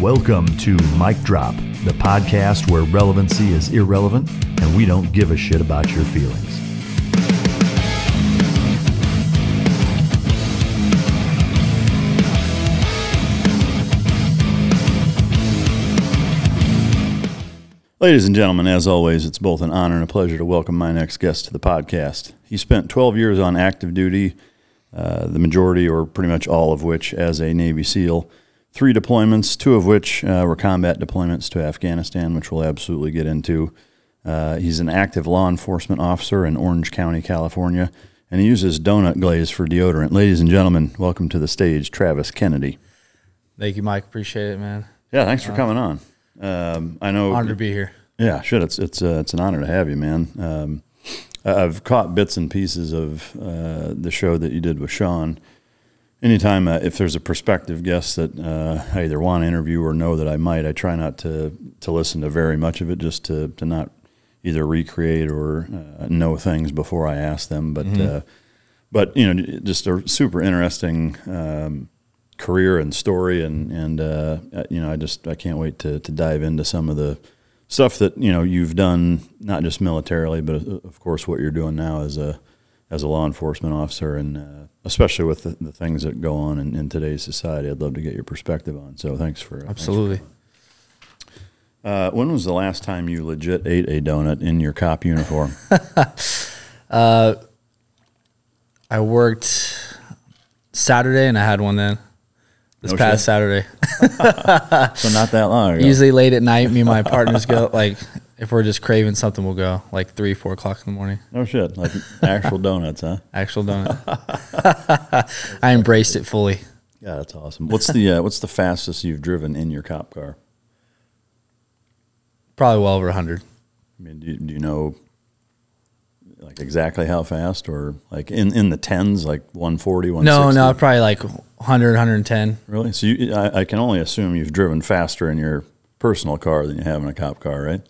Welcome to Mike Drop, the podcast where relevancy is irrelevant and we don't give a shit about your feelings. Ladies and gentlemen, as always, it's both an honor and a pleasure to welcome my next guest to the podcast. He spent 12 years on active duty, uh, the majority or pretty much all of which as a Navy SEAL. Three deployments, two of which uh, were combat deployments to Afghanistan, which we'll absolutely get into. Uh, he's an active law enforcement officer in Orange County, California, and he uses donut glaze for deodorant. Ladies and gentlemen, welcome to the stage, Travis Kennedy. Thank you, Mike. Appreciate it, man. Yeah, thanks for coming on. Um, I know. Honored to be here. Yeah, shit. It's it's uh, it's an honor to have you, man. Um, I've caught bits and pieces of uh, the show that you did with Sean. Anytime uh, if there's a prospective guest that uh, I either want to interview or know that I might, I try not to to listen to very much of it, just to to not either recreate or uh, know things before I ask them. But uh, but you know, just a super interesting. Um, career and story and and uh, you know I just I can't wait to to dive into some of the stuff that you know you've done not just militarily but uh, of course what you're doing now as a as a law enforcement officer and uh, especially with the, the things that go on in, in today's society I'd love to get your perspective on so thanks for thanks for- Absolutely. uh, when was the last time you legit ate a donut in your cop uniform I worked Saturday and I had one then. This No past shit. Saturday. so not that long ago Usually late at night, me and my partners go like if we're just craving something, we'll go like three, four o'clock in the morning. no shit like actual donuts huh Actual donut. I embraced it fully. yeah that's awesome what's the uh, what's the fastest you've driven in your cop car Probably well over hundred. I mean, do you, do you know like exactly how fast or like in, in the tens, like 140, No, no, probably like 100, 110. Really? So you, I, I can only assume you've driven faster in your personal car than you have in a cop car, right?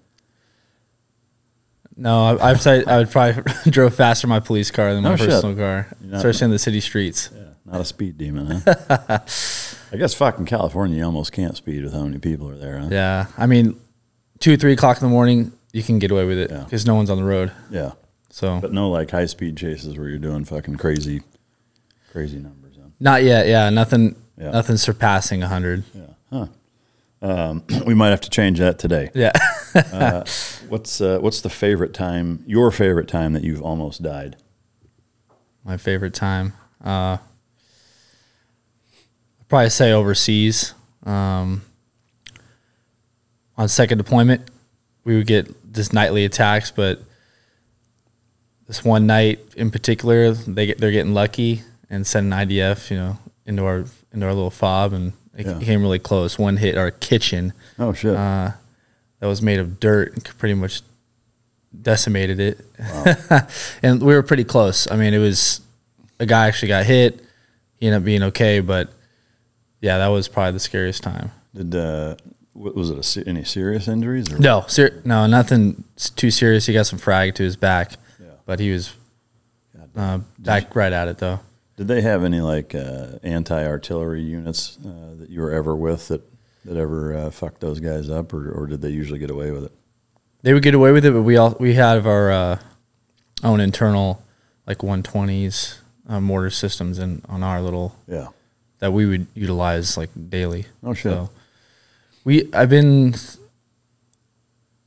No, I, I'd say I would probably drove faster in my police car than my shit. personal car, You're not- especially in the city streets. Yeah. Not a speed demon, huh? I guess fucking California, you almost can't speed with how many people are there, huh? Yeah, I mean, two, three o'clock in the morning, you can get away with it Yeah. because no one's on the road. Yeah. So But no like high speed chases where you're doing fucking crazy, crazy numbers. Huh? not yet. Yeah, nothing, Yeah. nothing surpassing hundred. Yeah. Huh. Um, we might have to change that today. Yeah. What's uh, what's the favorite time? Your favorite time that you've almost died? My favorite time. Uh, I'd probably say overseas. Um, on second deployment, we would get just nightly attacks, but this one night in particular, they get, they're getting lucky and send an IDF, you know, into our into our little fob, and it Yeah. came really close. One hit our kitchen Oh shit! uh, that was made of dirt and pretty much decimated it. and we were pretty close. I mean, it was a guy actually got hit. He ended up being okay, but yeah, that was probably the scariest time. Did uh, was it a, any serious injuries? Or? No, ser- no, nothing too serious. He got some frag to his back, Yeah. but he was uh, back right at it though. Did they have any like uh, anti artillery units uh, that you were ever with that that ever uh, fucked those guys up, or, or did they usually get away with it? They would get away with it, but we all we have our uh, own internal like 120s uh, mortar systems in on our little Yeah. that we would utilize like daily. Oh shit. So we I've been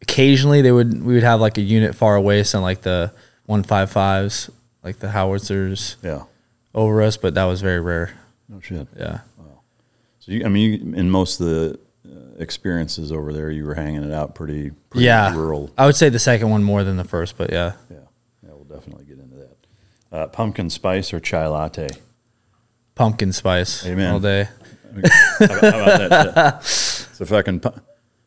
occasionally they would we would have like a unit far away, so like the one five fives, like the howitzers yeah. Over us, but that was very rare. No shit. Yeah. So you, I mean, you, in most of the uh, experiences over there, you were hanging it out pretty, pretty Yeah. rural. I would say the second one more than the first, but yeah. Yeah. Yeah. We'll definitely get into that. Uh, pumpkin spice or chai latte? Pumpkin spice Amen. all day. how, about, how about that? So fucking pu-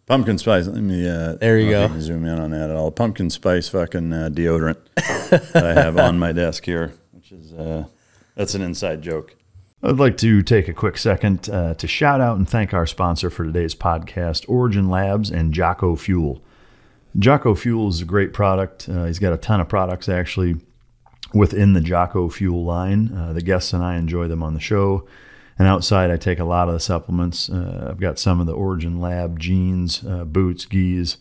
pumpkin spice. Let me. Uh, There you I don't know if go. zoom in on that at all. Pumpkin spice fucking uh, deodorant that I have on my desk here, which is uh, that's an inside joke. I'd like to take a quick second uh, to shout out and thank our sponsor for today's podcast, Origin Labs and Jocko Fuel. Jocko Fuel is a great product. Uh, he's got a ton of products actually within the Jocko Fuel line. Uh, the guests and I enjoy them on the show. And outside, I take a lot of the supplements. Uh, I've got some of the Origin Lab jeans, uh, boots, gis,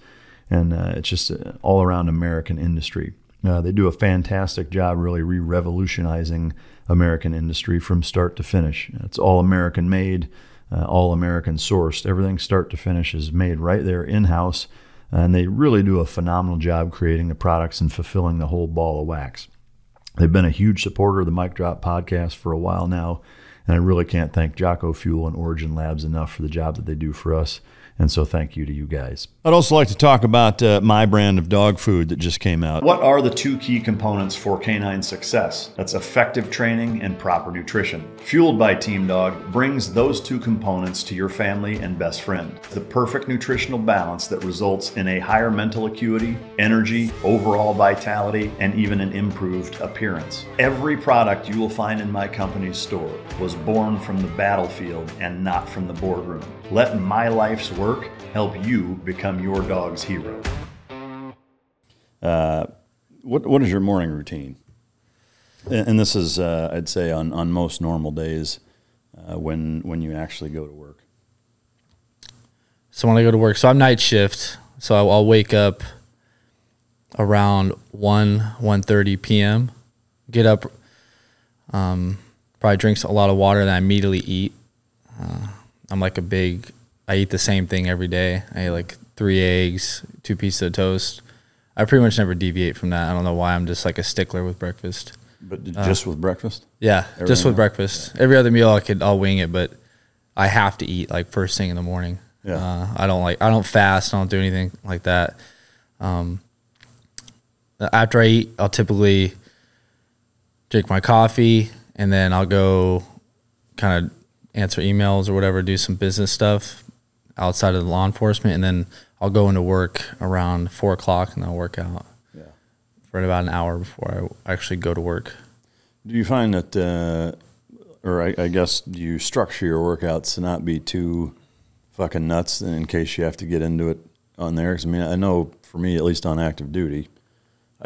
and uh, it's just all around American industry. Uh, they do a fantastic job really re revolutionizing American industry from start to finish. It's all American made, uh, all American sourced. Everything start to finish is made right there in house. And they really do a phenomenal job creating the products and fulfilling the whole ball of wax. They've been a huge supporter of the Mike Drop podcast for a while now. And I really can't thank Jocko Fuel and Origin Labs enough for the job that they do for us. And so thank you to you guys. I'd also like to talk about uh, my brand of dog food that just came out. What are the two key components for canine success? That's effective training and proper nutrition. Fueled by Team Dog brings those two components to your family and best friend. The perfect nutritional balance that results in a higher mental acuity, energy, overall vitality, and even an improved appearance. Every product you will find in my company's store was born from the battlefield and not from the boardroom. Let my life's work help you become your dog's hero. Uh, what what is your morning routine? And, and this is, uh, I'd say, on, on most normal days uh, when when you actually go to work. So when I go to work, so I'm night shift, so I'll, I'll wake up around one 1.30 p.m. Get up, um, probably drinks a lot of water, then I immediately eat. Uh, I'm like a big. I eat the same thing every day. I eat like three eggs, two pieces of toast. I pretty much never deviate from that. I don't know why. I'm just like a stickler with breakfast. But just uh, with breakfast? Yeah, Everything just with else? breakfast. Yeah. Every other meal I could I'll wing it, but I have to eat like first thing in the morning. Yeah. Uh, I don't like I don't fast. I don't do anything like that. Um, after I eat, I'll typically drink my coffee and then I'll go kind of answer emails or whatever, do some business stuff outside of the law enforcement, and then I'll go into work around four o'clock and I'll work out yeah. for about an hour before I actually go to work. Do you find that, uh, or I, I, guess, do you structure your workouts to not be too fucking nuts in case you have to get into it on there? Because I mean, I know for me, at least on active duty,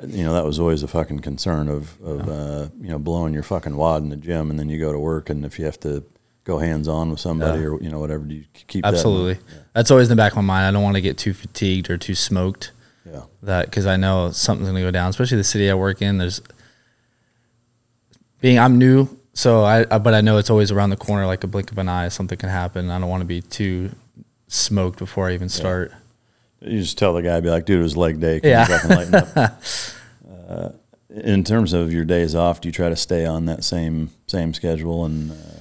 you know that was always a fucking concern of of yeah. uh, you know blowing your fucking wad in the gym and then you go to work and if you have to go hands on with somebody yeah. or you know whatever. Do you keep absolutely? That yeah. That's always in the back of my mind. I don't want to get too fatigued or too smoked. Yeah. That because I know something's going to go down, especially the city I work in. There's being I'm new, so I, I but I know it's always around the corner, like a blink of an eye. Something can happen. I don't want to be too smoked before I even start. Yeah. You just tell the guy, be like, dude, it was leg day. Can yeah. uh, in terms of your days off, do you try to stay on that same same schedule and? Uh,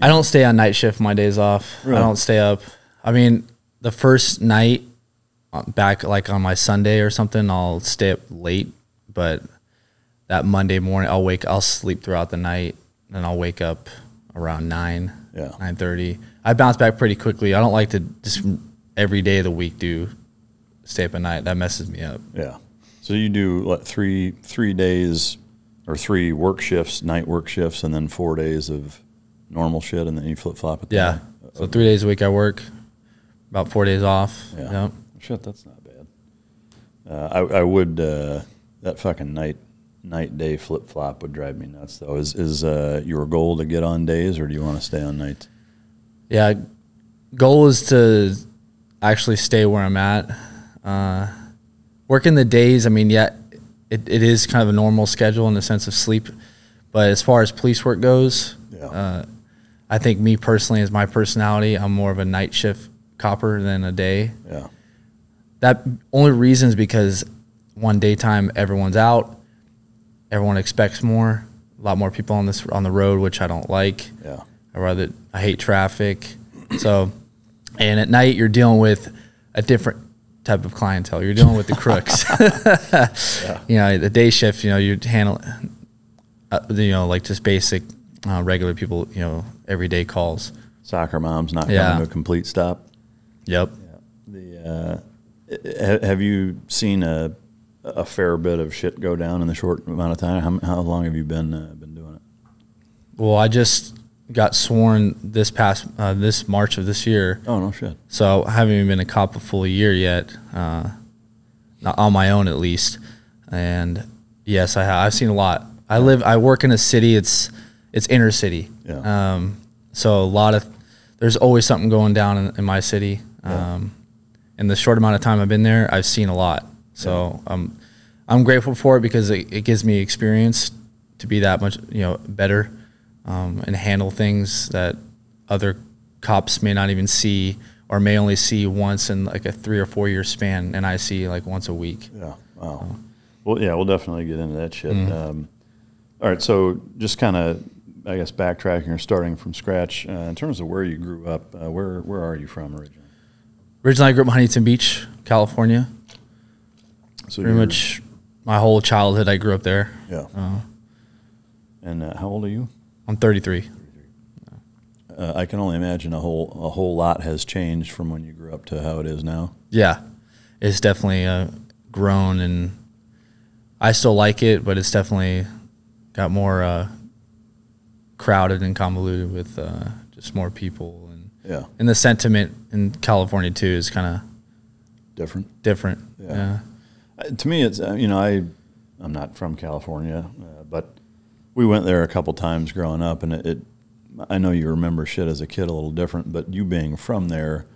I don't stay on night shift my days off. Really? I don't stay up. I mean, the first night uh, back like on my Sunday or something, I'll stay up late, but that Monday morning I'll wake I'll sleep throughout the night and I'll wake up around 9, yeah. 9:30. I bounce back pretty quickly. I don't like to just every day of the week do stay up at night. That messes me up. Yeah. So you do what, three three days or three work shifts, night work shifts, and then four days of normal shit, and then you flip flop it. Yeah. So three days a week I work, about four days off. Yeah. Yep. Shit, that's not bad. Uh, I I would uh, that fucking night night day flip flop would drive me nuts though. Is is uh, your goal to get on days, or do you want to stay on nights? Yeah, goal is to actually stay where I'm at. Uh, working the days, I mean, yeah, it, it is kind of a normal schedule in the sense of sleep. But as far as police work goes, yeah. uh, I think me personally, as my personality, I'm more of a night shift copper than a day. Yeah. That only reason is because one daytime everyone's out, everyone expects more, a lot more people on this on the road, which I don't like. Yeah. I rather I hate traffic. so, and at night you're dealing with a different type of clientele. You're dealing with the crooks. yeah. You know, the day shift, you know, you handle, uh, you know, like just basic uh, regular people, you know, everyday calls. Soccer moms not yeah. coming to a complete stop. Yep. Yeah. The uh, have you seen a a fair bit of shit go down in the short amount of time? How, how long have you been uh, been doing it? Well, I just got sworn this past uh, this March of this year. Oh no shit! So I haven't even been a cop a full year yet, uh, not on my own at least. And yes, I have. I've seen a lot. I live. I work in a city. It's it's inner city. Yeah. Um, So a lot of there's always something going down in, in my city. Yeah. Um, in the short amount of time I've been there, I've seen a lot. So I'm I'm grateful for it because it, it gives me experience to be that much you know better um, and handle things that other cops may not even see or may only see once in like a three or four year span, and I see like once a week. Yeah. Wow. Well, yeah, we'll definitely get into that shit. Mm-hmm. Um, all right. So just kind of, I guess, backtracking or starting from scratch uh, in terms of where you grew up. Uh, where where are you from originally? Originally, I grew up in Huntington Beach, California. So Pretty much my whole childhood, I grew up there. Yeah. Uh, And uh, how old are you? I'm 33. Uh, I can only imagine a whole a whole lot has changed from when you grew up to how it is now. Yeah, it's definitely uh, grown, and I still like it, but it's definitely got more uh, crowded and convoluted with uh, just more people, and Yeah. and the sentiment in California too is kind of Different. different. Yeah. Yeah. Uh, to me, it's uh, you know I I'm not from California, uh, but we went there a couple times growing up, and it, it I know you remember shit as a kid a little different, but you being from there,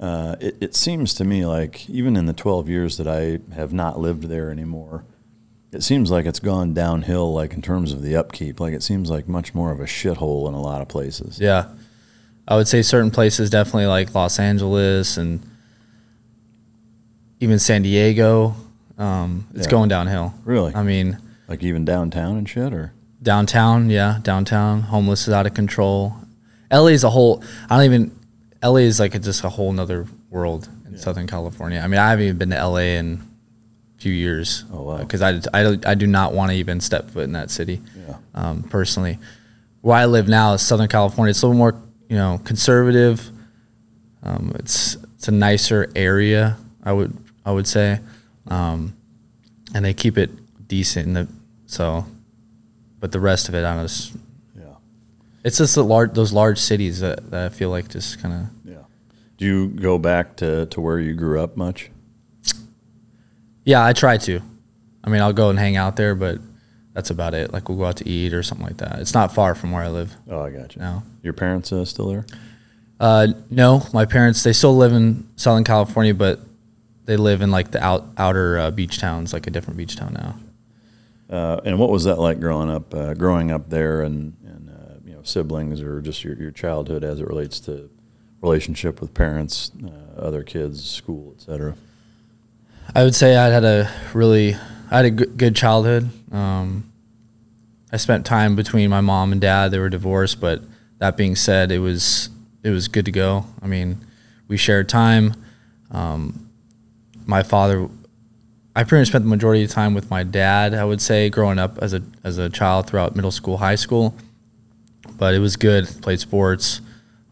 uh, it, it seems to me like even in the 12 years that I have not lived there anymore, it seems like it's gone downhill. Like in terms of the upkeep, like it seems like much more of a shithole in a lot of places. Yeah. I would say certain places definitely like Los Angeles and even San Diego. Um, it's Yeah. going downhill. Really, I mean, like even downtown and shit, or downtown, yeah, downtown. Homeless is out of control. LA is a whole. I don't even. LA is like a, just a whole nother world in Southern California. I mean, I haven't even been to LA in few years. Oh, wow. Because I, I, I do not want to even step foot in that city. Yeah. Um, personally, where I live now is Southern California. It's a little more you know conservative. Um, it's it's a nicer area. I would I would say, um, and they keep it decent. In the so, but the rest of it, I don't know. It's, yeah, it's just the large those large cities that, that I feel like just kind of yeah. Do you go back to, to where you grew up much? Yeah. I try to. I mean, I'll go and hang out there, but that's about it. Like we'll go out to eat or something like that. It's not far from where I live Oh, I got you. now. Your parents uh, still there? Uh, no, my parents they still live in Southern California, but they live in like the out, outer uh, beach towns, like a different beach town now. Uh, and what was that like growing up? Uh, growing up there, and and uh, you know siblings, or just your, your childhood as it relates to relationship with parents, uh, other kids, school, etc. I would say I had a really I had a good, good childhood. Um, I spent time between my mom and dad. They were divorced, but that being said, it was it was good to go. I mean, we shared time. Um, my father, I pretty much spent the majority of time with my dad. I would say growing up as a as a child throughout middle school, high school, but it was good. Played sports.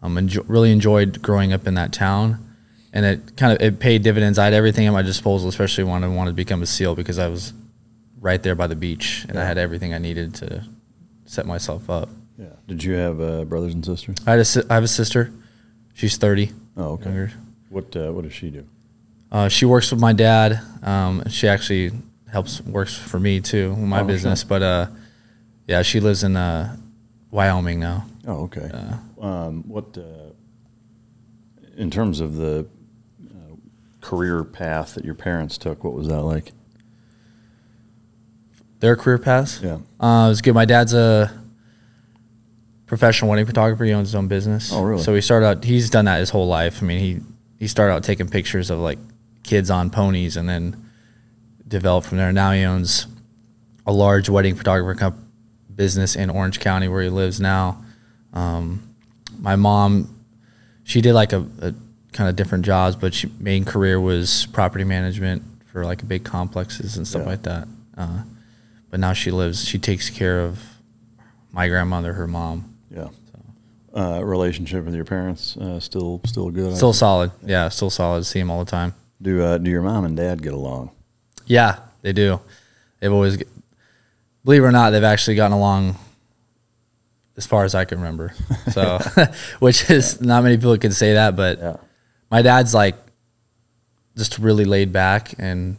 Um, really enjoyed growing up in that town and it kind of it paid dividends. I had everything at my disposal, especially when I wanted to become a SEAL because I was right there by the beach and I had everything I needed to set myself up. Yeah. Did you have uh, brothers and sisters? I had a, I have a sister. She's thirty. Oh, okay. younger. What uh, What does she do? Uh, she works with my dad. Um, she actually helps works for me too, my Oh, business. sure. But uh, yeah, she lives in uh, Wyoming now. Oh, okay. Uh, um, what uh, in terms of the career path that your parents took? What was that like? their career paths. Yeah. Uh, it was good. My dad's a professional wedding photographer. He owns his own business. Oh, really? So he started out. He's done that his whole life. I mean, he he started out taking pictures of like kids on ponies, and then developed from there. Now he owns a large wedding photographer comp- business in Orange County, where he lives now. Um, my mom, she did like a, a kind of different jobs, but she main career was property management for like big complexes and stuff Yeah. like that. Uh, but now she lives. She takes care of my grandmother, her mom. Yeah. Uh, relationship with your parents uh, still still good. Still solid. Yeah, still solid. See him all the time. Do uh, do your mom and dad get along? Yeah, they do. They've always, g- believe it or not, they've actually gotten along as far as I can remember. So, which is not many people can say that, but Yeah. My dad's like just really laid back and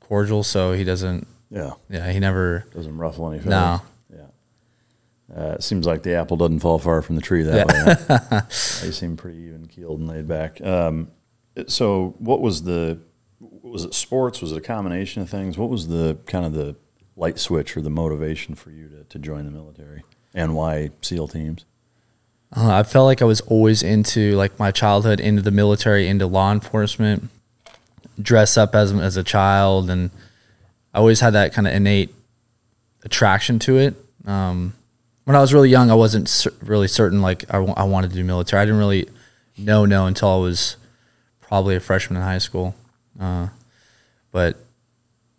cordial. So he doesn't, Yeah. yeah, he never, Doesn't ruffle any feathers. No. Yeah. Uh, it seems like the apple doesn't fall far from the tree that way. Huh? they seem pretty even keeled and laid back. Um, so, what was the was it sports? Was it a combination of things? What was the kind of the light switch or the motivation for you to, to join the military, and why SEAL teams? Uh, I felt like I was always into like my childhood, into the military, into law enforcement. Dress up as as a child, and I always had that kind of innate attraction to it. Um, when I was really young, I wasn't cer- really certain like I, w- I wanted to do military. I didn't really know no until I was probably a freshman in high school. Uh, but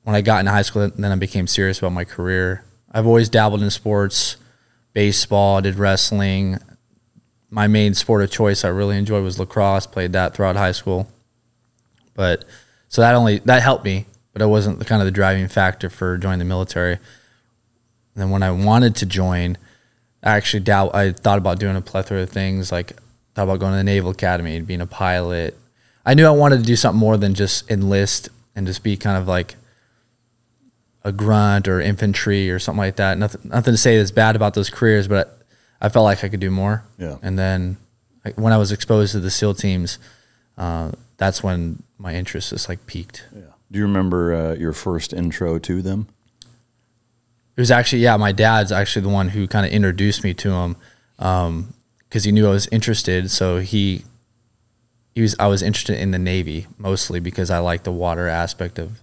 when I got into high school, then I became serious about my career. I've always dabbled in sports, baseball, did wrestling. My main sport of choice I really enjoyed was lacrosse. Played that throughout high school, but so that only that helped me, but it wasn't the kind of the driving factor for joining the military. And then when I wanted to join, I actually doubt I thought about doing a plethora of things, like thought about going to the Naval Academy and being a pilot. I knew I wanted to do something more than just enlist and just be kind of like a grunt or infantry or something like that. Nothing, nothing to say that's bad about those careers, but I felt like I could do more. Yeah. And then like, when I was exposed to the SEAL teams, uh, that's when my interest just like peaked. Yeah. Do you remember uh, your first intro to them? It was actually yeah, my dad's actually the one who kind of introduced me to him because he knew I was interested. So he he was I was interested in the Navy mostly because I like the water aspect of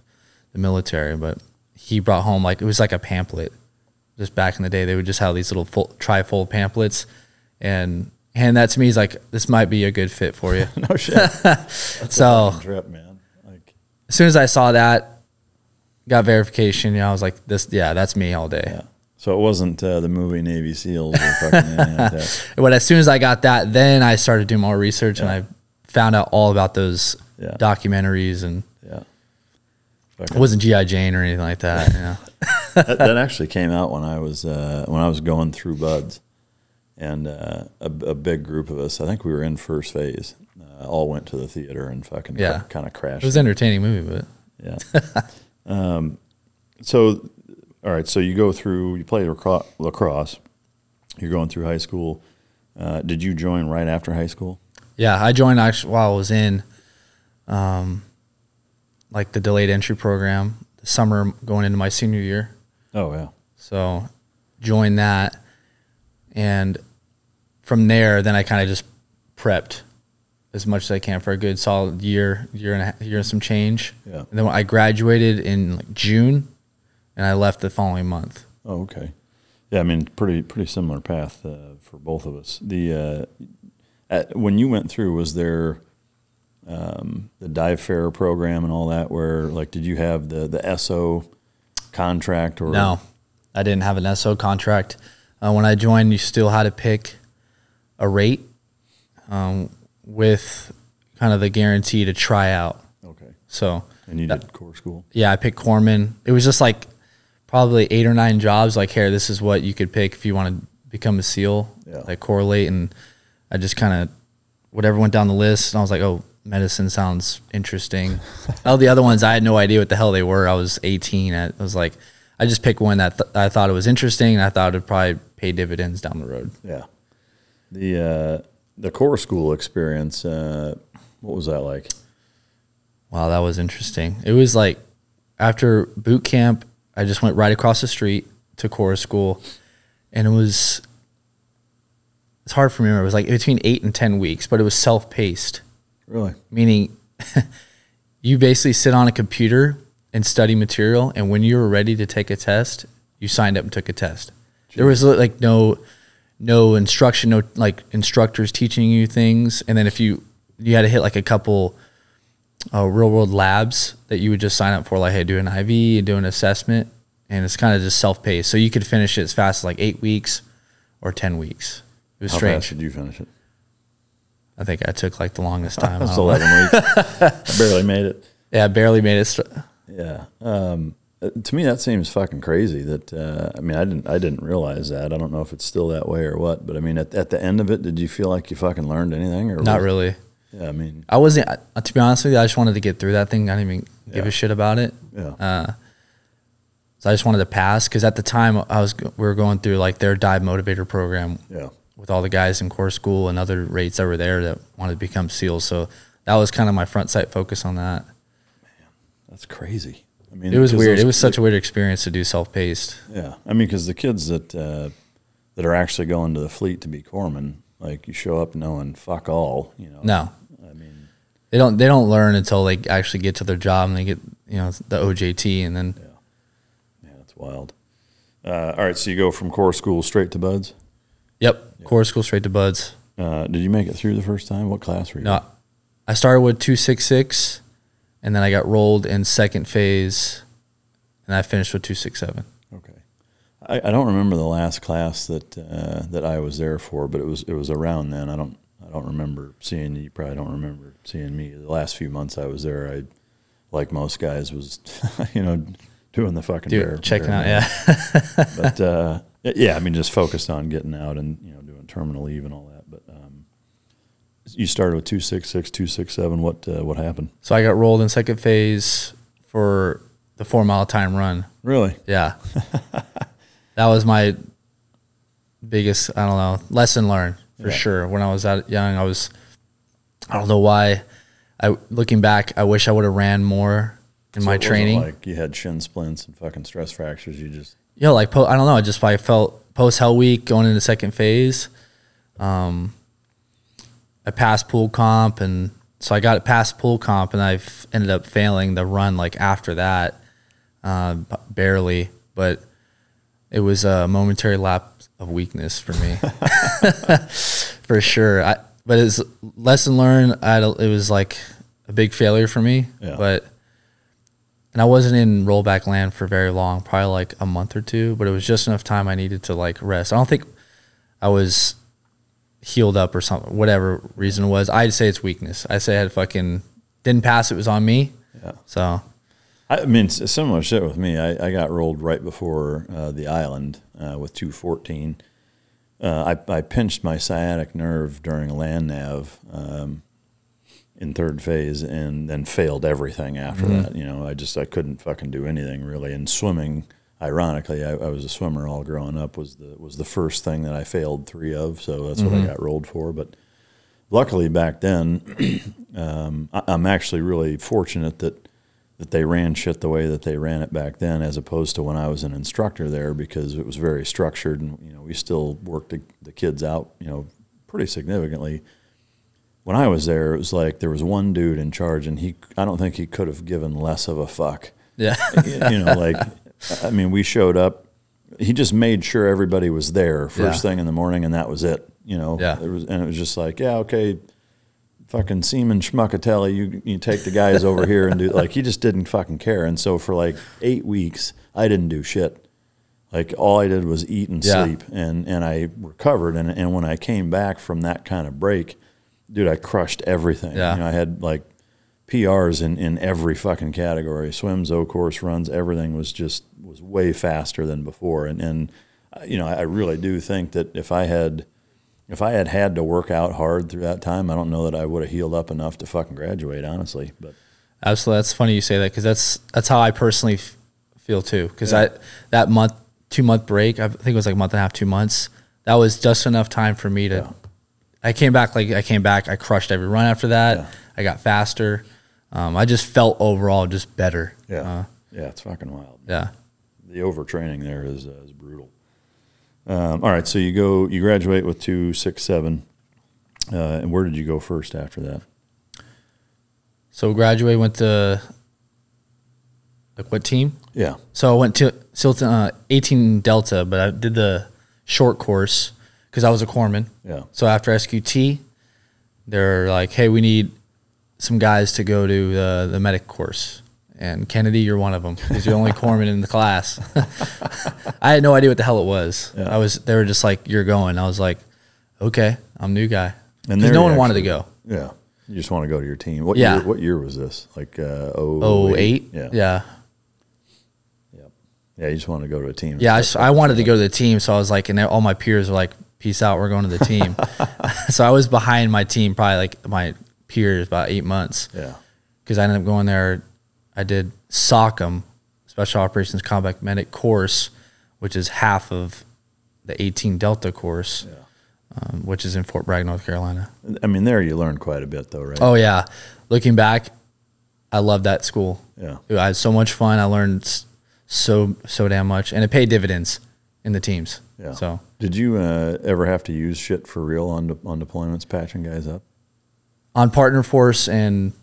the military. But he brought home like it was like a pamphlet. Just back in the day, they would just have these little full, trifold pamphlets, and hand that to me. He's like, "This might be a good fit for you." no shit. so Trip, man. Like, as soon as I saw that, got verification. You know, I was like, "This, yeah, that's me all day." yeah. So it wasn't uh, the movie Navy SEALs or fucking like that. But as soon as I got that, then I started doing more research and I found out all about those Yeah. documentaries and It wasn't GI Jane or anything like that. You know? that, that actually came out when I was uh, when I was going through BUD/S, and uh, a, a big group of us. I think we were in first phase. Uh, all went to the theater and fucking Yeah. kind of crashed. It was an entertaining movie, but Yeah. um, so, all right. So you go through. You play lacro- lacrosse. You're going through high school. Uh, did you join right after high school? yeah, I joined actually while I was in, um, like the delayed entry program, the summer going into my senior year. Oh yeah. So joined that, and from there, then I kind of just prepped as much as I can for a good solid year, year and a half, year and some change. Yeah. And then I graduated in like June, and I left the following month. Oh okay. Yeah, I mean, pretty pretty similar path uh, for both of us. The uh, at, when you went through, was there um, the dive fair program and all that? Where like, did you have the the SO contract or No, I didn't have an SO contract. Uh, when I joined, you still had to pick a rate um, with kind of the guarantee to try out. Okay, So and you did core school. yeah, I picked Corpsman. It was just like probably eight or nine jobs. Like, here, this is what you could pick if you want to become a SEAL. Yeah. Like correlate, and I just kind of whatever went down the list, and I was like, oh, medicine sounds interesting. All the other ones, I had no idea what the hell they were. I was 18. I was like, I just picked one that th- I thought it was interesting, and I thought it'd probably pay dividends down the road. Yeah. The uh, the core school experience. Uh, what was that like? Wow, that was interesting. It was like after boot camp, I just went right across the street to core school, and it was. It's hard for me to remember. It was like between eight and ten weeks, but it was self paced, Really? meaning you basically sit on a computer and study material, and when you were ready to take a test, you signed up and took a test. There was like no no instruction, no like instructors teaching you things, and then if you you had to hit like a couple uh, real world labs that you would just sign up for, like hey, do an IV, do an assessment, and it's kind of just self paced. So you could finish it as fast as like eight weeks or ten weeks. It was How strange. fast did you finish it? I think I took like the longest time. It's eleven weeks. I barely made it. Yeah, I barely made it. Yeah. Um, uh, to me, that seems fucking crazy. That uh, I mean, I didn't I didn't realize that. I don't know if it's still that way or what. But I mean, at, at the end of it, did you feel like you fucking learned anything? Or Not really. Yeah. I mean, I wasn't. To be honest with you, I just wanted to get through that thing. I didn't even give a shit about it. yeah. Uh, So I just wanted to pass because at the time I was we were going through like their dive motivator program Yeah. With all the guys in core school and other rates that were there that wanted to become SEALs. So that was kind of my front sight focus on that. Man, that's crazy. I mean, It was weird. those- It was such a weird experience to do self paced. Yeah, I mean, because the kids that uh, that are actually going to the fleet to be corpsmen, like you show up knowing fuck all, you know. No, I mean, they don't. They don't learn until they actually get to their job and they get you know the OJT and then yeah, that's wild. Uh, all right, so you go from core school straight to BUD/S. Yep, core school straight to BUD/S. Uh, did you make it through the first time? What class were you? No, I started with two six six, and then I got rolled in second phase, and I finished with two six seven. Okay. I, I don't remember the last class that uh, that I was there for, but it was it was around then. I don't I don't remember seeing you. Probably don't remember seeing me. The last few months I was there, I like most guys was you know doing the fucking Dude, bear, checking bear out, yeah. but uh, yeah, I mean, just focused on getting out and you know doing terminal leave and all that. But um, you started with two six six, two six seven. What uh, what happened? So I got rolled in second phase for the four mile time run. Really? Yeah. that was my biggest, I don't know, lesson learned for Yeah. sure. When I was that young, I was, I don't know why. I looking back, I wish I would have ran more in So my training. like you had shin splints and fucking stress fractures. You just know, like po- I don't know, I just I felt post hell week going into second phase. Um, I passed pool comp, and so I got it past pool comp, and I ended up failing the run like after that, uh, barely, but it was a momentary lapse of weakness for me, for sure. I, but it's lesson learned. I it was like a big failure for me, Yeah. but and I wasn't in rollback land for very long, probably like a month or two, but it was just enough time I needed to like rest. I don't think I was healed up or something, whatever reason it was. I'd say it's weakness. I say I had fucking didn't pass. It was on me. yeah. So I mean, similar shit with me. I, I got rolled right before uh, the island uh, with 214. Uh, I, I pinched my sciatic nerve during land nav um, in third phase and then failed everything after that. You know, I just I couldn't fucking do anything really. And swimming, ironically, I, I was a swimmer all growing up. was the was the first thing that I failed three of. So that's what I got rolled for. But luckily back then, um, I, I'm actually really fortunate that that they ran shit the way that they ran it back then, as opposed to when I was an instructor there, because it was very structured, and you know we still worked the, the kids out, you know, pretty significantly. When I was there, it was like there was one dude in charge, and he I don't think he could have given less of a fuck. yeah, you know, like I mean, we showed up. He just made sure everybody was there first Yeah. thing in the morning, and that was it. You know, Yeah. There was, and it was just like, yeah, okay, fucking Seaman Schmuckatelli, you you take the guys over here and do like he just didn't fucking care. And so for like eight weeks, I didn't do shit. Like all I did was eat and Yeah. sleep, and and I recovered. And and when I came back from that kind of break, dude, I crushed everything. Yeah. You know, I had like PRs in, in every fucking category, swims, O course runs, everything was just was way faster than before. And and uh, you know, I really do think that if I had if I had had to work out hard through that time, I don't know that I would have healed up enough to fucking graduate, honestly. But absolutely. That's funny you say that because that's that's how I personally f- feel too. Because Yeah. I that month, two month break, I think it was like a month and a half, two months. That was just enough time for me to. Yeah. I came back like I came back. I crushed every run after that. Yeah. I got faster. Um, I just felt overall just better. yeah, Uh, yeah, it's fucking wild. yeah. The overtraining there is uh, is brutal. Um, all right, so you go, you graduate with two six seven, uh, and where did you go first after that? So graduate went to like what team? Yeah, So I went to Silton uh, 18 Delta, but I did the short course because I was a corpsman. yeah, So after SQT, they're like, "Hey, we need some guys to go to the the medic course." And Kennedy, you're one of them because you're the only corpsman in the class. I had no idea what the hell it was. Yeah. I was. They were just like, "You're going." I was like, "Okay, I'm new guy." And no one wanted to go. yeah. You just want to go to your team. What Yeah. year? What year was this? Like uh, oh Oh eight. Yeah, Yeah. Yeah, you just want to go to a team. Yeah, I, just, I wanted to go to the team, so I was like, and all my peers were like, "Peace out, we're going to the team." so I was behind my team, probably like my peers, about eight months, yeah, because I ended up going there. I did SOCM, Special Operations Combat Medic course, which is half of the 18 Delta course, um, which is in Fort Bragg, North Carolina. I mean, there you learn quite a bit, though, right? Oh yeah, looking back, I love that school. Yeah. I had so much fun. I learned so so damn much, and it paid dividends in the teams. yeah. So did you uh, ever have to use shit for real on de- on deployments, patching guys up? on partner force and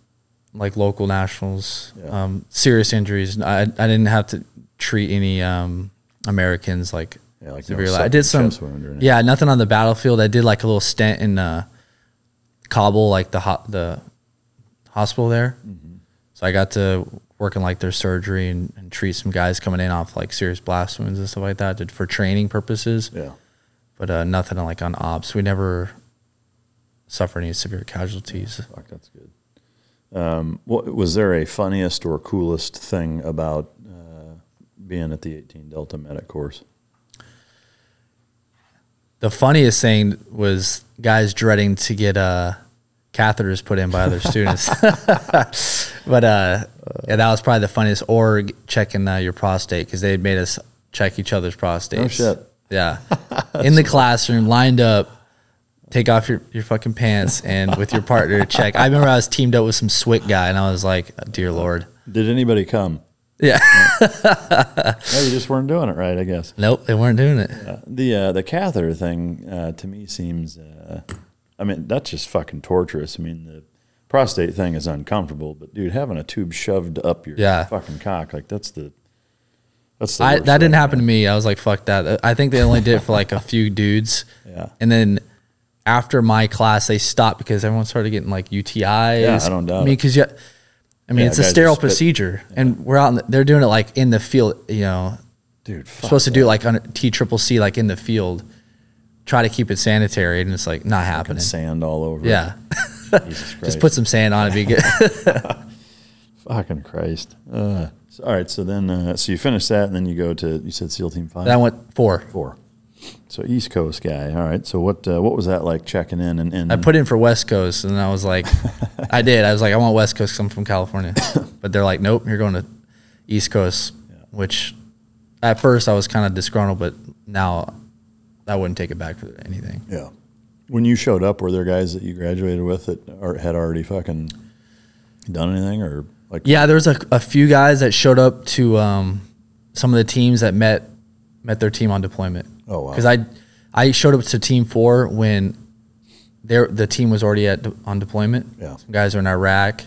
like local nationals, Yeah. um, serious injuries. I I didn't have to treat any um, Americans like Yeah, like no. I did some. chest wound or anything. Yeah, nothing on the battlefield. I did like a little stint in uh, Kabul, like the ho- the hospital there. Mm-hmm. So I got to work in like their surgery and, and treat some guys coming in off like serious blast wounds and stuff like that did, for training purposes. Yeah. But uh, nothing like on ops. We never suffered any severe casualties. Fuck, that's good. Um, what was there a funniest or coolest thing about uh, being at the 18 Delta Medic course? The funniest thing was guys dreading to get uh, catheters put in by other students. but uh, yeah, that was probably the funniest. Or checking uh, your prostate because they made us check each other's prostates. Oh, shit. Yeah, in the classroom, lined up. Take off your, your fucking pants and with your partner check. I remember I was teamed up with some SWCC guy and I was like, dear Lord. Did anybody come? Yeah. No, you just weren't doing it right, I guess. nope, they weren't doing it. Uh, the uh, the catheter thing uh, to me seems. I mean, that's just fucking torturous. I mean, the prostate thing is uncomfortable, but dude, having a tube shoved up your Yeah. fucking cock like that's the. That's the I, that didn't happen to me. I was like, fuck that. I think they only did it for like a few dudes. Yeah. And then after my class, they stopped because everyone started getting like UTIs. Yeah, I don't doubt I mean, because you, I mean, Yeah, it's a sterile procedure, and we're out. In the, they're doing it like in the field. You know, Dude, fuck supposed to do it like on T triple C, like in the field. Try to keep it sanitary, and it's like not happening. sand all over. Yeah, Jesus Christ. just put some sand on it. Be good. Fucking Christ. Uh, so- all right, so then, uh, so you finish that, and then you go to you said SEAL Team Five. I went four. Four. So East Coast guy. All right. So what uh, what was that like checking in and, and I put in for West Coast, and I was like, I did. I was like, I want West Coast because I'm from California. but they're like, nope, you're going to East Coast, which at first I was kind of disgruntled, but now I wouldn't take it back for anything. yeah. When you showed up, were there guys that you graduated with that are, had already fucking done anything or like? Yeah, there was a, a few guys that showed up to um, some of the teams that met met their team on deployment. Oh, wow. Because I I showed up to Team Four when their the team was already at on deployment. Yeah. Some guys are in Iraq,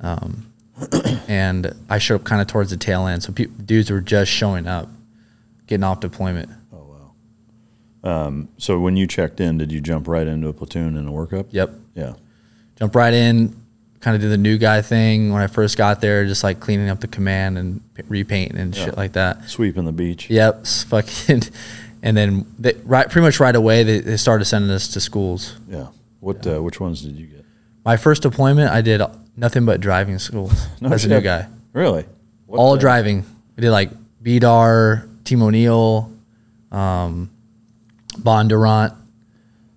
um, and I showed up kind of towards the tail end. So dudes were just showing up, getting off deployment. Um, so when you checked in, did you jump right into a platoon and a workup? Yep. Yeah. Jump right in, kind of do the new guy thing when I first got there, just like cleaning up the command and repainting and Yeah. shit like that. Sweeping the beach. Yep, fucking, and then they, right, pretty much right away they, they started sending us to schools. Yeah. What? Uh, which ones did you get? My first deployment, I did nothing but driving schools No as a new guy. Really? What, All driving. We did like BDAR, Team O'Neil, um, Bondurant.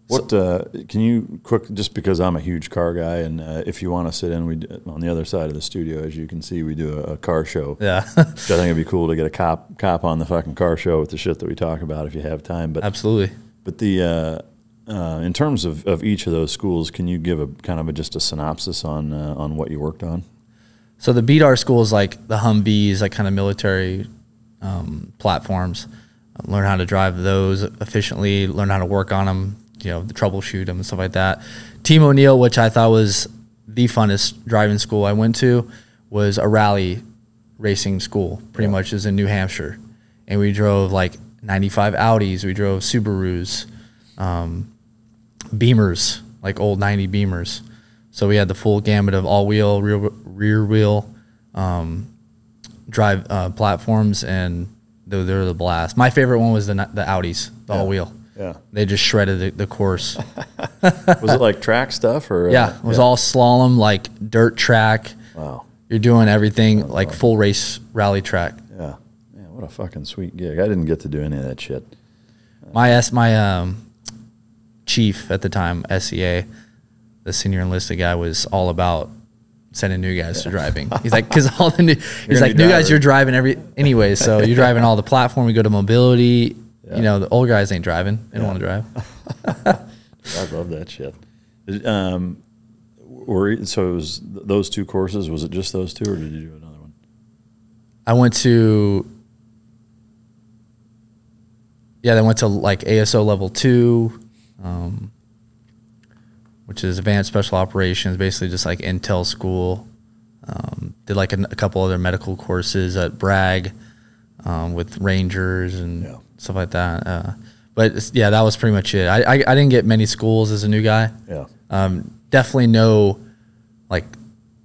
What uh, can you quick? Just because I'm a huge car guy, and uh, if you want to sit in, we on the other side of the studio, as you can see, we do a, a car show. Yeah, I think it'd be cool to get a cop cop on the fucking car show with the shit that we talk about if you have time. But absolutely. but the uh, uh, in terms of, of each of those schools, can you give a kind of a, just a synopsis on uh, on what you worked on? So the BDAR is like the Humvees, like kind of military um, platforms, learn how to drive those efficiently, learn how to work on them, you know, troubleshoot them and stuff like that. Team O'Neil, which I thought was the funnest driving school I went to, was a rally racing school. Pretty much is in New Hampshire, and we drove like 95 Audis, we drove Subarus, um, Beamers, like old 90 Beamers. So we had the full gamut of all wheel, rear, rear wheel, um, drive uh, platforms, and they they were the blast. My favorite one was the the Audis, the all wheel. Yeah, They just shredded the, the course. was it like track stuff or? uh, yeah, it was all slalom, like dirt track. Wow. You're doing everything like full race rally track. Yeah. Man, what a fucking sweet gig. I didn't get to do any of that shit. My S, my um, chief at the time, SEA, the senior enlisted guy, was all about sending new guys to driving. He's like, because all the new, he's like, new new guys, you're driving every anyway. So you're driving all the platform. We go to mobility. Yeah. You know, the old guys ain't driving. They don't want to drive. I love that shit. Um, were so it was those two courses? Was it just those two, or did you do another one? I went to, yeah, they went to like ASO level two, um, which is advanced special operations, basically just like Intel school. Um, did like a, a couple other medical courses at Bragg um, with Rangers and Yeah. stuff like that. Uh, but yeah, that was pretty much it. I, I, I didn't get many schools as a new guy. Yeah, Um, definitely no like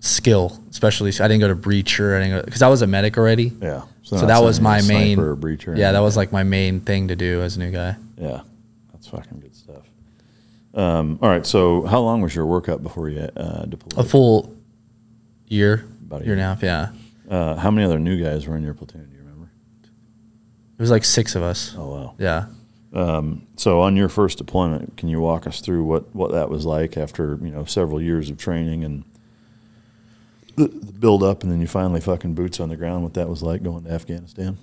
skill, especially I didn't go to breacher. I didn't because I was a medic already. yeah. So not that was my main. breacher yeah, that was like my main thing to do as a new guy. yeah. That's fucking good. Um, all right, so how long was your workup before you uh, A full year, About a year and a half. Yeah, Uh, how many other new guys were in your platoon? Do you remember? it was like six of us. Oh wow. Yeah. So on your first deployment, can you walk us through what, what that was like after you know several years of training and the, the build up, and then you finally fucking boots on the ground? What that was like going to Afghanistan?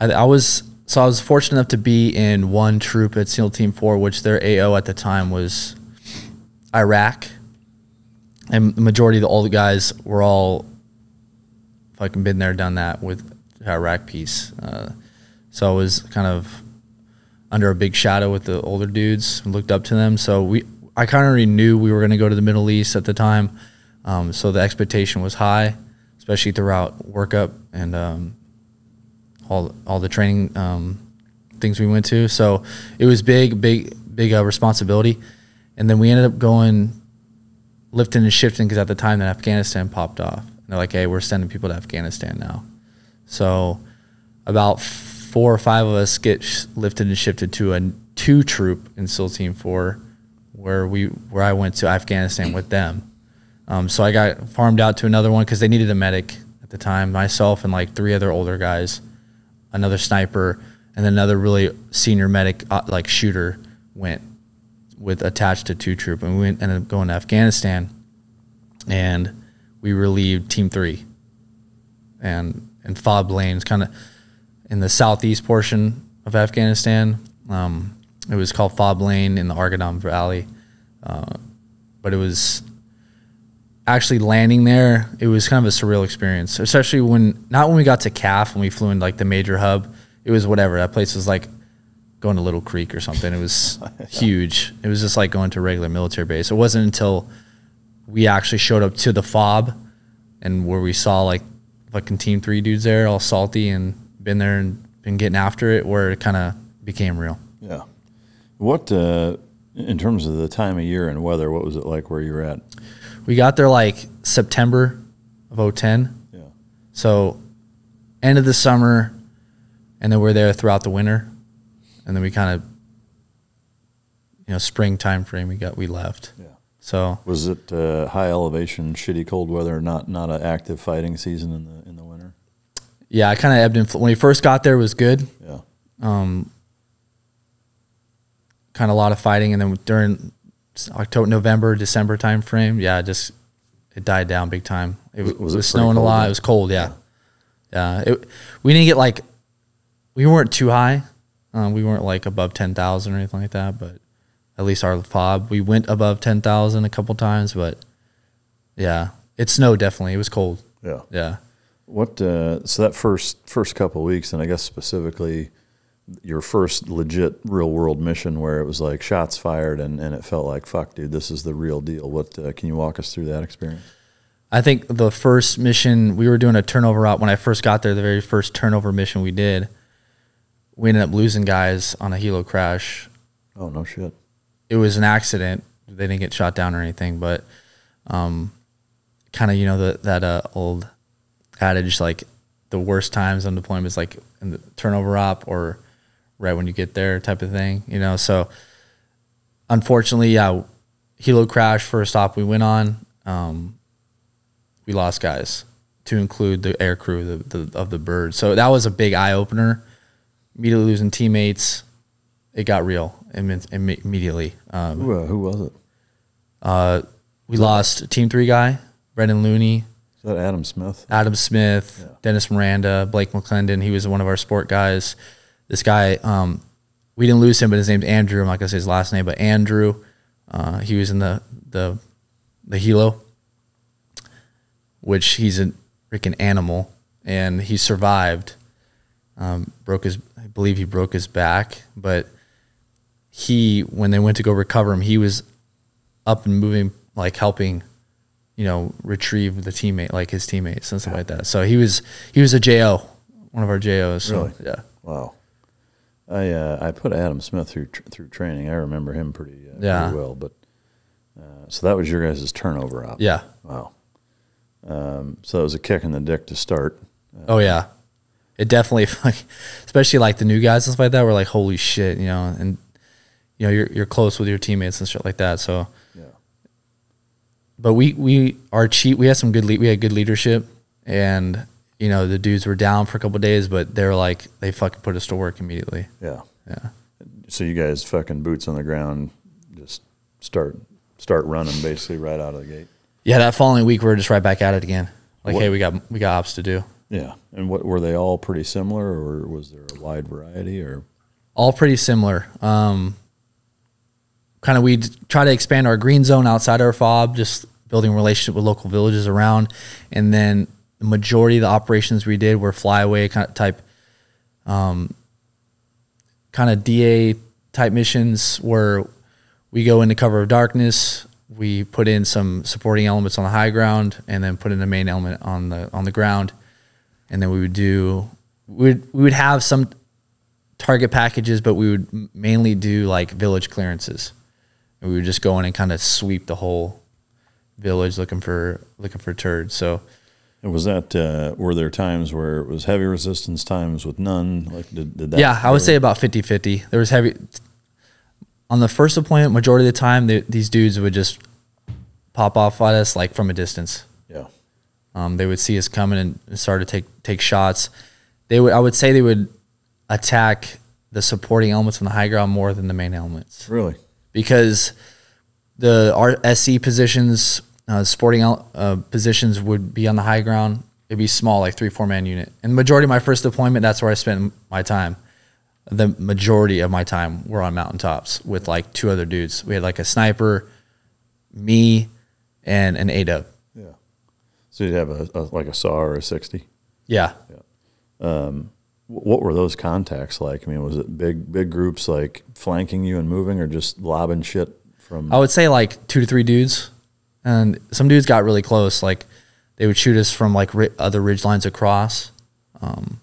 I, I was so I was fortunate enough to be in one troop at SEAL Team Four, which their AO at the time was Iraq, and the majority of the old guys were all fucking been there, done that with the Iraq piece. Uh, so I was kind of under a big shadow with the older dudes and looked up to them. So we, I kind of already knew we were going to go to the Middle East at the time. Um, so the expectation was high, especially throughout workup and um, all all the training um, things we went to. So it was big, big, big uh, responsibility. And then we ended up going lifting and shifting because at the time that Afghanistan popped off, and they're like, "Hey, we're sending people to Afghanistan now." So about four or five of us get lifted and shifted to a two troop in SEAL Team Four, where we where I went to Afghanistan with them. Um, so I got farmed out to another one because they needed a medic at the time. Myself and like three other older guys, another sniper, and another really senior medic, uh, like shooter, went with attached to two troop, and we went, ended up going to Afghanistan, and we relieved Team Three, and and Fob Lanes, kind of in the southeast portion of Afghanistan. Um, it was called Fob Lane in the Arghandab Valley, uh, but it was actually landing there. It was kind of a surreal experience, especially when not when we got to KAF when we flew in like the major hub. It was whatever that place was like going to Little Creek or something. It was huge. It was just like going to a regular military base. It wasn't until we actually showed up to the fob and where we saw like fucking team three dudes there all salty and been there and been getting after it where it kind of became real. Yeah. What uh, in terms of the time of year and weather? What was it like where you were at? We got there like September of 010. Yeah. So end of the summer and then we're there throughout the winter. And then we kind of you know, spring time frame we got we left. Yeah. So Was it uh, high elevation, shitty cold weather, or not not an active fighting season in the in the winter? yeah, I kind of ebbed and when we first got there it was good. Yeah. um, kind of a lot of fighting, and then during October, November, December time frame, yeah, just it died down big time. It was, Was- it was snowing a lot. It was cold, yeah, yeah. It, we didn't get like we weren't too high. Um, we weren't like above ten thousand or anything like that, but at least our fob we went above ten thousand a couple times. But yeah, it snowed definitely. It was cold. Yeah. Yeah. What uh, so that first first couple of weeks, and I guess specifically your first legit real world mission where it was like shots fired and, and it felt like fuck, dude, this is the real deal. What uh, can you walk us through that experience? I think the first mission we were doing a turnover route when I first got there. The very first turnover mission we did, we ended up losing guys on a helo crash. Oh no shit. It was an accident. They didn't get shot down or anything, but um, kind of you know the, that uh, old adage like the worst times on deployment is like in the turnover op or right when you get there type of thing. You know, so unfortunately, yeah, helo crash first stop we went on. Um, we lost guys to include the air crew the, the, of the bird. So that was a big eye opener. Immediately losing teammates, it got real imme- imme- immediately. Um, Who, uh, who was it? uh, we lost team three guy, Brendan Looney, Is that Adam Smith? Adam Smith, Dennis Miranda, Blake McClendon. He was one of our sport guys. This guy, um, we didn't lose him, but his name's Andrew. I'm not gonna say his last name, but Andrew. Uh, he was in the the the helo, which he's a freaking animal, and he survived. Um, broke his, I believe he broke his back, but he when they went to go recover him, he was up and moving, like helping you know, retrieve the teammate, like his teammates and stuff like that. So he was he was a JO, one of our JOs. So, Really? Yeah. Wow. I uh, I put Adam Smith through tr- through training. I remember him pretty, uh, Yeah. pretty well. But uh, so that was your guys' turnover op. Yeah. Wow. Um, so that was a kick in the dick to start. Oh yeah. It definitely, like, especially like the new guys and stuff like that. We're like, holy shit, you know, and you know, you're you're close with your teammates and shit like that. So, Yeah. but we we are cheap. We had some good. We had good leadership, and you know, the dudes were down for a couple days, but they're like, they fucking put us to work immediately. Yeah. Yeah. So you guys fucking boots on the ground, just start start running basically right out of the gate. Yeah. That following week, we were just right back at it again. Like, What- hey, we got we got ops to do. Yeah. And what were they all pretty similar, or was there a wide variety? Or all pretty similar. Um, kind of we try to expand our green zone outside our fob, just building relationship with local villages around, and then the majority of the operations we did were flyaway kind of type, um, kind of DA type missions where we go into cover of darkness. We put in some supporting elements on the high ground, and then put in the main element on the on the ground, and then we would do we would we would have some target packages, but we would mainly do like village clearances. And we would just go in and kind of sweep the whole village looking for looking for turds. So and was that uh, were there times where it was heavy resistance, times with none? Like did, did that? yeah, I would say about 50-50. There was heavy on the first deployment. Majority of the time, they, these dudes would just pop off at us like from a distance. Yeah. Um, they would see us coming and- start to take take shots. They would, I would say, they would attack the supporting elements on the high ground more than the main elements. Really? because the our SE positions, uh, sporting uh, positions would be on the high ground. It'd be small, like three, four man unit. And the majority of my first deployment, that's where I spent my time. The majority of my time were on mountaintops with like two other dudes. We had like a sniper, me, and an AW. Yeah. So you'd have a, a like a saw or a sixty. Yeah. Wh- What were those contacts like? I mean, was it big big groups like flanking you and moving, or just lobbing shit from? I would say like two to three dudes, and some dudes got really close. Like they would shoot us from like ri- other ridge lines across. Um,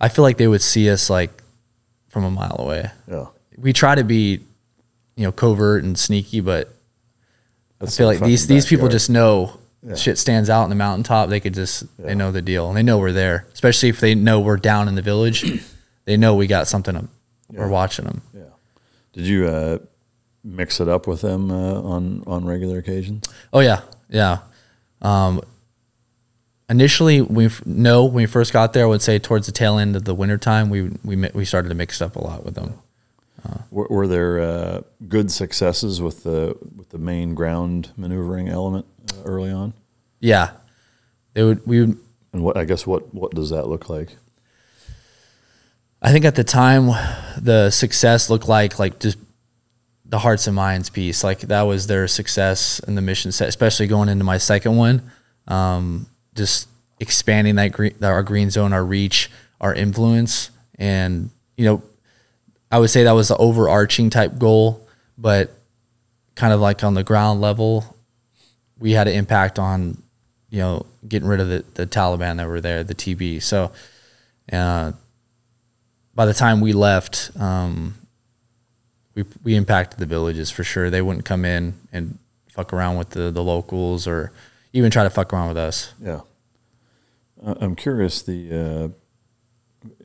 I feel like they would see us like from a mile away. yeah. We try to be, you know, covert and sneaky, but I feel like these these people just know Yeah. shit stands out in the mountaintop. They could just Yeah. they know the deal and they know we're there. Especially if they know we're down in the village, they know we got something. We're watching them. Yeah. Did you uh, mix it up with them uh, on on regular occasions? Oh yeah, yeah. Um, initially, we no when we first got there, I would say towards the tail end of the wintertime, we we we started to mix it up a lot with them. Were, were there uh, good successes with the with the main ground maneuvering element uh, early on? Yeah, they would we would. And what I guess what what does that look like? I think at the time, the success looked like like just the hearts and minds piece. Like that was their success in the mission set, especially going into my second one. Um, just expanding that green, our green zone, our reach, our influence, and you know, I would say that was the overarching type goal, but kind of like on the ground level, we had an impact on, you know, getting rid of the, the Taliban that were there, the TB. So, uh, by the time we left, um, we we impacted the villages for sure. They wouldn't come in and fuck around with the, the locals or even try to fuck around with us. Yeah. I'm curious the uh,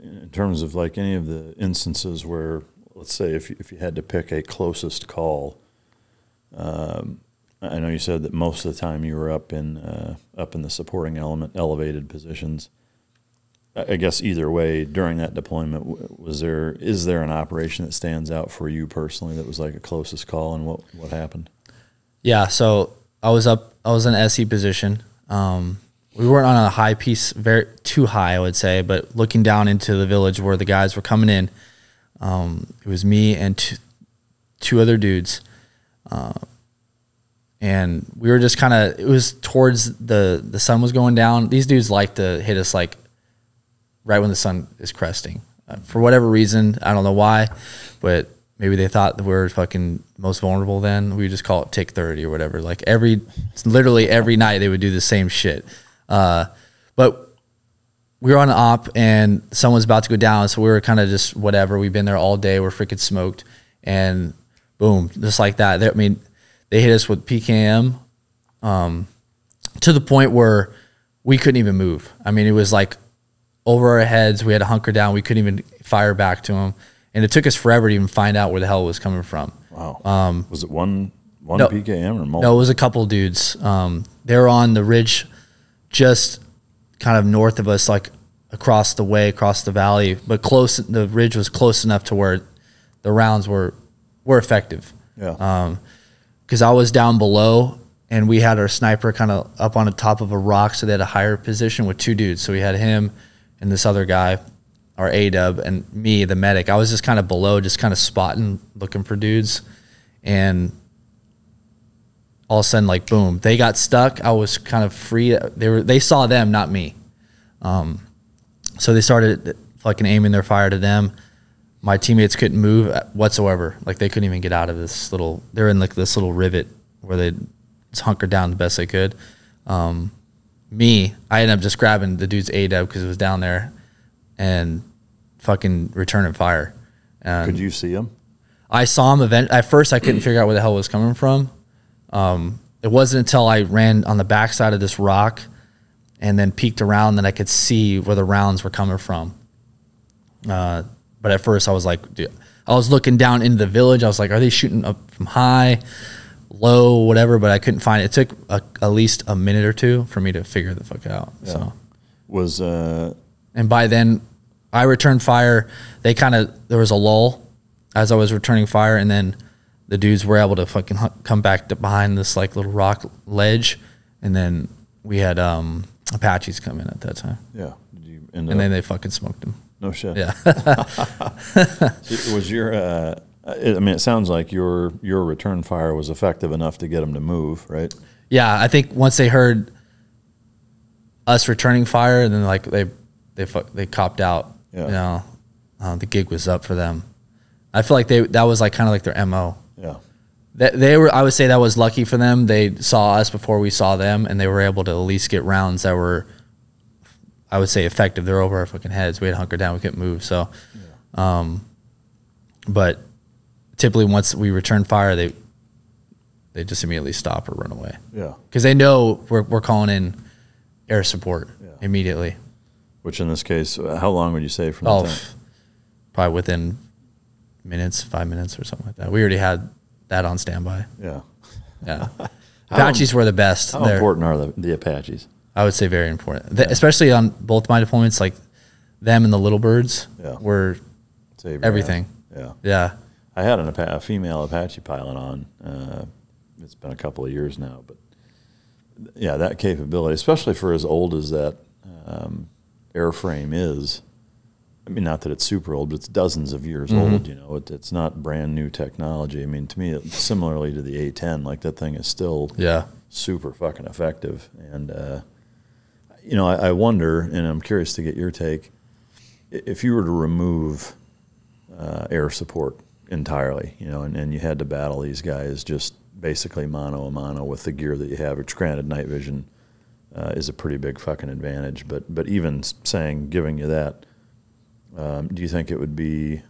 in terms of like any of the instances where, let's say, if you, if you had to pick a closest call. Um, I know you said that most of the time you were up in uh, up in the supporting element, elevated positions. I guess either way, during that deployment, was there is there an operation that stands out for you personally that was like a closest call, and what what happened? Yeah. So I was up. I was in SE position. Um, we weren't on a high piece, very too high, I would say. But looking down into the village where the guys were coming in, um, it was me and two, two other dudes, uh, and we were just kind of. It was towards the the sun was going down. These dudes like to hit us like right when the sun is cresting. Uh, for whatever reason, I don't know why, but maybe they thought that we were fucking most vulnerable then. We just call it tick 30 or whatever. Like every, literally every night they would do the same shit. Uh, but we were on an op and someone's about to go down. So we were kind of just whatever. We've been there all day. We're freaking smoked. And boom, just like that. They, I mean, they hit us with PKM um, to the point where we couldn't even move. I mean, it was like over our heads. We had to hunker down. We couldn't even fire back to them and it took us forever to even find out where the hell it was coming from. Wow. Um, was it one one no, PKM or multiple? No, it was a couple dudes. Um, they were on the ridge, just kind of north of us, like across the way, across the valley, but close. The ridge was close enough to where the rounds were were effective. Yeah. Because um, I was down below, and we had our sniper kind of up on the top of a rock, so they had a higher position with two dudes. So we had him and this other guy our A Dub and me, the medic, I was just kind of below, just kind of spotting, looking for dudes, and all of a sudden, like boom, they got stuck. I was kind of free. They were they saw them, not me. Um, so they started fucking aiming their fire to them. My teammates couldn't move whatsoever. Like they couldn't even get out of this little. They're in like this little rivet where they hunkered down the best they could. Um, me, I ended up just grabbing the dude's A dub because it was down there, and fucking returning fire. And Could you see him? I saw him event. At first, I couldn't figure out where the hell it was coming from. Um, it wasn't until I ran on the backside of this rock and then peeked around that I could see where the rounds were coming from. Uh, but at first, I was like, dude, I was looking down into the village. I was like, are they shooting up from high, low, whatever? But I couldn't find it. It took a, at least a minute or two for me to figure the fuck out. Yeah. So was uh, and by then I returned fire. They kind of there was a lull as I was returning fire, and then the dudes were able to fucking come back behind this like little rock ledge, and then we had um, Apaches come in at that time. Yeah, and up? then they fucking smoked them. No shit. Yeah. was your uh, I mean, it sounds like your your return fire was effective enough to get them to move, right? Yeah, I think once they heard us returning fire, and then like they they they copped out. Yeah. You know, uh, the gig was up for them. I feel like they that was like kind of like their mo. Yeah. They, they were. I would say that was lucky for them. They saw us before we saw them, and they were able to at least get rounds that were, I would say, effective. They're over our fucking heads. We had hunkered down. We couldn't move. So, yeah. um, but typically once we return fire, they they just immediately stop or run away. Yeah. Because they know we're we're calling in air support yeah. immediately. Which in this case, uh, how long would you say from oh, time? Probably within minutes, five minutes or something like that. We already had that on standby. Yeah. Yeah. Apaches were the best. How They're, important are the, the Apaches? I would say very important, yeah. especially on both my deployments. Like them and the little birds yeah. were everything. Yeah. Yeah. I had an, a female Apache pilot on. Uh, it's been a couple of years now, but yeah, that capability, especially for as old as that um, airframe is. I mean, not that it's super old, but it's dozens of years mm-hmm. old. You know, it, it's not brand new technology. I mean, to me, it, similarly to the A10, like that thing is still yeah super fucking effective. And uh, you know, I, I, wonder, and I'm curious to get your take, if you were to remove uh, air support entirely, you know, and, and you had to battle these guys just basically mano a mano with the gear that you have, which granted night vision uh, is a pretty big fucking advantage. But but even saying giving you that, um, do you think it would be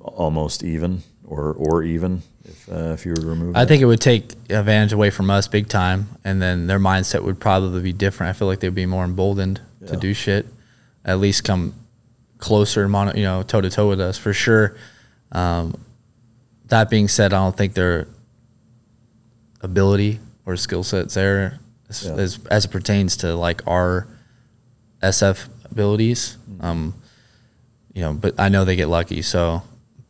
almost even or or even if uh, if you were to remove? I that? think it would take advantage away from us big time, and then their mindset would probably be different. I feel like they'd be more emboldened yeah. to do shit, at least come closer, mono, you know, toe to toe with us for sure. Um, that being said, I don't think their ability or skill sets there as, yeah. as, as, it pertains to like our SF abilities. Mm-hmm. Um, you know, but I know they get lucky, so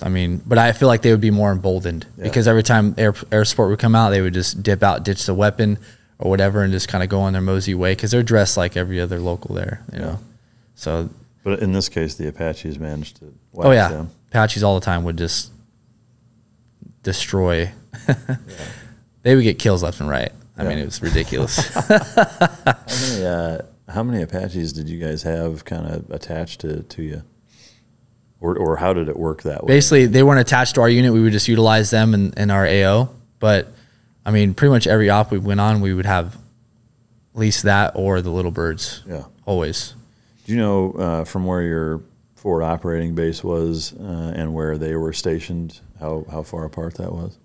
I mean, but I feel like they would be more emboldened Yeah. because every time air air sport would come out, they would just dip out, ditch the weapon or whatever, and just kind of go on their mosey way because they're dressed like every other local there, you Yeah. know. So, But in this case, the Apaches managed to. Oh yeah, them. Apaches all the time would just destroy. They would get kills left and right. I Yeah. mean, it was ridiculous. How many, uh, how many Apaches did you guys have kind of attached to, to you? Or, or how did it work that way? Basically, they weren't attached to our unit. We would just utilize them in, in our AO. But I mean, pretty much every op we went on, we would have at least that or the little birds. Yeah. Always. Do you know uh, from where your forward operating base was uh, and where they were stationed, how, how far apart that was?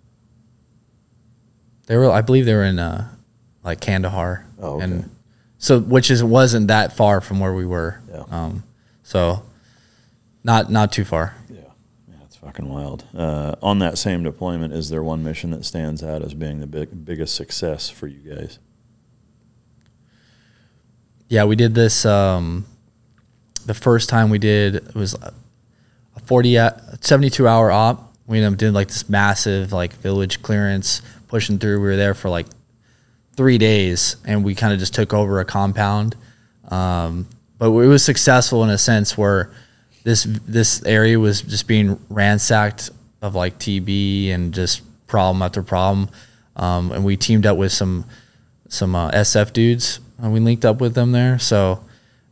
They were, I believe, they were in uh, like Kandahar, Oh, okay. and so which is wasn't that far from where we were. Yeah. Um, so not not too far. Yeah, yeah, it's fucking wild. Uh, on that same deployment, is there one mission that stands out as being the big, biggest success for you guys? Yeah, we did this. Um, the first time we did it was a 40, uh, 72 hour op. We doing like this massive like village clearance, pushing through. We were there for like three days, and we kind of just took over a compound. Um, but it was successful in a sense where this this area was just being ransacked of like TB and just problem after problem. Um, and we teamed up with some some uh, SF dudes. And we linked up with them there, so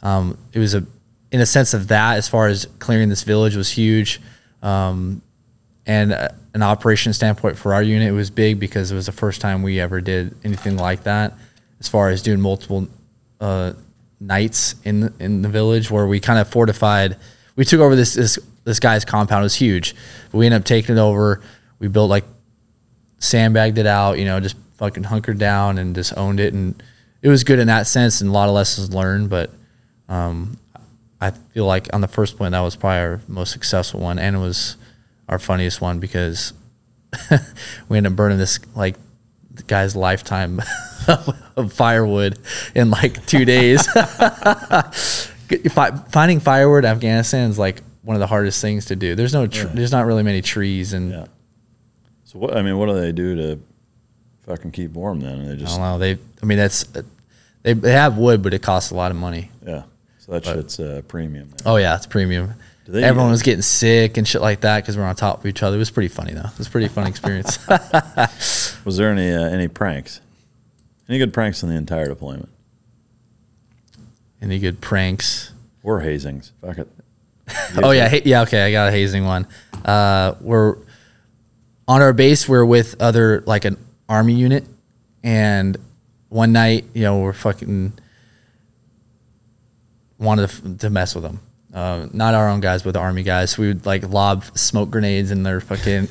um, it was a in a sense of that as far as clearing this village was huge. Um, and uh, an operation standpoint for our unit, it was big because it was the first time we ever did anything like that. As far as doing multiple uh, nights in the, in the village, where we kind of fortified, we took over this this this guy's compound. It was huge. We ended up taking it over. We built like sandbagged it out, you know, just fucking hunkered down and just owned it. And it was good in that sense and a lot of lessons learned. But um, I feel like on the first one, that was probably our most successful one. And it was our funniest one because we ended up burning this, like, the guy's lifetime of firewood in like two days. Finding firewood in Afghanistan is like one of the hardest things to do. There's no, tr- Yeah. there's not really many trees and Yeah. So what? I mean, what do they do to fucking keep warm then? They I just don't know. They, I mean, that's they, they have wood, but it costs a lot of money. yeah. So that shit's uh, premium. then. Oh yeah, it's premium. Everyone was getting sick and shit like that because we're on top of each other. It was pretty funny though. It was a pretty fun experience. Was there any uh, any pranks? Any good pranks in the entire deployment Any good pranks? or hazings? Fuck it. Oh yeah, ha- yeah. Okay, I got a hazing one. Uh, we're on our base. We're with other like an army unit, and one night, you know, we're fucking wanted to, to mess with them. Uh, not our own guys, but the army guys. So We would like lob smoke grenades in their fucking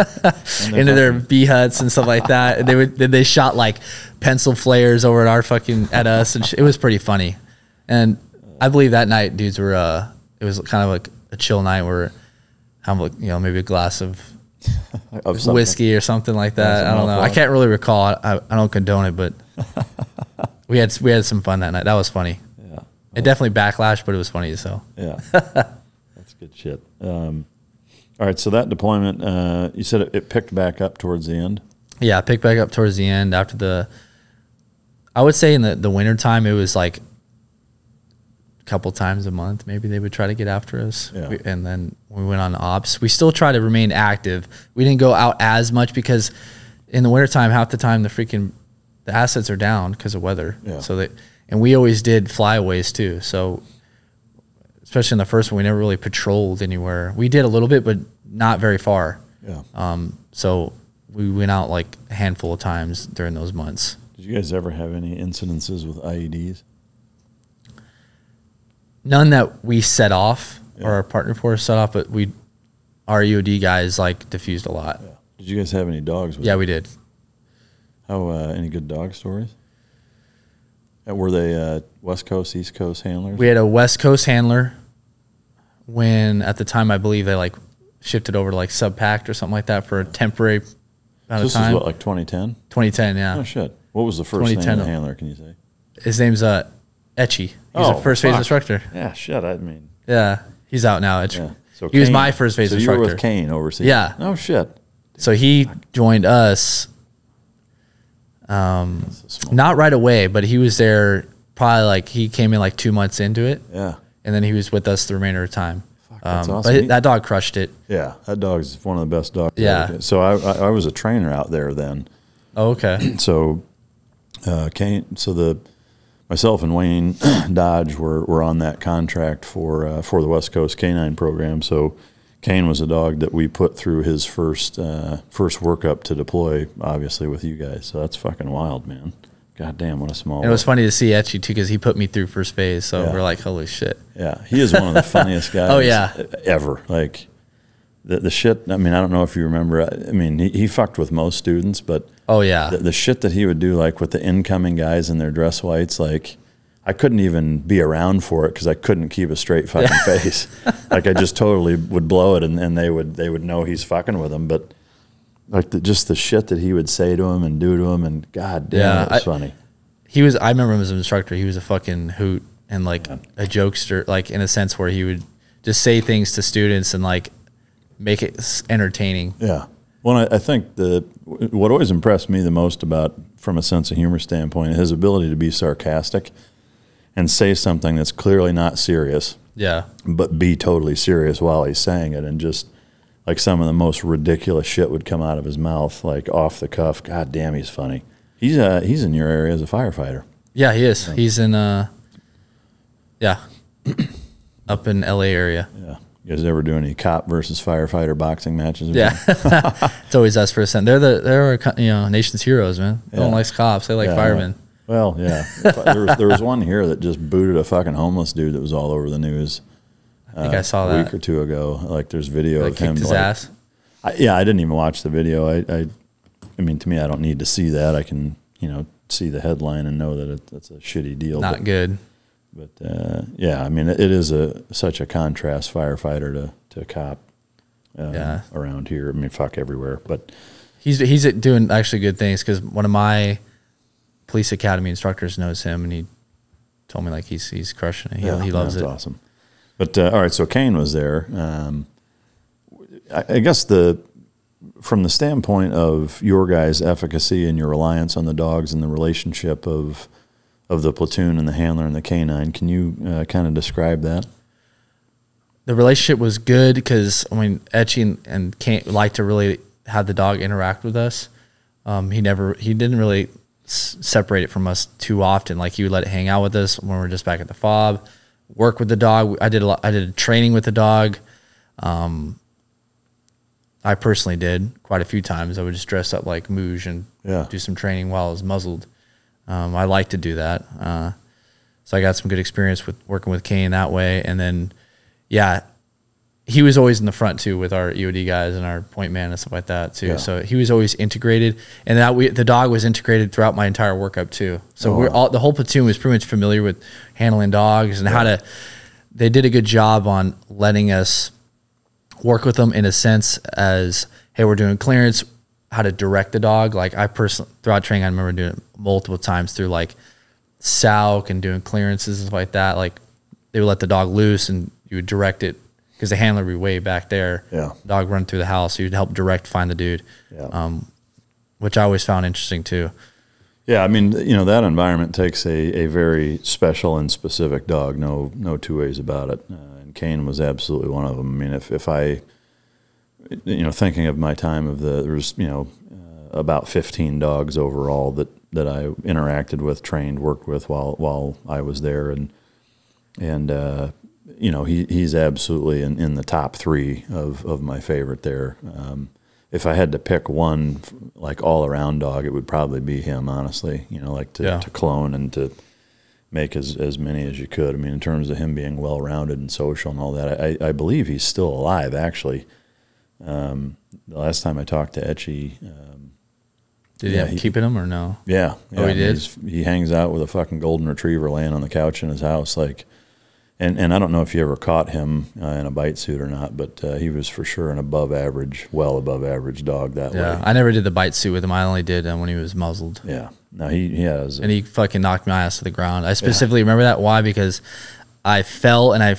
into their bee huts and stuff like that. And they would they shot like pencil flares over at our fucking at us, and sh- it was pretty funny. And I believe that night, dudes were. uh It was kind of like a chill night where have like you know maybe a glass of Of whiskey or something like that. I don't know. I can't really recall. I, I don't condone it, but we had we had some fun that night. That was funny. It definitely backlashed, but it was funny. So Yeah. That's good shit. Um, all right. So that deployment, uh, you said it, it picked back up towards the end. yeah, picked back up towards the end after the. I would say in the the winter time, it was like a couple times a month. Maybe they would try to get after us, Yeah. We- and then we went on ops. We still try to remain active. We didn't go out as much because in the wintertime, half the time the freaking the assets are down because of weather. Yeah. So that and we always did flyaways too. So especially in the first one, we never really patrolled anywhere. We did a little bit, but not very far. Yeah. Um, so we went out like a handful of times during those months. Did you guys ever have any incidences with IEDs? None that we set off Yeah. or our partner force set off, but we, our EOD guys like diffused a lot. Yeah, Did you guys have any dogs? With we did. How uh, any good dog stories? Uh, were they uh, West Coast, East Coast handlers? We had a West Coast handler when at the time I believe they like shifted over to like subpact or something like that for a temporary So amount of this is what, like 2010? 2010, yeah. Oh shit! What was the first name of 2010. the handler? Can you say? His name's uh Etchy. He's Oh, a first phase instructor. Yeah, shit. I mean, Yeah, he's out now. Etchy. Yeah. So he was my first phase so instructor. you were with Kane overseas. Yeah. Oh shit. So he joined us um, not right away, but he was there probably like he came in like two months into it, Yeah. and then he was with us the remainder of the time. that's Um, awesome. But that dog crushed it. Yeah. That dog's one of the best dogs. Yeah. ever. So I, I I was a trainer out there then. Oh, okay. so uh, Kane, so the myself and Wayne Dodge were, were on that contract for uh, for the West Coast Canine program. So Kane was a dog that we put through his first uh, first workup to deploy, obviously with you guys. So that's fucking wild, man. God damn, what a small. And it was funny to see Etchy too because he put me through first phase. So Yeah. we're like, holy shit. Yeah, he is one of the funniest guys. Oh, yeah. ever. Like the the shit. I mean, I don't know if you remember. I I mean, he, he fucked with most students, but Oh yeah. the, the shit that he would do, like with the incoming guys in their dress whites, like I couldn't even be around for it because I couldn't keep a straight fucking face. Like I just totally would blow it, and, and they would they would know he's fucking with them. But like the, just the shit that he would say to him and do to him, and god damn, Yeah, it was I- funny. he was I remember him as an instructor. He was a fucking hoot and like a jokester, like in a sense where he would just say things to students and like make it entertaining. Yeah. Well, I, I think the what always impressed me the most about, from a sense of humor standpoint, his ability to be sarcastic and say something that's clearly not serious, Yeah. but be totally serious while he's saying it, and just like some of the most ridiculous shit would come out of his mouth, like off the cuff. God damn, he's funny. He's uh, he's in your area as a firefighter. Yeah, he is. He's in uh yeah. Up in LA area. Yeah. You guys ever do any cop versus firefighter boxing matches? Yeah. it's always us for a cent. They're the they're our, you know, nation's heroes, man. They don't Yeah. like cops, they like Yeah, firemen. Well, yeah. there, was, there was one here that just booted a fucking homeless dude that was all over the news. I think I saw a week or two ago. Like there's video Like of him. his like- ass. I, yeah, I didn't even watch the video. I, I, I mean, to me, I don't need to see that. I can, you know, see the headline and know that it, that's a shitty deal. Not but, good. but uh, yeah, I mean, it, it is a such a contrast firefighter to to cop. Uh, Yeah. around here. I mean, fuck everywhere. But He's he's doing actually good things because one of my police academy instructors knows him, and he told me like he's he's crushing it. He, yeah, he loves that's it. awesome. But uh, all right, so Kane was there. Um, I, I guess the from the standpoint of your guys' efficacy and your reliance on the dogs and the relationship of of the platoon and the handler and the canine, can you uh, kind of describe that? The relationship was good because I mean Etchy and, and Kane like to really have the dog interact with us. Um, he never he didn't really separate it from us too often. Like he would let it hang out with us when we are just back at the fob, work with the dog. I did a lot. I did training with the dog. Um, I personally did quite a few times. I would just dress up like Mooj and Yeah. do some training while I was muzzled. Um, I like to do that. Uh, so I got some good experience with working with Kane that way. And then, yeah, he was always in the front too with our EOD guys and our point man and stuff like that too. Yeah. So he was always integrated, and that we the dog was integrated throughout my entire workup too. So Oh, we're all the whole platoon was pretty much familiar with handling dogs and how to. They did a good job on letting us work with them in a sense as hey we're doing clearance how to direct the dog like i personally throughout training i remember doing it multiple times through like souk and doing clearances and stuff like that like they would let the dog loose and you would direct it because the handler would be way back there Yeah. dog run through the house you'd help direct find the dude Yeah. um, which i always found interesting too Yeah, I mean, you know, that environment takes a, a very special and specific dog. No, no two ways about it. Uh, and Kane was absolutely one of them. I mean, if, if I, you know, thinking of my time of the, there was, you know, uh, about 15 dogs overall that, that I interacted with, trained, worked with while, while I was there. And, and, uh, you know, he, he's absolutely in, in the top three of, of my favorite there. Um, if I had to pick one like all around dog, it would probably be him, honestly. You know, like to, Yeah. to clone and to make as, as many as you could. I mean, in terms of him being well rounded and social and all that, I, I believe he's still alive, actually. Um, the last time I talked to Etchy, um, did Yeah, he- keep him or no yeah, yeah, Oh, he I mean, did? He hangs out with a fucking golden retriever laying on the couch in his house, like. And, and I don't know if you ever caught him uh, in a bite suit or not, but uh, he was for sure an above average, well above average dog that yeah way. i never did the bite suit with him i only did um, when he was muzzled Yeah. No, he, he has. and he fucking knocked my ass to the ground. I specifically remember that why because I fell and I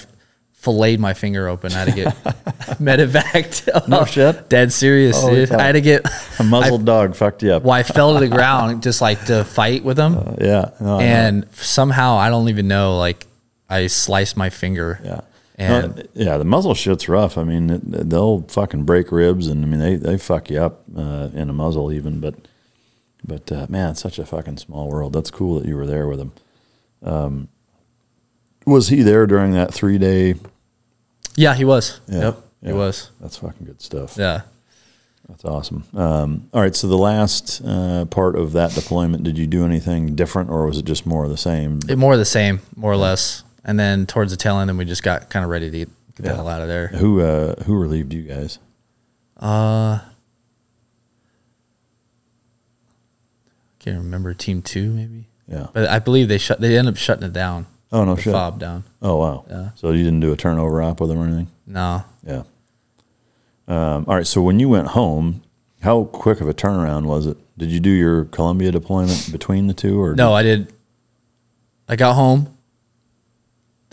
filleted my finger open. I had to get medevaced. No shit? Dead serious, dude. I had to get. A muzzled dog fucked you up. Well, I fell to the ground just like to fight with him. Uh, yeah. No, I and somehow I don't even know. Like I sliced my finger. Yeah. And No, yeah, the muzzle shit's rough. I mean, it, they'll fucking break ribs, and I mean, they, they fuck you up uh, in a muzzle even. But, but uh, man, it's such a fucking small world. That's cool that you were there with him. Um, was he there during that three day? yeah, he was. Yeah, Yep, yeah. he was. That's fucking good stuff. Yeah. That's awesome. Um, all right, so the last uh, part of that deployment, did you do anything different, or was it just more of the same? It, more of the same, more or less. And then towards the tail end, then we just got kind of ready to get, get the hell out of there. Who uh, who relieved you guys? Uh, can't remember team two maybe, Yeah. but I believe they shut. They ended up shutting it down. Oh no shit. fob down. Oh wow. Yeah. So you didn't do a turnover op with them or anything? No, Yeah. Um, all right. So when you went home, how quick of a turnaround was it? Did you do your Columbia deployment between the two, or no, I did. I got home,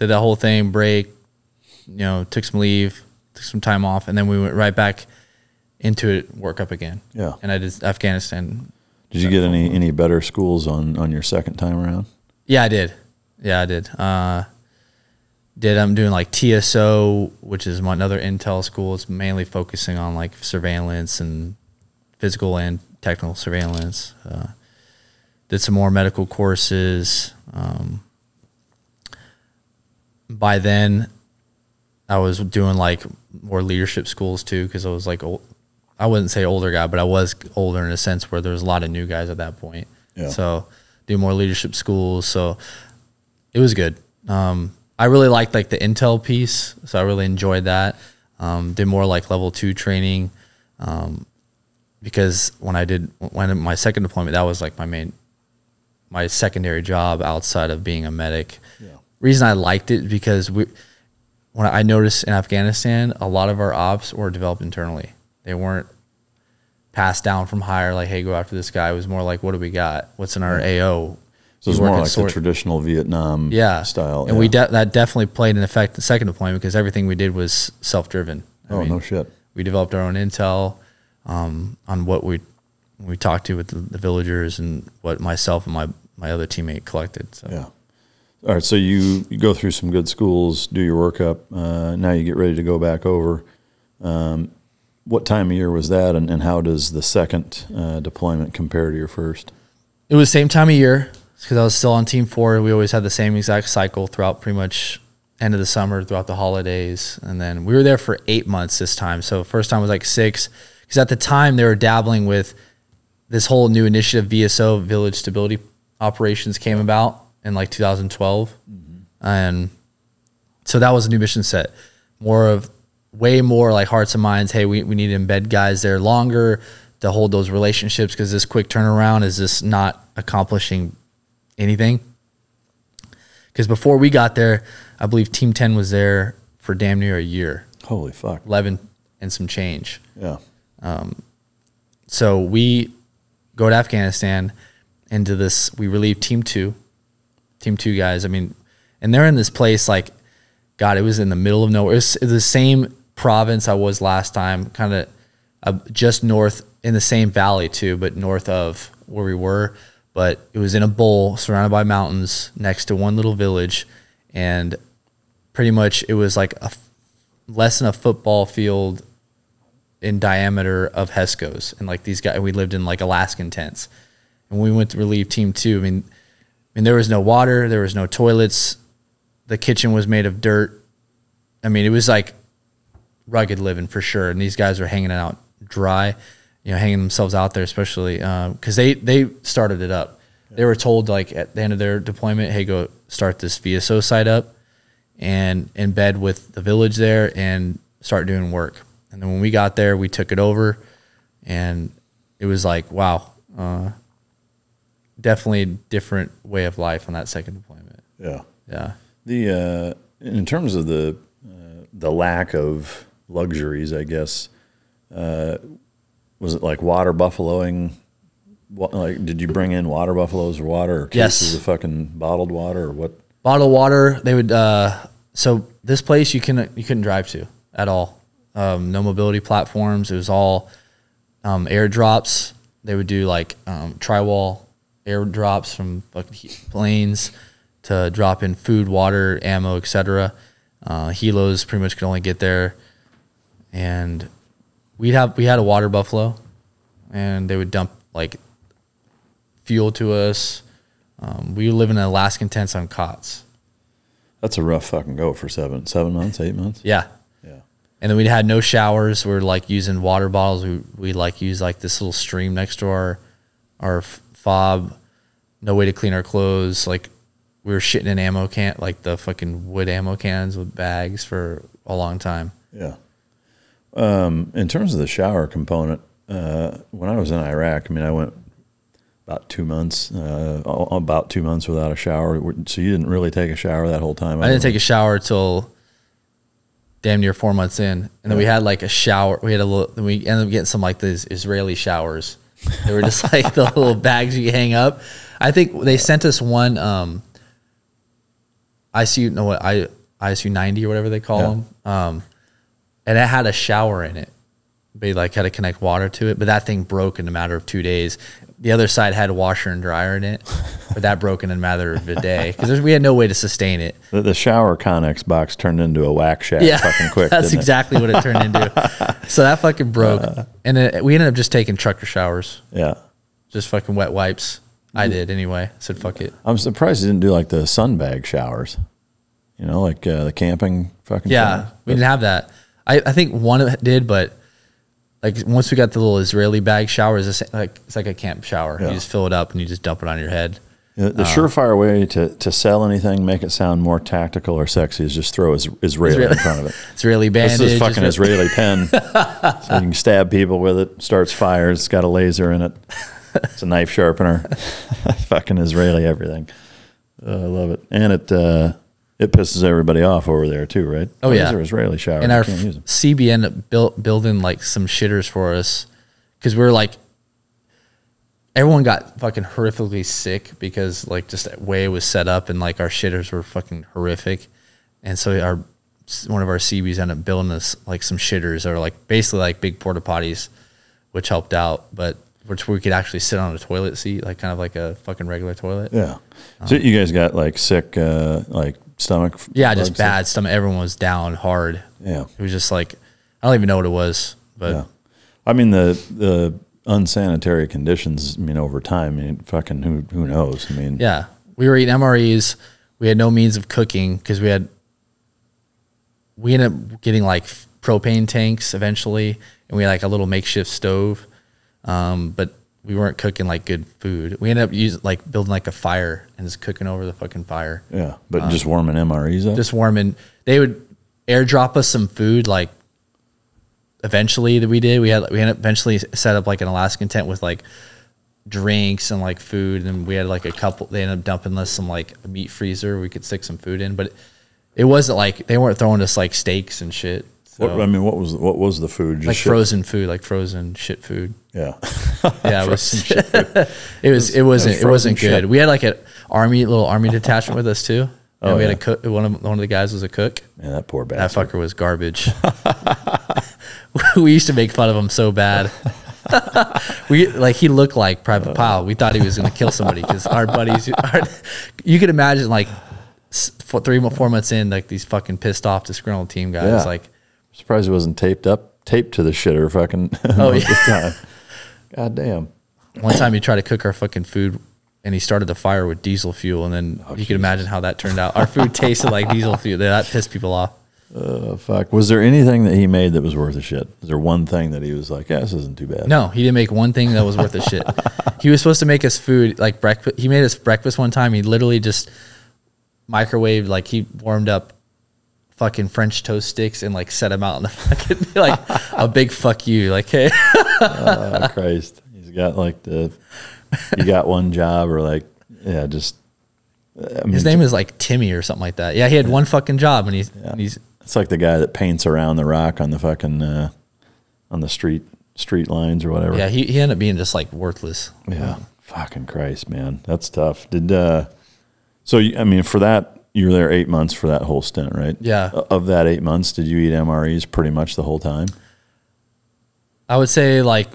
did that whole thing, break, you know, took some leave, took some time off, and then we went right back into it, work up again. Yeah. And I did Afghanistan. Did you get any any better schools on on your second time around? Yeah, I did. Yeah, I did. Uh, did I'm doing like TSO, which is my- another intel school. It's mainly focusing on like surveillance and physical and technical surveillance. Uh, did some more medical courses. Um, by then, I was doing like more leadership schools too because I was like old. I wouldn't say older guy, but I was older in a sense where there was a lot of new guys at that point. Yeah. So do more leadership schools. So it was good. Um, I really liked like the intel piece, so I really enjoyed that. Um, did more like level two training, um, because when I did when my second deployment, that was like my main, my secondary job outside of being a medic. Yeah. Reason I liked it because we, when I noticed in Afghanistan, a lot of our ops were developed internally. They weren't passed down from higher, like, hey, go after this guy. It was more like, what do we got? What's in our AO? So it's more like sort- the traditional Vietnam yeah style. and we de- that definitely played an effect the second deployment because everything we did was self-driven oh mean, no shit. we developed our own intel um, on what we we talked to with the, the villagers and what myself and my my other teammate collected so Yeah. All right. So you, you go through some good schools, do your workup. Uh, now you get ready to go back over. Um, what time of year was that, and, and how does the second uh, deployment compare to your first? it was same time of year because I was still on team four we always had the same exact cycle throughout pretty much end of the summer throughout the holidays and then we were there for eight months this time so first time was like six because at the time they were dabbling with this whole new initiative VSO Village Stability Operations came about in like 2012, and so that was a new mission set. More of way more like hearts and minds. Hey, we, we need to embed guys there longer to hold those relationships because this quick turnaround is just not accomplishing anything. Because before we got there, I believe Team 10 was there for damn near a year, Holy fuck. 11 and some change. Yeah. Um, So we go to Afghanistan into this. We relieve Team Two, Team Two guys. I mean, and they're in this place like, God, it was in the middle of nowhere. It's the same province I was last time, kind of uh, just north in the same valley too, but north of where we were. But it was in a bowl surrounded by mountains next to one little village, and pretty much it was like a less than a football field in diameter of Hesco's, and like these guys, we lived in like Alaskan tents, and we went to relieve Team Two. I mean, mean there was no water, there was no toilets, the kitchen was made of dirt. I mean, it was like rugged living for sure, and these guys were hanging out dry, you know, hanging themselves out there, especially because they they started it up. They were told like at the end of their deployment, hey, go start this VSO site up and embed with the village there and start doing work. And then when we got there, we took it over, and it was like, wow, uh, definitely a different way of life on that second deployment. Yeah. Yeah. The uh, in terms of the uh, the lack of luxuries, I guess, uh, was it like water buffaloing? What, like, did you bring in water buffaloes or water or Yes. cases of fucking bottled water or what? Bottled water, they would, uh, so this place you can you couldn't drive to at all. Um, no mobility platforms. It was all um, airdrops. They would do like um, tri-wall airdrops from fucking planes to drop in food, water, ammo, etc. Uh, helos pretty much could only get there, and we'd have we had a water buffalo, and they would dump like fuel to us. Um, we were living in Alaskan tents on cots. That's a rough fucking go for seven, seven months, eight months. Yeah, Yeah. and then we had no showers. We are like using water bottles. We we like use like this little stream next to our our fob. No way to clean our clothes. Like we were shitting in ammo can like the fucking wood ammo cans with bags for a long time. Yeah. Um, in terms of the shower component, uh, when I was in Iraq, I mean, I went about two months, uh, about two months without a shower. So you didn't really take a shower that whole time. I didn't take a shower till damn near four months in, and then we had like a shower. We had a little. Then we ended up getting some like these Israeli showers. They were just like the little bags you hang up. I think they sent us one um, ICU no what I ISU ninety or whatever they call Yeah. them, um, and it had a shower in it. They like had to connect water to it, but that thing broke in a matter of two days. The other side had washer and dryer in it, but that broke in a matter of a day because we had no way to sustain it. The, the shower Connex box turned into a whack shack Yeah, fucking quick. that's didn't it? exactly what it turned into. so that fucking broke, and then we ended up just taking trucker showers, Yeah. just fucking wet wipes. I did anyway. I said fuck it. I'm surprised you didn't do like the sunbag showers. You know, like uh, the camping fucking. Yeah, showers. we didn't have that. I, I think one of it did, but like once we got the little Israeli bag showers, it's like it's like a camp shower. Yeah. You just fill it up and you just dump it on your head. The, the Uh. surefire way to, to sell anything, make it sound more tactical or sexy, is just throw is, Israeli in front of it. Israeli bandage. This is fucking Israeli- Israeli pen. so you can stab people with it. Starts fires. It's got a laser in it. It's a knife sharpener. fucking Israeli everything. Uh, I love it, and it uh, it pisses everybody off over there too, right? Oh, Why yeah. there Israeli showers. and our can't use them. Seabee ended up built, building like some shitters for us because we were like, everyone got fucking horrifically sick because like just the way it was set up and like our shitters were fucking horrific, and so our one of our Seabees ended up building us like some shitters or like basically like big porta potties, which helped out, but which we could actually sit on a toilet seat, like kind of like a fucking regular toilet. Yeah. So you guys got like sick, uh, like stomach. Yeah, just bad stomach. Everyone was down hard. Yeah. It was just like I don't even know what it was, but Yeah. I mean the the unsanitary conditions. I mean over time. I mean fucking who who knows? I mean Yeah, we were eating MREs. We had no means of cooking because we had. We ended up getting like propane tanks eventually, and we had like a little makeshift stove, um, but we weren't cooking like good food. We ended up using like building like a fire and just cooking over the fucking fire, yeah, but um, just warming MREs up. Just warming. They would airdrop us some food like. Eventually, that we did, we had we ended up eventually set up like an Alaskan tent with like drinks and like food and we had like a couple they ended up dumping us some like a meat freezer we could stick some food in but it, it wasn't like they weren't throwing us like steaks and shit so, what, I mean, what was what was the food? Just like shit? frozen food like frozen shit food Yeah. yeah it was it was it wasn't it wasn't good shit. we had like an army little army detachment with us too and Oh, we had a cook one of one of the guys was a cook Man, that poor bastard. that fucker was garbage we used to make fun of him so bad we like he looked like Private Pyle. We thought he was going to kill somebody because our buddies. Our, you could imagine like for three four months in, like these fucking pissed off, disgruntled team guys. Yeah. Like Surprised it wasn't taped up, taped to the shitter. Fucking. Oh, yeah. time. God damn. one time he tried to cook our fucking food. And he started the fire with diesel fuel, and then Oh, you can imagine how that turned out. Our food tasted like diesel fuel. That pissed people off. Oh, fuck. Was there anything that he made that was worth a shit? Is there one thing that he was like, yeah, this isn't too bad? No, he didn't make one thing that was worth a shit. He was supposed to make us food like breakfast. He made us breakfast one time. He literally just microwaved like he warmed up fucking French toast sticks and like set them out in the fucking like a big fuck you. Like hey, Oh, Christ. He's got like the, you got one job or like, yeah, just, I mean, his name is like Timmy or something like that. Yeah, he had one fucking job and he's and he's it's like the guy that paints around the rock on the fucking, uh, on the street, street lines or whatever. yeah he, he ended up being just like worthless. Yeah. Fucking Christ, man. That's tough. Did uh so you- I mean for that you were there eight months for that whole stint, right? Yeah. Of that eight months, did you eat MREs pretty much the whole time? I would say like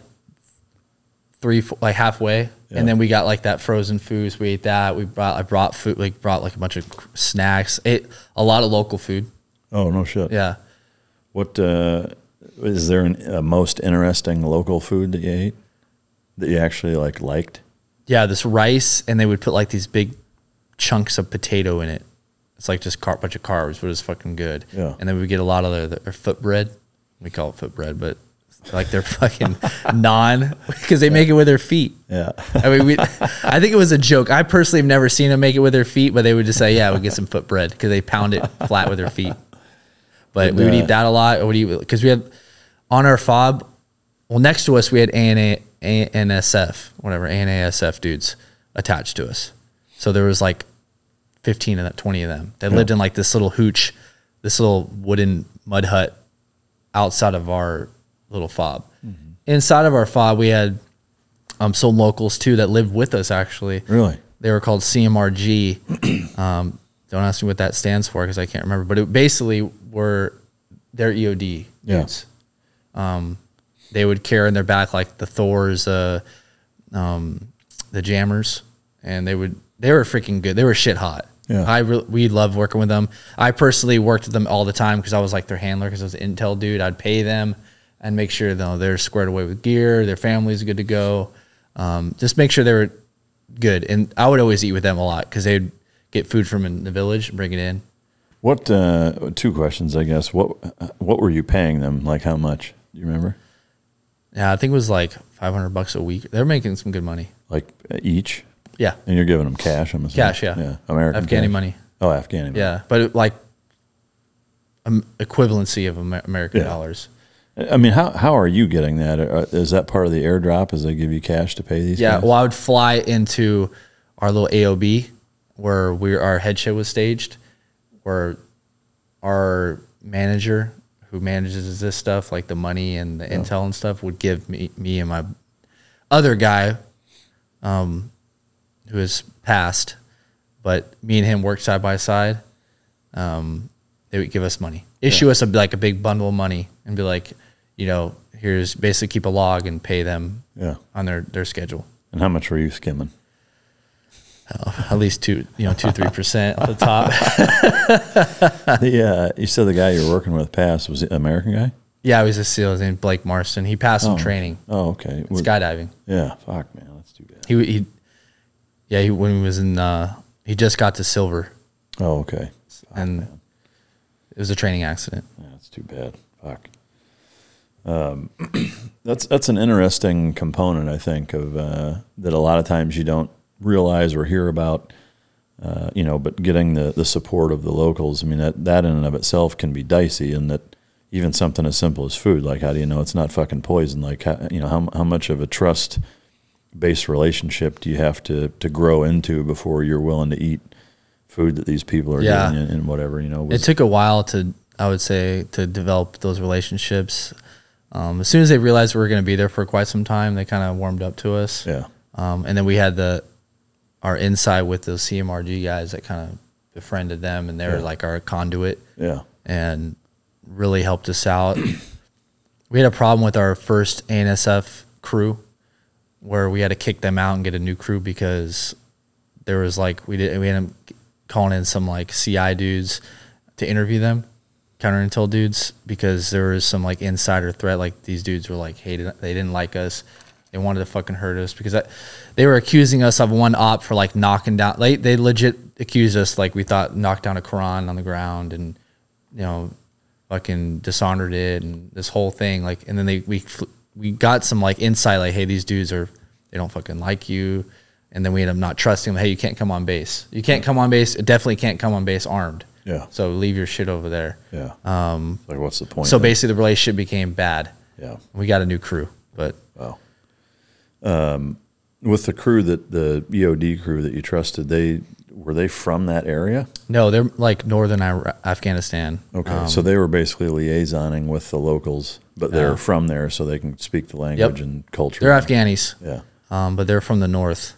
three, four, like halfway, Yeah. and then we got like that frozen foods. We ate that. We brought I brought food, like brought like a bunch of snacks. Ate a lot of local food. Oh no shit. Yeah. What uh, is there an, a most interesting local food that you ate that you actually like liked? Yeah, this rice, and they would put like these big chunks of potato in it. It's like just a bunch of carbs, but it's fucking good. Yeah. And then we get a lot of their, their foot bread. We call it foot bread, but like they're fucking naan because they make it with their feet. Yeah. I mean, we, I think it was a joke. I personally have never seen them make it with their feet, but they would just say, "Yeah, we'll get some foot bread" because they pound it flat with their feet. But we would eat that a lot. Or eat because we had on our fob. Well, next to us we had ANA, ANSF, whatever ANASF dudes attached to us. So there was like fifteen of them, twenty of them. They lived in like this little hooch, this little wooden mud hut outside of our little fob. Inside of our fob, we had um, some locals too that lived with us actually. Really? They were called CMRG. um, don't ask me what that stands for because I can't remember. But it basically were their EOD Yeah. dudes. Um, they would carry in their back like the Thors, uh, um, the Jammers, and they would they were freaking good. They were shit hot. Yeah. I we loved working with them. I personally worked with them all the time because I was like their handler because I was an Intel dude. I'd pay them and make sure you know, they're squared away with gear, their family's good to go. Um, just make sure they were good. And I would always eat with them a lot because they'd get food from in the village and bring it in. What? Uh, two questions, I guess. What? What were you paying them? Like how much? Do you remember? Yeah, I think it was like 500 bucks a week. They're making some good money. Like each? Yeah. And you're giving them cash? I'm assuming. Cash, yeah. Yeah. American Afghani cash. money. Oh, Afghani money. Yeah. But it, like um, equivalency of Amer- American Yeah. dollars. I mean, how how are you getting that? Uh, that part of the airdrop? Is they give you cash to pay these? Yeah. guys? Well, I would fly into our little AOB where we our head show was staged, where our manager who manages this stuff, like the money and the intel and stuff, would give me me and my other guy, um, who has passed, but me and him worked side by side. Um, they would give us money, issue us a, like a big bundle of money, and be like, you know, here's basically keep a log and pay them Yeah. on their their schedule. And how much were you skimming? At least two, you know, two three percent at the top. the uh, you said the guy you were working with passed was an American guy. yeah, he was a SEAL. His name Blake Marston. He passed some Oh. training, Oh, okay. Skydiving. Yeah. Fuck, man, that's too bad. He he, yeah, he when he was in, uh, he just got to silver, Oh, okay. And it was a training accident. Yeah, that's too bad. Fuck. Um, that's that's an interesting component, I think, of uh, that a lot of times you don't realize or hear about. Uh, you know, but getting the, the support of the locals, I mean, that, that in and of itself can be dicey, and that even something as simple as food, like how do you know it's not fucking poison? Like, how, you know, how, how much of a trust based relationship do you have to, to grow into before you're willing to eat food that these people are Yeah. getting and, whatever, you know? It took a while to, I would say, to develop those relationships. Um, as soon as they realized we were going to be there for quite some time, they kind of warmed up to us. yeah. Um, and then we had the our inside with those CMRG guys that kind of befriended them, and they were Yeah. like our conduit Yeah. and really helped us out. we had a problem with our first ANSF crew where we had to kick them out and get a new crew because there was like we did we ended up calling in some like CI dudes to interview them, counter intel dudes, because there was some like insider threat. Like these dudes were like hated, they didn't like us, they wanted to fucking hurt us because that, they were accusing us of one op for like knocking down. They they legit accused us like we thought knocked down a Quran on the ground and you know fucking dishonored it and this whole thing like and then they we fl- we got some like insight like hey these dudes are they don't fucking like you and then we end up not trusting them hey you can't come on base you can't come on base definitely can't come on base armed Yeah. so leave your shit over there Yeah. Um, like, what's the point? so then? basically the relationship became bad yeah. we got a new crew but Wow. Um, with the crew that the EOD crew that you trusted, they were they from that area? no they're like northern Ira- afghanistan Okay, Um, so they were basically liaisoning with the locals, but they're Yeah. from there, so they can speak the language and culture. they're afghanis Yeah. um, but they're from the north,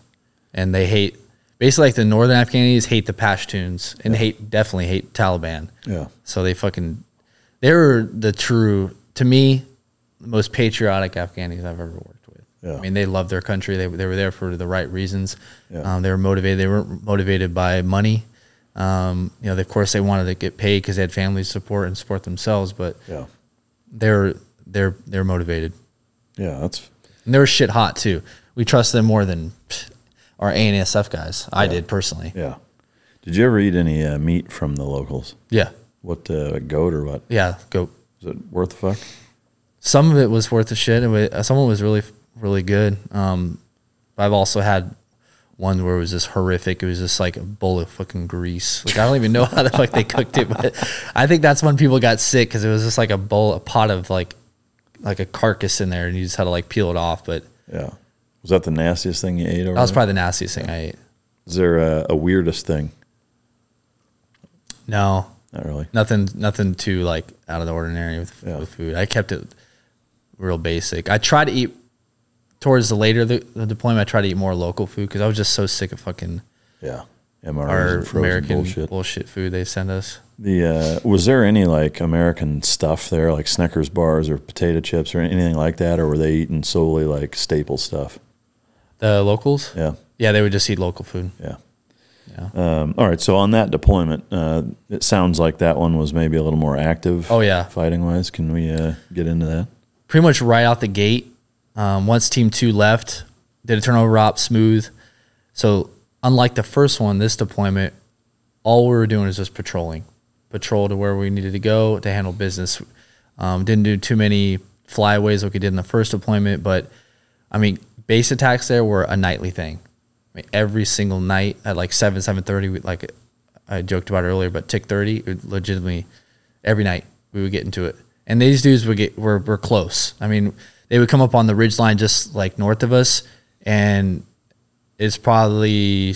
and they hate basically like the northern Afghanis hate the Pashtuns and hate definitely hate Taliban. Yeah. So they fucking they were the true to me the most patriotic Afghanis I've ever worked. Yeah. I mean, they loved their country. They they were there for the right reasons. Yeah. Um, they were motivated. They weren't motivated by money. Um, you know, of course, they wanted to get paid because they had family support and support themselves. But Yeah. they're they're they're motivated. Yeah. That's And they were shit hot too. We trust them more than our ANSF guys. I did personally. yeah. Did you ever eat any uh, meat from the locals? Yeah, What uh, goat or what? yeah. goat. Is it worth the fuck? Some of it was worth the shit. It was, some of it was really really good. Um, but I've also had one where it was just horrific. It was just like a bowl of fucking grease. Like I don't even know how the fuck they cooked it, but I think that's when people got sick because it was just like a bowl, a pot of like like a carcass in there, and you just had to like peel it off. But Yeah. Was that the nastiest thing you ate over that was there? probably the nastiest thing I ate. Is there a, a weirdest thing? No, Not really. nothing nothing too like out of the ordinary with, Yeah. with food. I kept it real basic. I tried to eat towards the later the, the deployment. I tried to eat more local food because I was just so sick of fucking Yeah. MREs our American bullshit. bullshit. food they send us. The uh, was there any like American stuff there, like Snickers bars or potato chips or anything like that, or were they eating solely like staple stuff? The locals, Yeah, yeah, they would just eat local food. yeah. Yeah. Um, all right, so on that deployment, uh, it sounds like that one was maybe a little more active. Oh, yeah. fighting wise. Can we uh, get into that? Pretty much right out the gate. Um, once Team Two left, did a turnover op smooth. So unlike the first one, this deployment, all we were doing is just patrolling, patrol to where we needed to go to handle business. Um, didn't do too many flyaways like we did in the first deployment, but I mean, base attacks there were a nightly thing. I mean, every single night at like seven, seven thirty, like I joked about earlier, but tick thirty, legitimately every night we would get into it. And these dudes would get were were close. I mean, they would come up on the ridge line just like north of us, and it's probably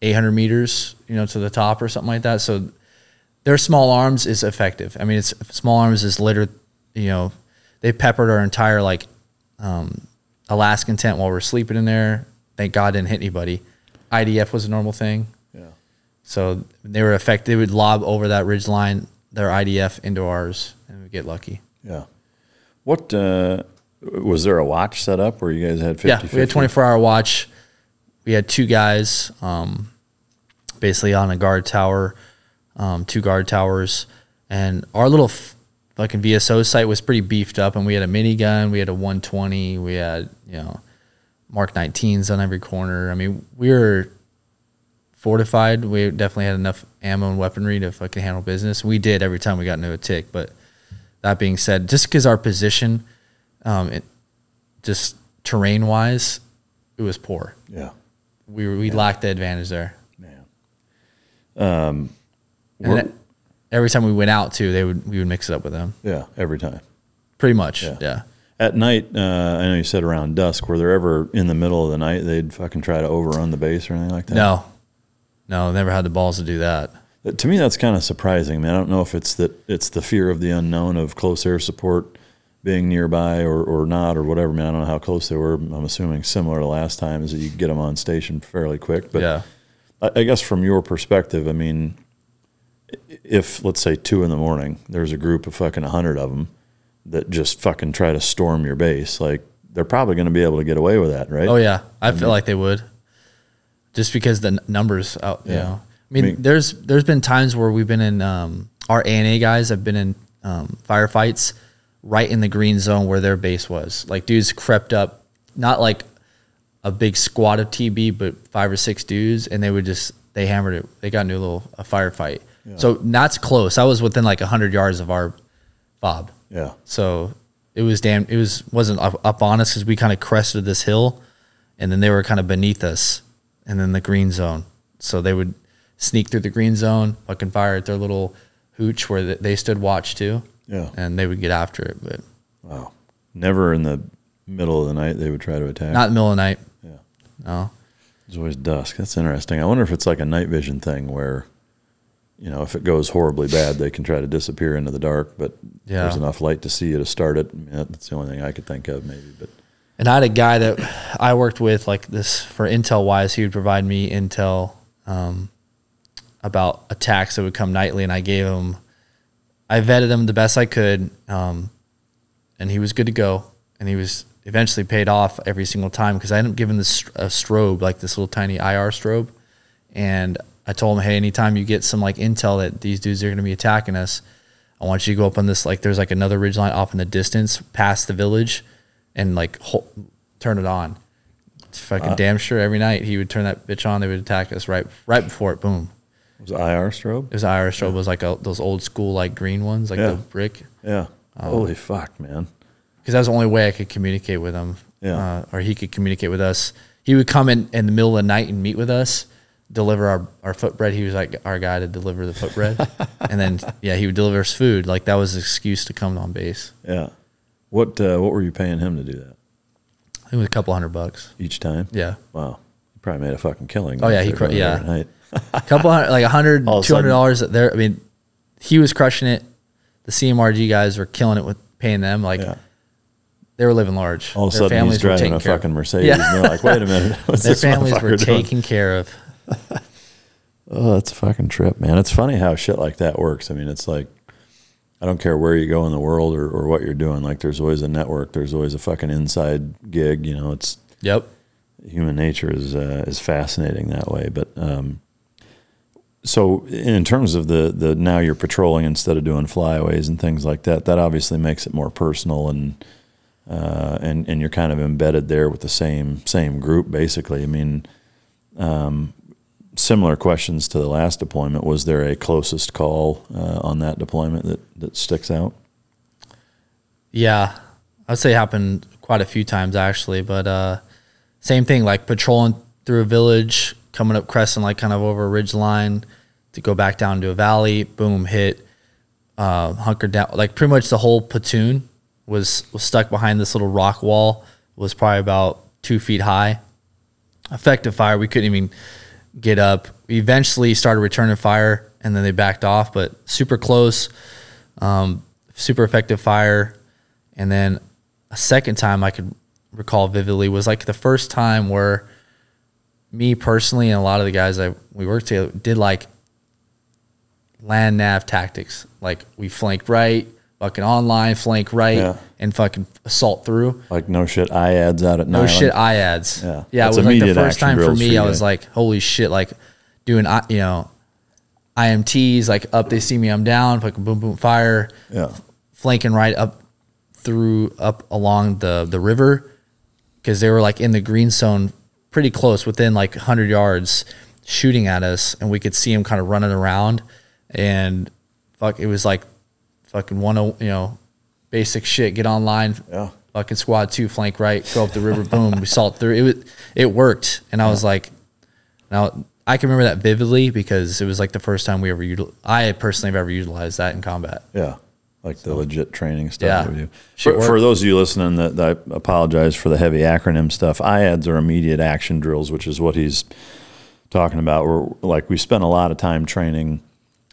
800 meters, you know, to the top or something like that. So their small arms is effective. I mean, it's small arms is littered, you know, they peppered our entire like um, Alaskan tent while we are sleeping in there. Thank God didn't hit anybody. IDF was a normal thing. Yeah. So they were effective. They would lob over that ridge line, their IDF into ours, and we get lucky. Yeah. What uh, was there a watch set up where you guys had 50 yeah, we had 24 hour watch. We had two guys, um, basically on a guard tower, um, two guard towers, and our little fucking VSO site was pretty beefed up. And we had a minigun, we had a 120, we had you know Mark 19s on every corner. I mean, we were fortified. We definitely had enough ammo and weaponry to fucking handle business. We did every time we got into a tick. But that being said, just because our position, um, it, just terrain wise, it was poor. Yeah. We were, we lacked the advantage there. Man. And We're- every time we went out too, they would we would mix it up with them. Yeah. Every time. Pretty much. Yeah. Yeah. At night, uh, I know you said around dusk. Were there ever in the middle of the night they'd fucking try to overrun the base or anything like that? No. No, never had the balls to do that. To me, that's kind of surprising. I Man, I don't know if it's that it's the fear of the unknown of close air support being nearby or, or not or whatever. Man, I don't know how close they were. I'm assuming similar to last time is that you get them on station fairly quick. But yeah. I, I guess from your perspective, I mean, if let's say two in the morning, there's a group of fucking hundred of them that just fucking try to storm your base, like they're probably going to be able to get away with that, right? Oh yeah, I feel like they would, just because the n- numbers out. You Yeah. know, I mean, I mean- there's there's been times where we've been in um, our ANA guys have been in um, firefights right in the green zone where their base was. Like dudes crept up, not like a big squad of TB, but five or six dudes, and they would just they hammered it. They got into a little a firefight. So that's close. I was within like hundred yards of our fob. Yeah. So it was damn. It was wasn't up, up on us because we kind of crested this hill, and then they were kind of beneath us, and then the green zone. So they would sneak through the green zone, fucking fire at their little hooch where they stood watch too, Yeah. and they would get after it, but Wow. Never in the middle of the night they would try to attack. not in the middle of the night. yeah. No. It's always dusk. That's interesting. I wonder if it's like a night vision thing where, you know, if it goes horribly bad, they can try to disappear into the dark, but Yeah. there's enough light to see you to start it. I mean, that's the only thing I could think of, maybe. But And I had a guy that I worked with like this for intel wise. He would provide me intel um, about attacks that would come nightly, and I gave him, I vetted him the best I could, um, and he was good to go. And he was eventually paid off every single time because I ended up giving this a strobe, like this little tiny IR strobe, and I told him, hey, anytime you get some like intel that these dudes are going to be attacking us, I want you to go up on this like there's like another ridge line off in the distance past the village, and like turn it on. It's fucking damn sure every night he would turn that bitch on. They would attack us right right before it. Boom. Was it IR strobe? It was IR strobe. It was like a, those old school like green ones, like Yeah. the brick. Yeah. Holy fuck, man. because that was the only way I could communicate with him. Yeah. Uh, or he could communicate with us. He would come in in the middle of the night and meet with us, deliver our, our foot bread. He was like our guy to deliver the foot bread. and then, yeah, he would deliver us food. Like that was the excuse to come on base. Yeah. What uh, what were you paying him to do that I think it was a couple hundred bucks. each time? Yeah. Wow. You probably made a fucking killing. Oh, yeah, he cr- yeah. night. A couple hundred, like a hundred, All of a two hundred dollars there. I mean, he was crushing it. The CMRG guys were killing it with paying them. Like Yeah. they were living large. All of a Their sudden, he's driving a fucking Mercedes. Yeah. And they're like, wait a minute. What's Their this families were doing? taken care of. Oh, that's a fucking trip, man. It's funny how shit like that works. I mean, it's like, I don't care where you go in the world or, or what you're doing. Like, there's always a network. There's always a fucking inside gig. You know, it's Yep. human nature is uh, is fascinating that way. But um, so in terms of the the now you're patrolling instead of doing flyaways and things like that, that obviously makes it more personal and uh, and and you're kind of embedded there with the same same group basically. I mean, um, similar questions to the last deployment. Was there a closest call uh, on that deployment that that sticks out? Yeah, I'd say happened quite a few times actually, but uh, same thing like patrolling through a village, coming up crescent like kind of over a ridge line to go back down to a valley. Boom, hit, uh, hunkered down. Like pretty much the whole platoon was was stuck behind this little rock wall. Was probably about two feet high. Effective fire, we couldn't even get up. We eventually started returning fire, and then they backed off. But super close, um, super effective fire. And then a second time I could recall vividly was like the first time where me personally and a lot of the guys I we worked together did like land nav tactics. Like we flanked right, fucking online, flank right, Yeah. and fucking assault through. Like no shit, IADs out at night. No Nyland? shit, IADs. Yeah. yeah. That's it was like the first time for drills for me. I was like, holy shit, like doing, I- you know, IMTs. Like up, they see me, I'm down. Fucking boom, boom, fire. Yeah. Flanking right up through up along the the river because they were like in the green zone, pretty close, within like 100 yards, shooting at us, and we could see him kind of running around, and fuck, it was like fucking one, you know, basic shit. Get online, Yeah. fucking squad two, flank right, go up the river, boom, we salt through. It was, it worked, and I was like, now I can remember that vividly because it was like the first time we ever util- I personally have ever utilized that in combat. Yeah, like the legit training stuff Yeah. that we do. For, for those of you listening, that, that I apologize for the heavy acronym stuff. IADs are immediate action drills, which is what he's talking about. We're like we spent a lot of time training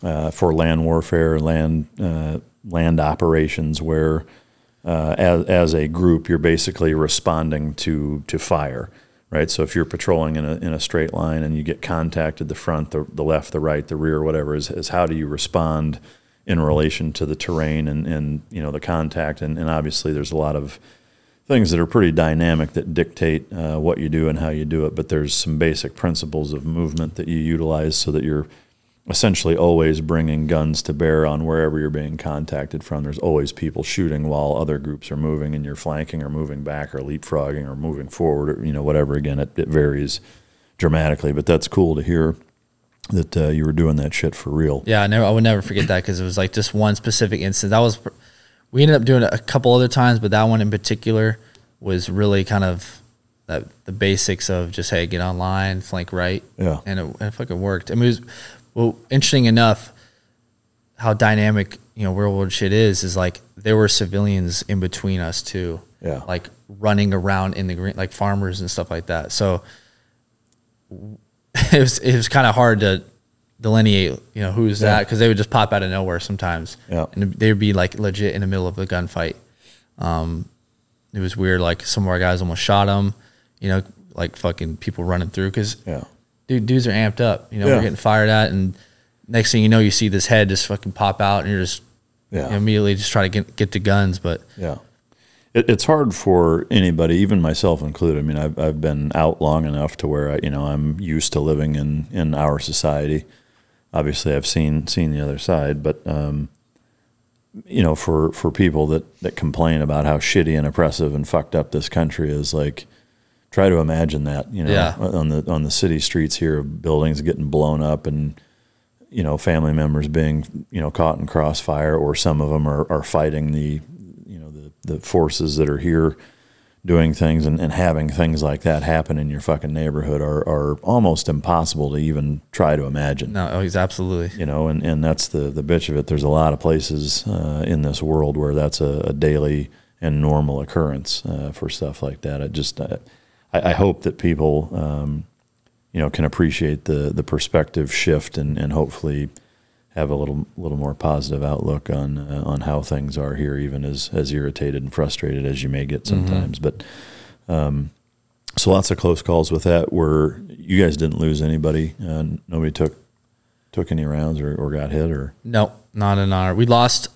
uh, for land warfare, land uh, land operations, where uh, as as a group, you're basically responding to to fire, right? So if you're patrolling in a in a straight line and you get contacted, the front, the, the left, the right, the rear, whatever, is, is how do you respond in relation to the terrain and and you know the contact, and, and obviously there's a lot of things that are pretty dynamic that dictate uh, what you do and how you do it. But there's some basic principles of movement that you utilize so that you're essentially always bringing guns to bear on wherever you're being contacted from. There's always people shooting while other groups are moving, and you're flanking or moving back or leapfrogging or moving forward or you know whatever. Again, it, it varies dramatically, but that's cool to hear that uh, you were doing that shit for real. Yeah, I never, I would never forget that because it was like just one specific instance. That was, we ended up doing it a couple other times, but that one in particular was really kind of that the basics of just hey, get online, flank right, Yeah. and it, it fucking worked. I mean, it was well, interesting enough how dynamic you know real world shit is. Is like there were civilians in between us too, Yeah. like running around in the green, like farmers and stuff like that. So it was it was kind of hard to delineate, you know, who's Yeah. that because they would just pop out of nowhere sometimes. Yeah. and they would be like legit in the middle of a gunfight. Um, it was weird. Like some of our guys almost shot him. You know, like fucking people running through because Yeah. dude, dudes are amped up. You know, Yeah. we're getting fired at, and next thing you know, you see this head just fucking pop out, and you're just Yeah. you know, immediately just try to get get to guns. But Yeah. It, it's hard for anybody, even myself included. I mean, I've, I've been out long enough to where I, you know I'm used to living in, in our society. Obviously, I've seen seen the other side, but um, you know, for, for people that, that complain about how shitty and oppressive and fucked up this country is, like, try to imagine that. You know, Yeah. on the on the city streets here, of buildings getting blown up and you know family members being you know caught in crossfire or some of them are, are fighting the the, forces that are here doing things and, and having things like that happen in your fucking neighborhood are, are almost impossible to even try to imagine. No, oh, he's absolutely. You know and, and that's the, the bitch of it. There's a lot of places uh, in this world where that's a, a daily and normal occurrence uh, for stuff like that. I just uh, I, I hope that people um, you know can appreciate the the perspective shift and, and hopefully have a little little more positive outlook on uh, on how things are here even as as irritated and frustrated as you may get sometimes but um, so lots of close calls with that where you guys didn't lose anybody uh, nobody took took any rounds or, or got hit or no, not an honor. We lost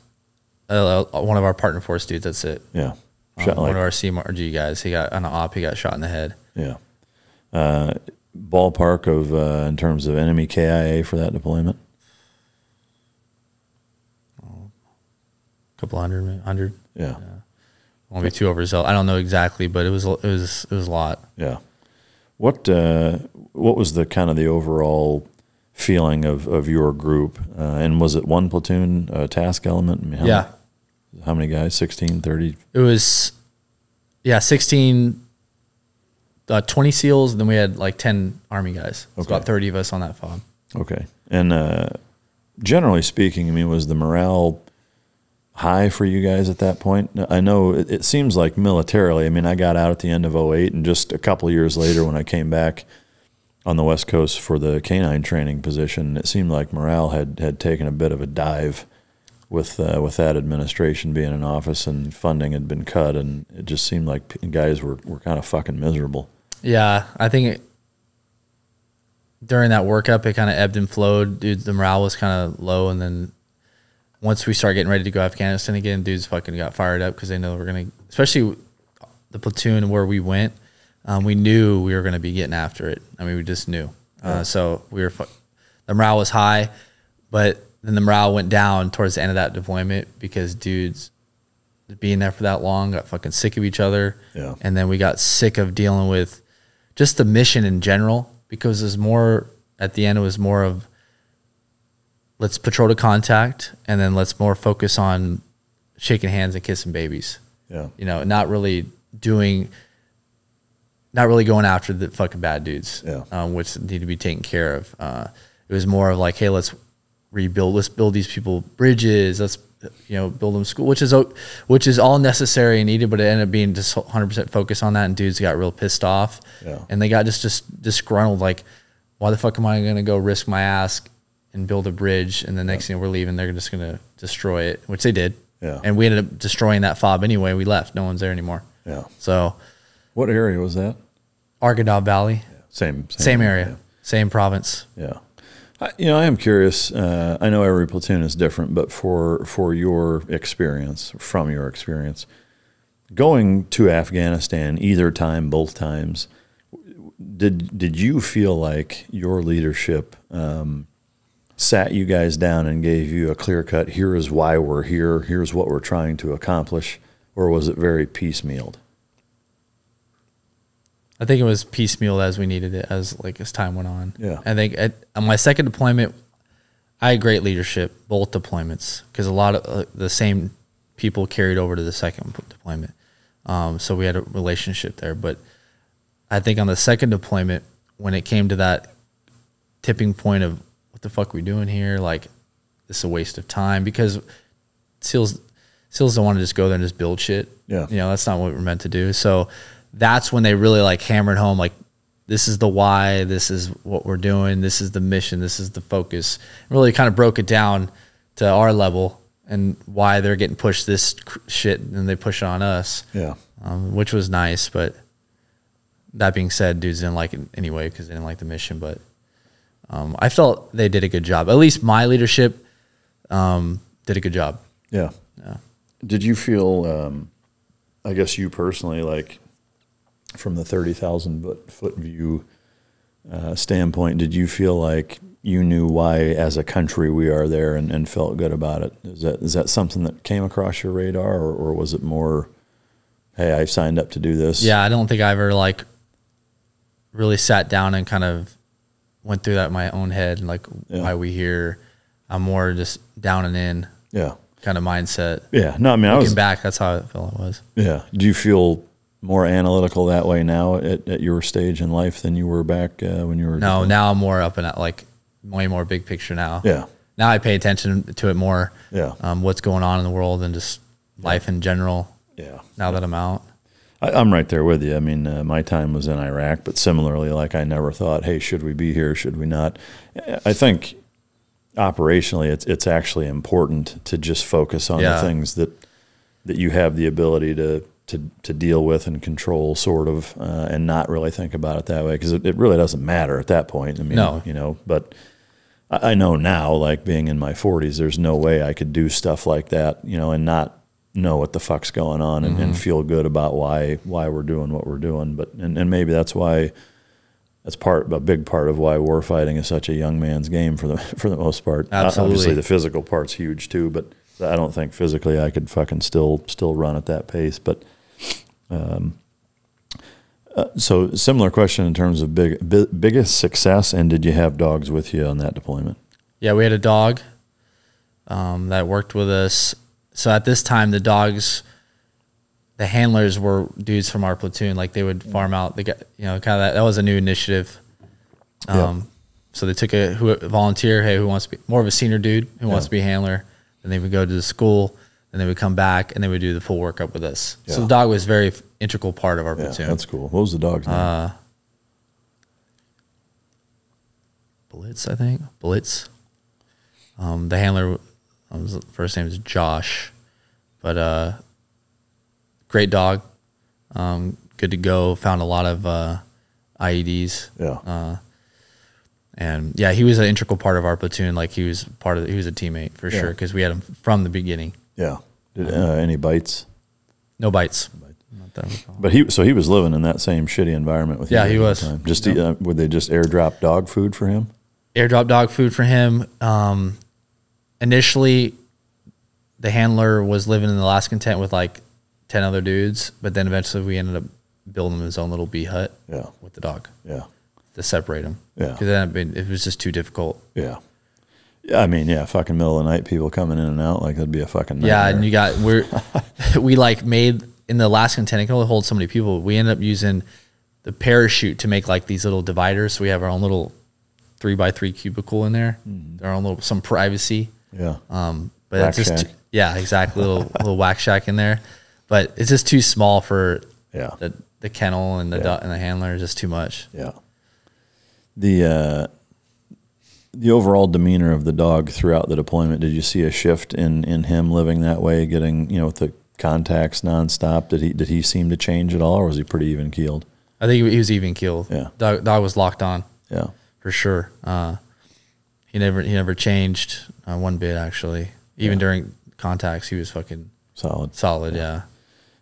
uh, uh, one of our partner force dudes. That's it. yeah Um, shot one of our CMRG guys. He got on an op. He got shot in the head. yeah uh, ballpark of uh, in terms of enemy KIA for that deployment couple hundred, hundred. hundred. yeah Won't be too overzealous. I don't know exactly, but it was it was it was a lot. Yeah. What uh, what was the kind of the overall feeling of, of your group? Uh, and was it one platoon uh, task element? I mean, how yeah, Many, how many guys? 16, 30? it was yeah, sixteen. Uh, 20 SEALs, and then we had like 10 Army guys. Okay. about 30 of us on that fob. Okay. And uh, generally speaking, I mean, was the morale high for you guys at that point? I know it, it seems like militarily. I mean, I got out at the end of 08, and just a couple years later, when I came back on the West Coast for the canine training position, it seemed like morale had, had taken a bit of a dive with uh, with that administration being in office and funding had been cut, and it just seemed like guys were, were kind of fucking miserable. Yeah, I think it, during that workup, it kind of ebbed and flowed. Dude, the morale was kind of low, and then once we start getting ready to go Afghanistan again, dudes fucking got fired up because they know we're gonna, especially the platoon where we went. Um, we knew we were gonna be getting after it. I mean, we just knew. Uh, so we were, the morale was high, but then the morale went down towards the end of that deployment because dudes being there for that long got fucking sick of each other. Yeah. And then we got sick of dealing with just the mission in general because it's more at the end it was more of let's patrol to contact and then let's more focus on shaking hands and kissing babies. Yeah. You know, not really doing not really going after the fucking bad dudes, Yeah. um, which need to be taken care of. Uh, it was more of like, hey, let's rebuild, let's build these people bridges, let's you know build them school, which is o- which is all necessary and needed, but it ended up being just 100 percent focused on that, and dudes got real pissed off, Yeah. and they got just just disgruntled, like, why the fuck am I going to go risk my ass and build a bridge, and the next thing we're leaving, they're just going to destroy it, which they did, Yeah. and we ended up destroying that fob anyway. We left, no one's there anymore, Yeah. so. What area was that? Arghandab Valley, Same. same area, same province. Yeah. I, you know, I am curious. Uh, I know every platoon is different, but for for your experience, from your experience, going to Afghanistan either time, both times, did did you feel like your leadership um, sat you guys down and gave you a clear cut? Here is why we're here. Here's what we're trying to accomplish, or was it very piecemealed? I think it was piecemeal as we needed it as like as time went on. Yeah. I think at, on my second deployment, I had great leadership both deployments because a lot of uh, the same people carried over to the second deployment. Um, so we had a relationship there. But I think on the second deployment, when it came to that tipping point of what the fuck are we doing here? Like, this is a waste of time because SEALs SEALs don't want to just go there and just build shit. Yeah. You know, that's not what we're meant to do. So that's when they really like hammered home like this is the why, this is what we're doing, this is the mission, this is the focus. Really kind of broke it down to our level and why they're getting pushed this cr- shit and they push it on us, Yeah. um, which was nice. But that being said, dudes didn't like it anyway because they didn't like the mission. But um, I felt they did a good job. At least my leadership um, did a good job. Yeah. Yeah. Did you feel, um, I guess you personally, like from the 30,000 foot, foot view uh, standpoint, did you feel like you knew why as a country we are there and, and felt good about it? Is that, is that something that came across your radar or, or was it more, hey, I signed up to do this? Yeah, I don't think I ever like really sat down and kind of went through that in my own head, like Yeah. why we here. I'm more just down and in Yeah. kind of mindset. Yeah. No, I mean, I Looking was, back, that's how I felt it was. yeah. Do you feel more analytical that way now at, at your stage in life than you were back uh, when you were? No, now I'm more up and at like way more big picture now. Yeah. Now I pay attention to it more. Yeah. Um, what's going on in the world and just life in general. Yeah. Now that I'm out. I, I'm right there with you. I mean, uh, my time was in Iraq, but similarly, like I never thought, hey, should we be here? Should we not? I think operationally, it's it's actually important to just focus on Yeah. the things that that you have the ability to to to deal with and control, sort of, uh, and not really think about it that way because it, it really doesn't matter at that point. I mean, No. you know, but. I I know now, like being in my 40s, there's no way I could do stuff like that, you know, and not know what the fuck's going on and, and feel good about why why we're doing what we're doing. But and, and maybe that's why that's part a big part of why warfighting is such a young man's game for the for the most part. Absolutely. Obviously, the physical part's huge too, but I don't think physically I could fucking still still run at that pace. But um, uh, so similar question in terms of big bi- biggest success, and did you have dogs with you on that deployment? Yeah, we had a dog um, that worked with us. So at this time, the dogs, the handlers were dudes from our platoon. Like they would farm out. They got you know kind of that. That was a new initiative. Yeah. Um, So they took a who a volunteer. Hey, who wants to be more of a senior dude who wants to be a handler? and they would go to the school. Then they would come back and they would do the full workup with us. Yeah. So the dog was very integral part of our Yeah, platoon. that's cool. What was the dog's name? Uh, Blitz, I think. Blitz. Um, the handler, his first name is Josh, but uh, great dog. Um, good to go. Found a lot of uh, IEDs, yeah, uh, and yeah, he was an integral part of our platoon. Like he was part of. The, he was a teammate for Yeah. sure because we had him from the beginning. yeah. Did, uh, any bites? No bites. Not that I recall. But he so he was living in that same shitty environment with. Yeah, guys he was. time. Just Yep. uh, would they just airdrop dog food for him? airdrop dog food for him. Um, initially, the handler was living in the Alaskan tent with like ten other dudes, but then eventually we ended up building his own little B-hut Yeah, with the dog yeah, to separate him. Yeah. because then it, it was just too difficult. yeah. Yeah, I mean, yeah, fucking middle of the night, people coming in and out like that'd be a fucking nightmare. Yeah, and you got we're we like made in the Alaskan tent. It can only hold so many people. We ended up using the parachute to make like these little dividers. So we have our own little three by three cubicle in there. Mm-hmm. Our own little some privacy. Yeah, Um, but Whack it's just shack. yeah, exactly. Little little whack shack in there, but it's just too small for yeah, the the kennel and the Yeah. and the handler. It's just too much. yeah. The uh, the overall demeanor of the dog throughout the deployment. Did you see a shift in in him living that way, getting you know with the contacts nonstop? Did he did he seem to change at all, or was he pretty even keeled? I think he was even keeled. Yeah. dog, dog was locked on Yeah, for sure. Uh, he never he never changed uh, one bit actually. Even Yeah. during contacts, he was fucking solid. solid. Yeah.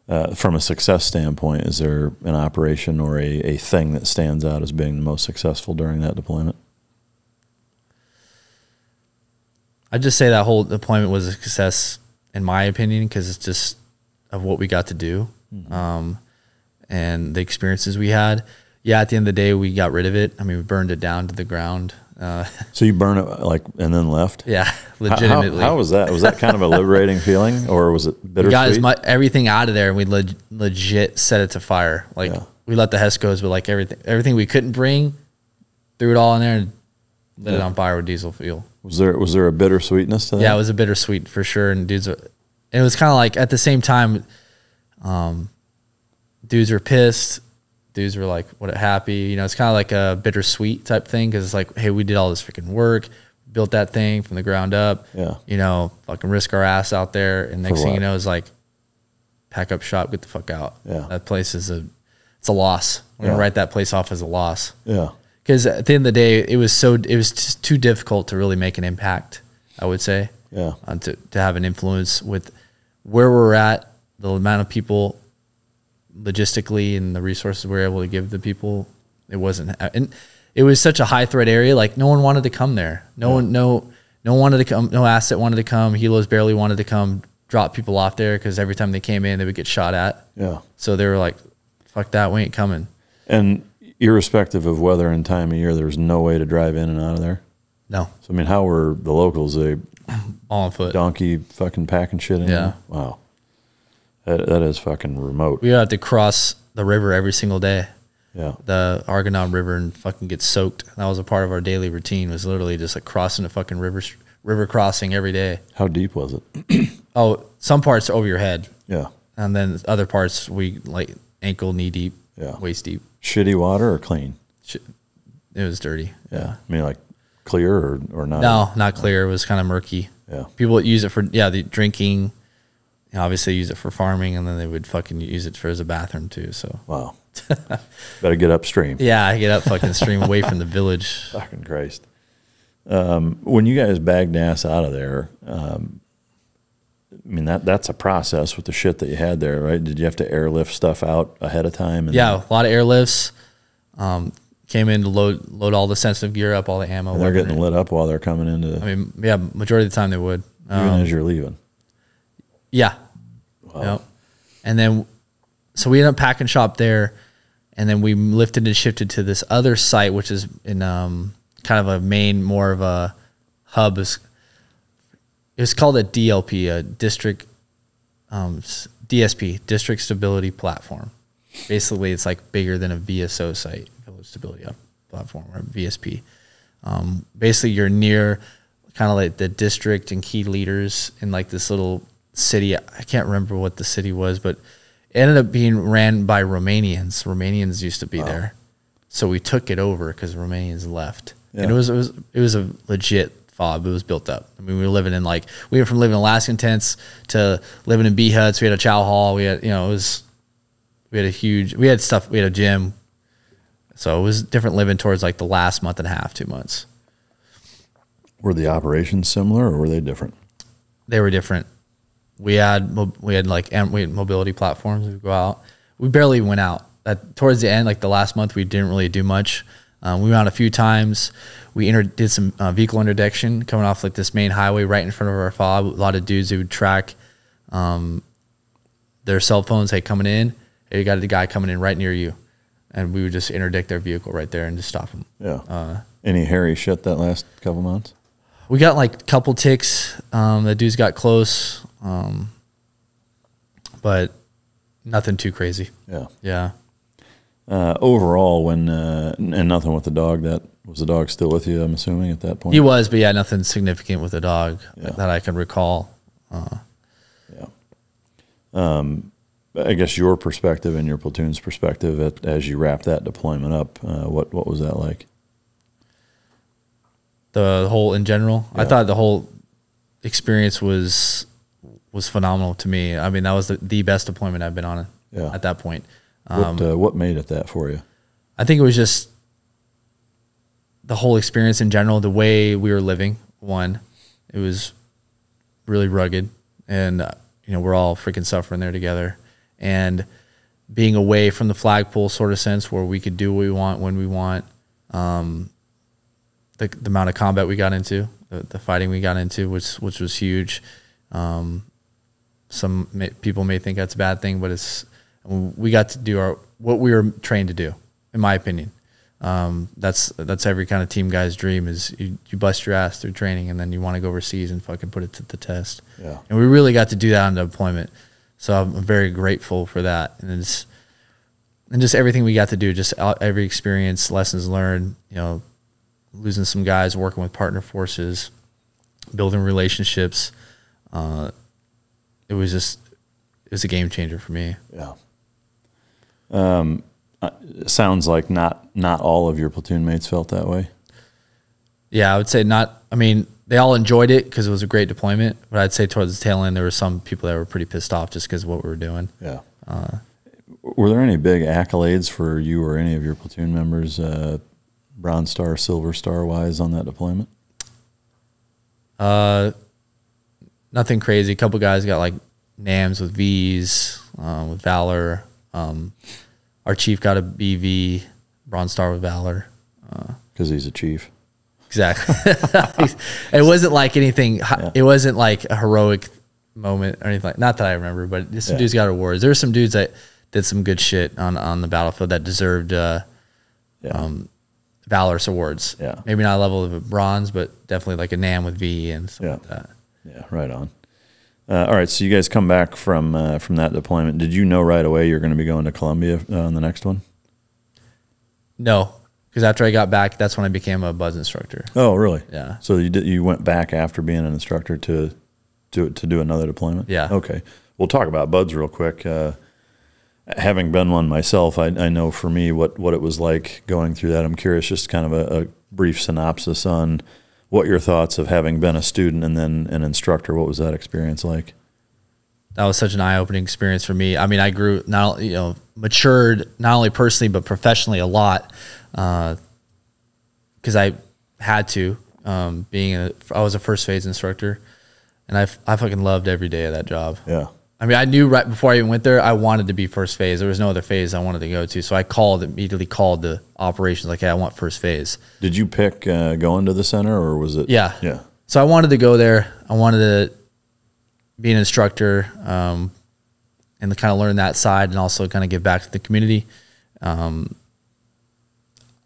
Uh, from a success standpoint, is there an operation or a, a thing that stands out as being the most successful during that deployment? I'd just say that whole deployment was a success in my opinion because it's just of what we got to do um, and the experiences we had. Yeah, at the end of the day, we got rid of it. I mean, we burned it down to the ground. Uh, So you burn it like and then left. yeah, legitimately. How, how was that? Was that kind of a liberating feeling, or was it we bittersweet? got as much everything out of there, and we leg, legit set it to fire. Like Yeah. we let the Hescos, but like everything, everything we couldn't bring, threw it all in there and lit it on fire with diesel fuel. Was there was there a bittersweetness to that? Yeah, it was a bittersweet for sure. And dudes, were, it was kind of like at the same time, um, dudes were pissed. Dudes were like, "What a happy?" You know, it's kind of like a bittersweet type thing because it's like, "Hey, we did all this freaking work, built that thing from the ground up. Yeah. You know, fucking risk our ass out there, and next thing you know is like, pack up shop, get the fuck out. Yeah. That place is a, it's a loss. We're gonna write that place off as a loss Yeah. because at the end of the day, it was so it was just too difficult to really make an impact. I would say, Yeah. to to have an influence with where we're at, the amount of people, logistically, and the resources we are able to give the people. It wasn't, and it was such a high threat area. Like no one wanted to come there. No one, no, no one wanted to come. No asset wanted to come. Helos barely wanted to come. Drop people off there because every time they came in, they would get shot at. Yeah. So they were like, "Fuck that, we ain't coming." And irrespective of weather and time of year, there's no way to drive in and out of there. No, So I mean, how were the locals? They all on foot. donkey fucking packing shit in. Yeah. there? Wow. That, that is fucking remote. We had to cross the river every single day. Yeah. the Arghandab River and fucking get soaked. That was a part of our daily routine. Was literally just like crossing the fucking river river crossing every day. How deep was it? Oh, some parts over your head, Yeah. and then other parts we like ankle, knee deep, Yeah. waist deep. Shitty water or clean? Shit. It was dirty. Yeah. I mean, like clear or, or not? No, not clear. It was kind of murky. Yeah. People use it for yeah, the drinking. Obviously, use it for farming, and then they would fucking use it for as a bathroom too. So Wow. Better get upstream. yeah, I get up fucking stream away from the village. Fucking Christ. Um, when you guys bagged ass out of there, um, I mean that that's a process with the shit that you had there, right? Did you have to airlift stuff out ahead of time? And Yeah, a lot of airlifts. Um, came in to load load all the sensitive gear up, all the ammo. and they're getting lit up while they're coming into, I mean, yeah, majority of the time they would. even Um, as you're leaving. Yeah. Yep. And then, so we ended up packing shop there, and then we lifted and shifted to this other site, which is in um, kind of a main, more of a hub. It's, it's called a DLP, a district um, DSP, District Stability Platform. Basically, it's like bigger than a VSO site, Village Stability Platform, or VSP. Um, basically, you're near kind of like the district and key leaders in like this little city. I can't remember what the city was, but it ended up being ran by Romanians. Romanians used to be there, so we took it over because Romanians left, and it was it was it was a legit fob. It was built up. I mean, we were living in like we went from living in Alaskan tents to living in B-huts. We had a chow hall. We had you know it was we had a huge we had stuff. We had a gym. So it was different living towards like the last month and a half, two months. Were the operations similar or were they different? they were different. We had we had like we had mobility platforms. We go out. We barely went out. That towards the end, like the last month, we didn't really do much. Um, we went out a few times. We inter- did some uh, vehicle interdiction coming off like this main highway right in front of our fob. A lot of dudes who would track um, their cell phones. Hey, coming in. Hey, you got a guy coming in right near you, and we would just interdict their vehicle right there and just stop them. Yeah. Uh, Any hairy shit that last couple months? We got like a couple ticks. Um, the dudes got close, um, but nothing too crazy. Yeah. Yeah. Uh, overall, when uh, and nothing with the dog. That was the dog still with you? I'm assuming at that point. He was, but yeah, nothing significant with the dog Yeah. that I can recall. Yeah. Um, I guess your perspective and your platoon's perspective at, as you wrap that deployment up, uh, what what was that like? The whole in general, I thought the whole experience was was phenomenal to me. I mean, that was the, the best deployment I've been on Yeah. at that point. Um, What uh, what made it that for you? I think it was just the whole experience in general, the way we were living. One, it was really rugged, and uh, you know we're all freaking suffering there together, and being away from the flagpole sort of sense where we could do what we want when we want. Um, the, the amount of combat we got into, the, the fighting we got into, which which was huge. Um, some may, people may think that's a bad thing, but it's we got to do our what we were trained to do, in my opinion. Um, that's that's every kind of team guy's dream is you, you bust your ass through training and then you want to go overseas and fucking put it to the test. Yeah. And we really got to do that on the deployment, so I'm very grateful for that. And it's and just everything we got to do, just every experience, lessons learned, you know, losing some guys, working with partner forces, building relationships. Uh, it was just it was a game changer for me. Yeah. Um, uh, sounds like not not all of your platoon mates felt that way. Yeah, I would say not. I mean, they all enjoyed it because it was a great deployment, but I'd say towards the tail end, there were some people that were pretty pissed off just because of what we were doing. Yeah. Uh, were there any big accolades for you or any of your platoon members, uh, Bronze Star, Silver Star wise, on that deployment? Uh, nothing crazy. A couple guys got like NAMs with V's, uh, with Valor. Um, our chief got a BV, Bronze Star with Valor. Because uh, he's a chief. Exactly. it wasn't like anything. Yeah. It wasn't like a heroic moment or anything like. Not that I remember, but some yeah. dudes got awards. There were some dudes that did some good shit on on the battlefield that deserved uh, yeah. um, valorous awards. Yeah, maybe not a level of bronze, but definitely like a Nam with V and stuff yeah. like that. Yeah, right on. Uh, all right, so you guys come back from uh, from that deployment. Did you know right away you're going to be going to Colombia uh, on the next one? No, because after I got back, that's when I became a BUD/S instructor. Oh, really? Yeah. So you did, you went back after being an instructor to to to do another deployment? Yeah. Okay. We'll talk about BUD/S real quick. Uh, having been one myself, I, I know for me what what it was like going through that. I'm curious, just kind of a, a brief synopsis on what your thoughts of having been a student and then an instructor. What was that experience like? That was such an eye-opening experience for me. I mean, I grew not you know matured not only personally but professionally a lot because uh, I had to. Um, being a, I was a first phase instructor, and I I fucking loved every day of that job. Yeah. I mean, I knew right before I even went there, I wanted to be first phase. There was no other phase I wanted to go to, so I called immediately called the operations like, "Hey, I want first phase." Did you pick uh, going to the center, or was it? Yeah, yeah. So I wanted to go there. I wanted to be an instructor um, and kind of learn that side, and also kind of give back to the community. Um,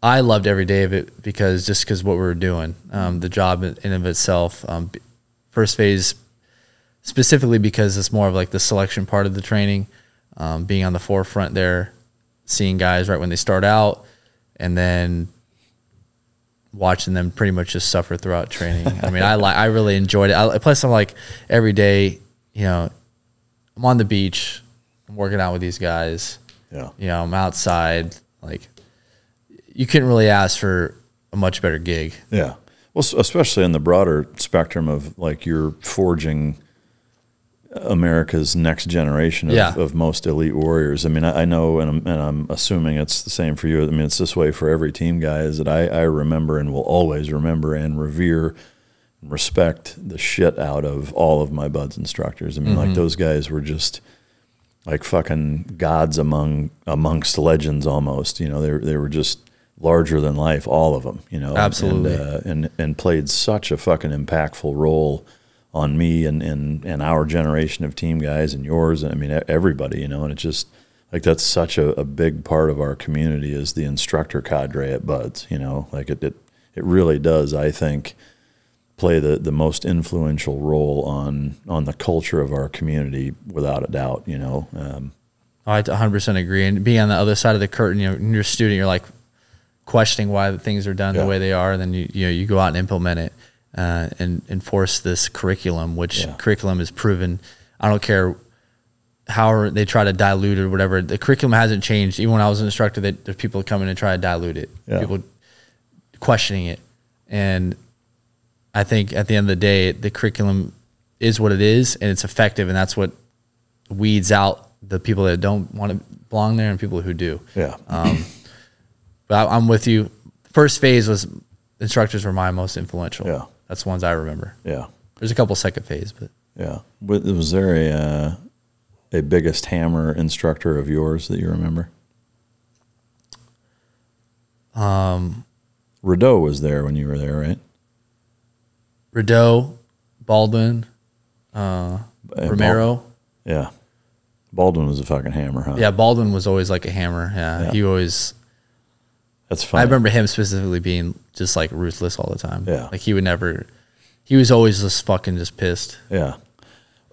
I loved every day of it because just because what we were doing, um, the job in and of itself. Um, first phase, specifically because it's more of like the selection part of the training, um, being on the forefront there, seeing guys right when they start out, and then watching them pretty much just suffer throughout training. I mean, I like I really enjoyed it. I, plus, I'm like every day, you know, I'm on the beach, I'm working out with these guys. Yeah. You know, I'm outside, like you couldn't really ask for a much better gig. Yeah. Well, especially in the broader spectrum of like you're forging America's next generation of, yeah. of most elite warriors. I mean, I, I know, and I'm, and I'm, assuming it's the same for you. I mean, it's this way for every team guy. Is that I, I remember and will always remember and revere and respect the shit out of all of my BUD/S instructors. I mean, mm-hmm. like those guys were just like fucking gods among amongst legends almost. You know, they they were just larger than life, all of them, you know, absolutely, and, uh, and, and played such a fucking impactful role on me and, and and our generation of team guys and yours. And I mean, everybody, you know, and it's just like that's such a, a big part of our community is the instructor cadre at BUD/S. You know, like it it, it really does. I think play the, the most influential role on on the culture of our community without a doubt. You know. Um, I 100% agree. And being on the other side of the curtain, you know, you're a student, you're like, questioning why the things are done yeah. the way they are, and then you you know you go out and implement it uh, and enforce this curriculum, which yeah. curriculum is proven. I don't care how they try to dilute it or whatever. The curriculum hasn't changed. Even when I was an instructor, that there's people coming and try to dilute it. Yeah. People questioning it, and I think at the end of the day, the curriculum is what it is, and it's effective, and that's what weeds out the people that don't want to belong there and people who do. Yeah. Um, but I, am with you. First phase was instructors were my most influential. Yeah, that's the ones I remember. Yeah, there's a couple second phase, but yeah. Was there a uh, a biggest hammer instructor of yours that you remember? Um, Rideau was there when you were there, right? Rideau, Baldwin, uh, Romero. Yeah, Baldwin was a fucking hammer, huh? Yeah, Baldwin was always like a hammer. Yeah, yeah. he always that's fine. I remember him specifically being just like ruthless all the time. Yeah. Like he would never, he was always just fucking just pissed. Yeah.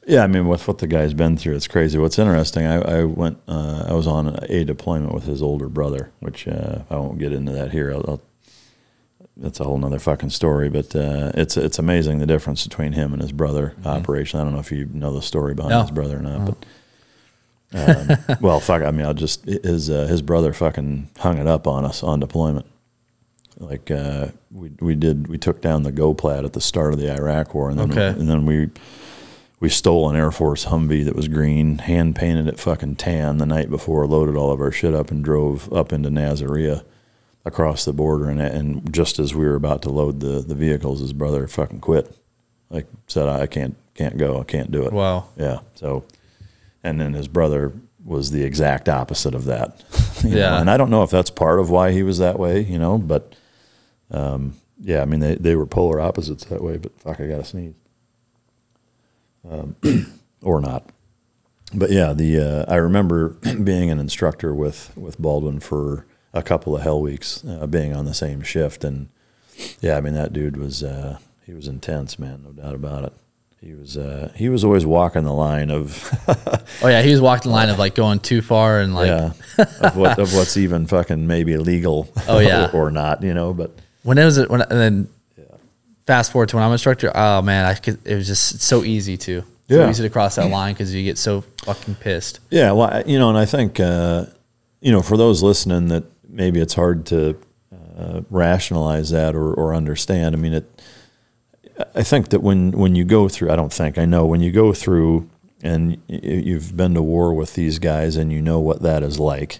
Yeah. I mean, with what the guy's been through, it's crazy. What's interesting, I, I went, uh, I was on a deployment with his older brother, which uh, I won't get into that here. I'll, I'll, that's a whole nother fucking story, but uh, it's it's amazing the difference between him and his brother mm-hmm. operation. I don't know if you know the story behind no. his brother or not, but um, well, fuck. I mean, I'll just his uh, his brother fucking hung it up on us on deployment. Like uh, we we did we took down the GoPlat at the start of the Iraq War, and then Okay. and then we we stole an Air Force Humvee that was green, hand painted it fucking tan the night before, loaded all of our shit up, and drove up into Nasiriyah across the border. And and just as we were about to load the the vehicles, his brother fucking quit. Like said, I can't can't go, I can't do it. Wow. Yeah. So, and then his brother was the exact opposite of that. you know, Yeah. And I don't know if that's part of why he was that way, you know, but um, yeah, I mean, they, they were polar opposites that way, but fuck, I got to sneeze. Um, or not. But yeah, the uh, I remember being an instructor with, with Baldwin for a couple of hell weeks, uh, being on the same shift. And yeah, I mean, that dude was, uh, he was intense, man, no doubt about it. He was, uh, he was always walking the line of, Oh yeah, he was walking the line of like going too far and like yeah, of what of what's even fucking maybe legal. Oh, yeah. or, or not, you know. But when it was when and then fast forward to when I'm an instructor. Oh man, I could, it was just so easy to so Yeah. easy to cross that line because you get so fucking pissed. yeah, well, you know, and I think uh, you know, for those listening, that maybe it's hard to uh, rationalize that or, or understand. I mean, it. I think that when when you go through, I don't think I know when you go through and you've been to war with these guys and you know what that is like.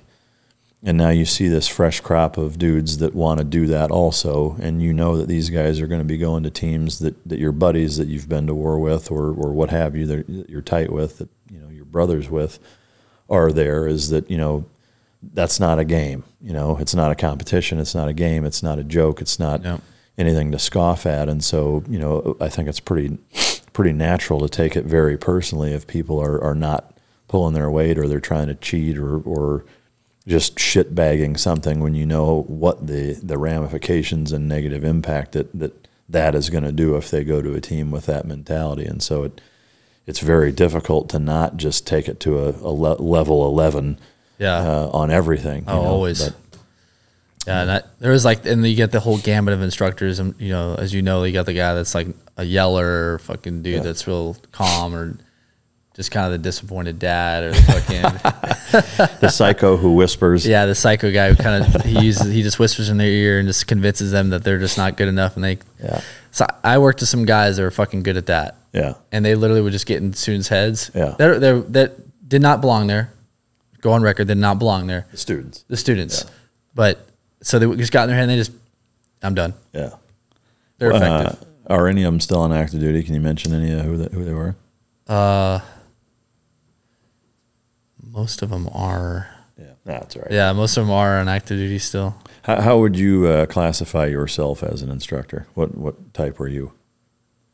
And now you see this fresh crop of dudes that want to do that also, and you know that these guys are going to be going to teams that, that your buddies that you've been to war with, or or what have you, that you're tight with, that you know your brothers with, are there. Is that you know that's not a game. You know, it's not a competition. It's not a game. It's not a joke. It's not. Anything to scoff at. And so, you know, I think it's pretty pretty natural to take it very personally if people are, are not pulling their weight or they're trying to cheat or, or just shit bagging something when you know what the, the ramifications and negative impact that, that that is going to do if they go to a team with that mentality. And so it, it's very difficult to not just take it to a, a le- level 11 Yeah. uh, on everything. you Oh, know, always. but- Yeah, and that, there was like, and you get the whole gamut of instructors, and you know, as you know, you got the guy that's like a yeller, fucking dude Yeah. that's real calm, or just kind of the disappointed dad, or the fucking the psycho who whispers. yeah, the psycho guy who kind of he uses he just whispers in their ear and just convinces them that they're just not good enough, and they. Yeah. So I worked with some guys that were fucking good at that, Yeah. and they literally would just get in students' heads. Yeah. They're, they're, that did not belong there. Go on record, did not belong there. The students. The students, but so they just got in their head and they just, I'm done. Yeah. They're Uh, effective. are any of them still on active duty? Can you mention any of who they, who they were? Uh, most of them are. Yeah, that's right. Yeah, most of them are on active duty still. How, how would you uh, classify yourself as an instructor? What what type were you?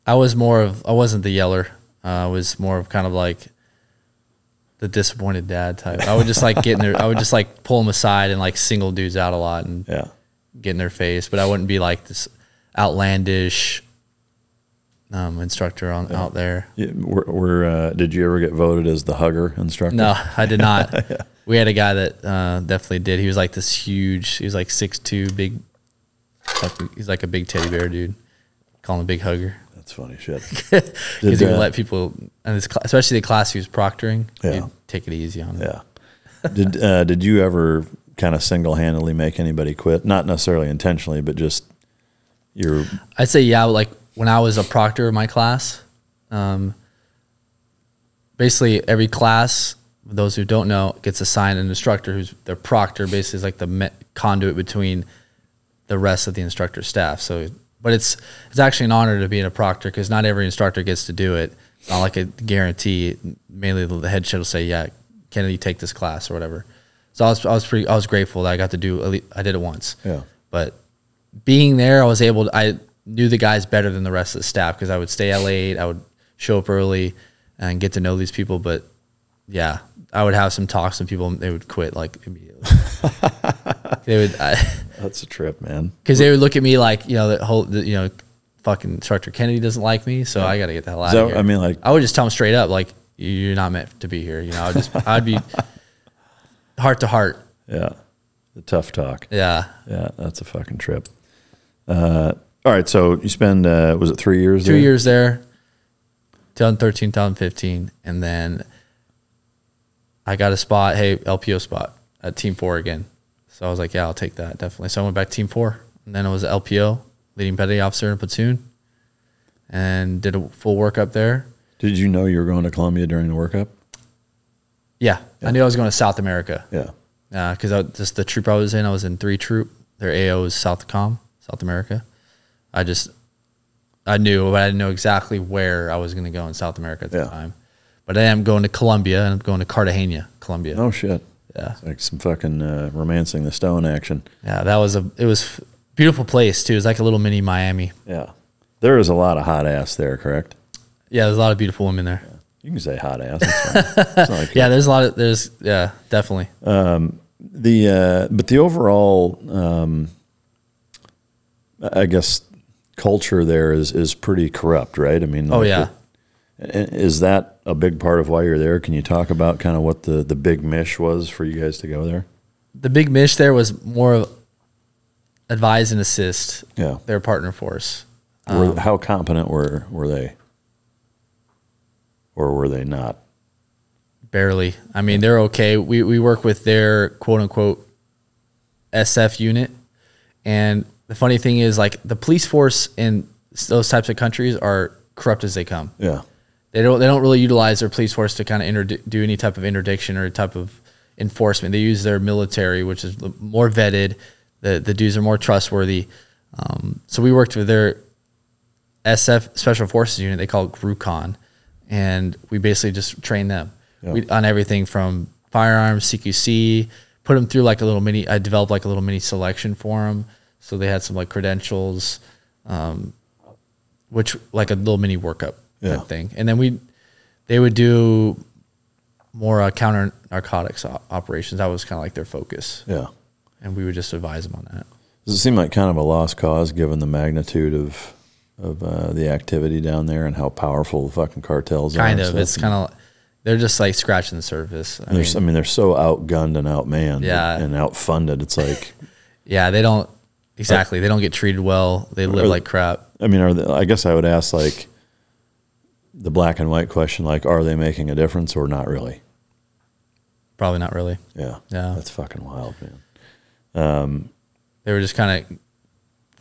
I was more of I wasn't the yeller. Uh, I was more of kind of like the disappointed dad type. I would just like get in there. I would just like pull them aside and like single dudes out a lot and Yeah. get in their face. But I wouldn't be like this outlandish um, instructor on out there. Yeah, Were, were uh, did you ever get voted as the hugger instructor? No, I did not. We had a guy that uh, definitely did. He was like this huge. He was like six two, big. He's like a big teddy bear dude. Call him a big hugger That's funny shit. because you would uh, let people, and this, especially the class was proctoring, Yeah. take it easy on them. Yeah. did uh, did you ever kind of single handedly make anybody quit? Not necessarily intentionally, but just you're I'd say yeah. Like when I was a proctor of my class, um, basically every class, those who don't know, gets assigned an instructor who's their proctor. Basically, is like the me- conduit between the rest of the instructor staff. So, but it's it's actually an honor to be in a proctor because not every instructor gets to do it. It's not like a guarantee. Mainly, the head should will say, "Yeah, Kennedy, take this class or whatever." So I was I was pretty I was grateful that I got to do. at least- I did it once yeah but being there, I was able to, I knew the guys better than the rest of the staff because I would stay out late, I would show up early and get to know these people. But yeah, I would have some talks with people and they would quit like immediately. they would, that's a trip, man. because they would look at me like, you know, the whole, the, you know, fucking instructor Kennedy doesn't like me. So I got to get the hell out So, of here. I mean, like- I would just tell them straight up, like, you're not meant to be here. You know, I would just, I'd be heart to heart. Yeah, the tough talk. Yeah. Yeah, that's a fucking trip. Uh, all right, so you spend uh, was it three years? two there? years there 2013 2015 and then i got a spot hey lpo spot at team four again so i was like yeah i'll take that definitely so i went back to team four and then I was LPO, leading petty officer in a platoon, and did a full workup there. Did you know you were going to Colombia during the workup? Yeah, I knew I was going to South America. Yeah. Uh, yeah, because I just the troop I was in, I was in three troop. Their AO is Southcom, South America. I just I knew, but I didn't know exactly where I was going to go in South America at the Yeah. time. But I am going to Colombia, and I'm going to Cartagena, Colombia. Oh shit. Yeah, It's like some fucking uh, romancing the stone action. yeah, that was a it was beautiful place too. It was like a little mini Miami. Yeah. There is a lot of hot ass there, correct? Yeah, there's a lot of beautiful women there. You can say hot ass. It's. It's like Yeah, there's a lot of there's yeah, definitely. the uh, but the overall um, I guess culture there is is pretty corrupt, right? I mean, Oh like yeah. Is that a big part of why you're there? Can you talk about kind of what the the big mish was for you guys to go there? The big mish there was more of advise and assist Yeah. their partner force. Were, Um, how competent were were they, or were they not? Barely. I mean, they're okay. We we work with their quote unquote SF unit, and the funny thing is, like the police force in those types of countries are corrupt as they come. Yeah. They don't they don't really utilize their police force to kind of inter- do any type of interdiction or type of enforcement. They use their military, which is more vetted. The the dudes are more trustworthy. Um, so we worked with their SF Special Forces unit. They call it GRUCON, and we basically just train them Yeah. we, on everything from firearms, CQC. Put them through like a little mini. I developed like a little mini selection for them, so they had some like credentials, um, which like a little mini workup Yeah. thing. And then we, they would do more uh, counter narcotics operations. That was kind of like their focus, Yeah. and we would just advise them on that. Does it seem like kind of a lost cause given the magnitude of of uh, the activity down there and how powerful the fucking cartels are? Kind of. It's kind of they're just like scratching the surface. I mean, I mean, they're so outgunned and outmanned Yeah. and outfunded. It's like, yeah, they don't exactly. They don't get treated well. They live Are- like crap. I mean, are they, I guess I would ask like the black and white question, like, are they making a difference or not really? Probably not really. Yeah. Yeah. That's fucking wild, man. They were just kind of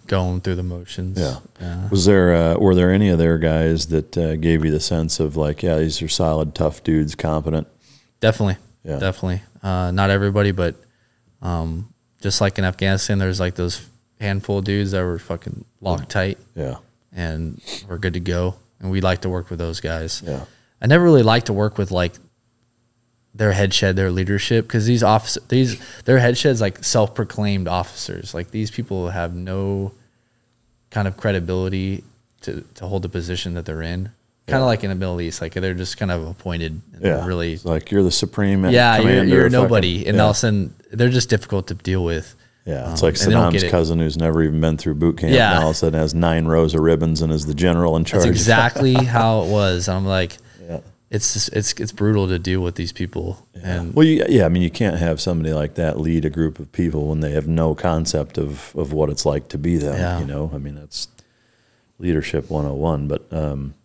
going through the motions. Yeah. Yeah. Was there, uh, were there any of their guys that uh, gave you the sense of like, yeah, these are solid, tough dudes, competent? Definitely. Yeah. Definitely. Uh, not everybody, but um, just like in Afghanistan, there's like those handful of dudes that were fucking locked tight Yeah. and we're good to go. And we like to work with those guys. Yeah. I never really like to work with like their head shed, their leadership, because these officers, these their head sheds like self-proclaimed officers. Like these people have no kind of credibility to to hold the position that they're in. Kind of like in the Middle East, like they're just kind of appointed. And Yeah. really. It's like you're the supreme. Yeah, you're, you're of fucking- nobody, and yeah. all of a sudden they're just difficult to deal with. Yeah, it's Um, like and they don't Saddam's cousin who's never even been through boot camp. Yeah. and all of a sudden has nine rows of ribbons and is the general in charge. That's exactly how it was. I'm like, Yeah. it's just, it's it's brutal to deal with these people, and Well, you, yeah, I mean, you can't have somebody like that lead a group of people when they have no concept of, of what it's like to be them. Yeah. You know, I mean, that's leadership 101. But um,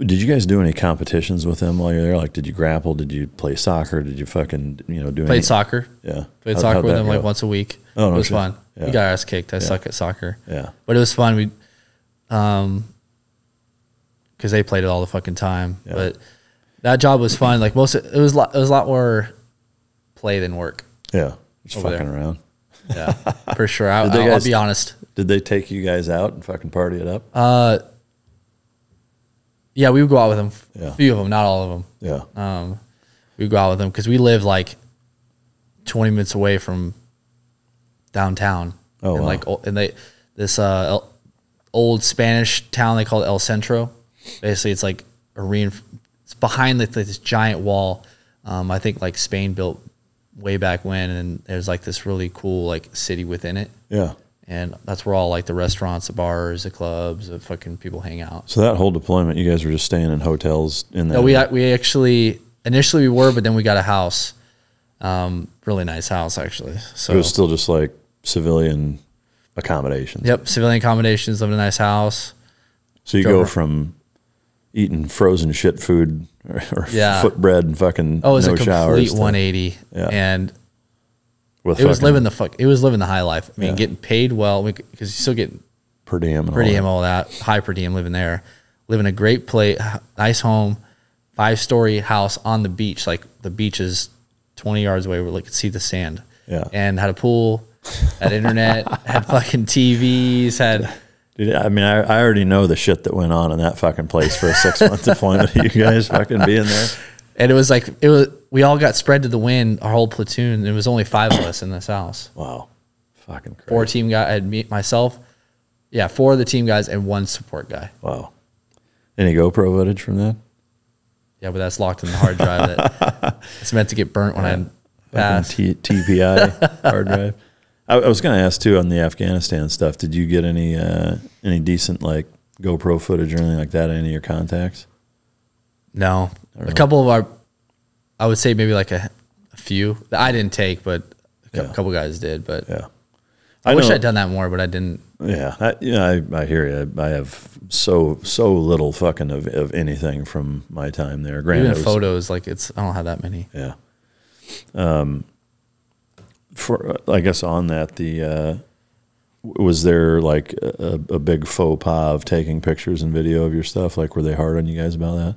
did you guys do any competitions with them while you're there? Like, did you grapple? Did you play soccer? Did you fucking, you know, do any? played soccer. Yeah. Played How- soccer with them like once a week. Oh, no it was shit. fun. Yeah. We got our ass kicked. I suck at soccer. Yeah. But it was fun. We, um, because they played it all the fucking time. Yeah. But that job was fun. Like most, of, it was lot, it was a lot more play than work. Yeah. Just fucking there. around. Yeah, for sure. I, Did they I'll, I'll be honest. Did they take you guys out and fucking party it up? Uh, yeah, we would go out with them. Yeah. A few of them, not all of them. yeah. Um, we would go out with them because we live like twenty minutes away from downtown. Oh, and wow. like and they this uh El- old Spanish town they call it El Centro. Basically, it's like a reinf- It's behind like this giant wall. Um, I think like Spain built way back when, and there's like this really cool like city within it, yeah. And that's where all like the restaurants, the bars, the clubs, the fucking people hang out. So that whole deployment, you guys were just staying in hotels in that. No, we we actually initially we were, but then we got a house, um, really nice house actually. So it was still just like civilian accommodations. yep, civilian accommodations, live in a nice house. So you Go from eating frozen shit food or, or Yeah. foot bread and fucking Oh, it was no a complete to- 180, Yeah. and With it was living the fuck. It was living the high life. I mean, Yeah. getting paid well because you still get per diem. And per all diem, that. all that high per diem living there, living a great place, nice home, five story house on the beach. Like the beach is twenty yards away, where we could see the sand. Yeah. and had a pool, had internet, had fucking TVs, had Dude, I mean, I, I already know the shit that went on in that fucking place for a six month deployment. You guys fucking being there. and it was like it was. We all got spread to the wind, our whole platoon. There was only five of us in this house. Wow, fucking crazy. Four team guy. I had me myself. Yeah, four of the team guys and one support guy. Wow. Any GoPro footage from that? Yeah, but that's locked in the hard drive. That it's meant to get burnt when I Fucking pass. T- TPI hard drive. I, I was going to ask too on the Afghanistan stuff. Did you get any uh, any decent like GoPro footage or anything like that? Any of your contacts? No, a couple of our, I would say maybe like a, a few that I didn't take, but a Yeah. couple guys did. But Yeah. I, wish know- I'd done that more, but I didn't. Yeah, I, yeah, I, I hear you. I, I have so so little fucking of, of anything from my time there. Granted, was- photos, like it's I don't have that many. Yeah. Um, for uh, I guess on that the uh, was there like a, a big faux pas of taking pictures and video of your stuff? Like were they hard on you guys about that?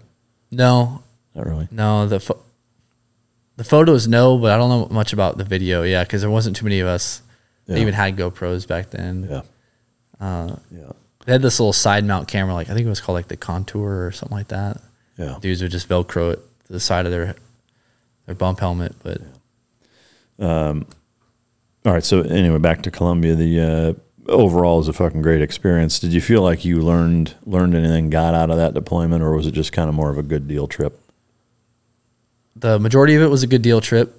No, Not really. no, the the photos no, but I don't know much about the video. Yeah, because there wasn't too many of us. Yeah. They even had GoPros back then. Yeah. Uh, Yeah. they had this little side mount camera, like I think it was called like the Contour or something like that. Yeah. Dudes would just Velcro it to the side of their their bump helmet, but um, All right. So anyway, back to Colombia. The uh, overall is a fucking great experience. Did you feel like you learned learned anything, got out of that deployment, or was it just kind of more of a good deal trip? The majority of it was a good deal trip,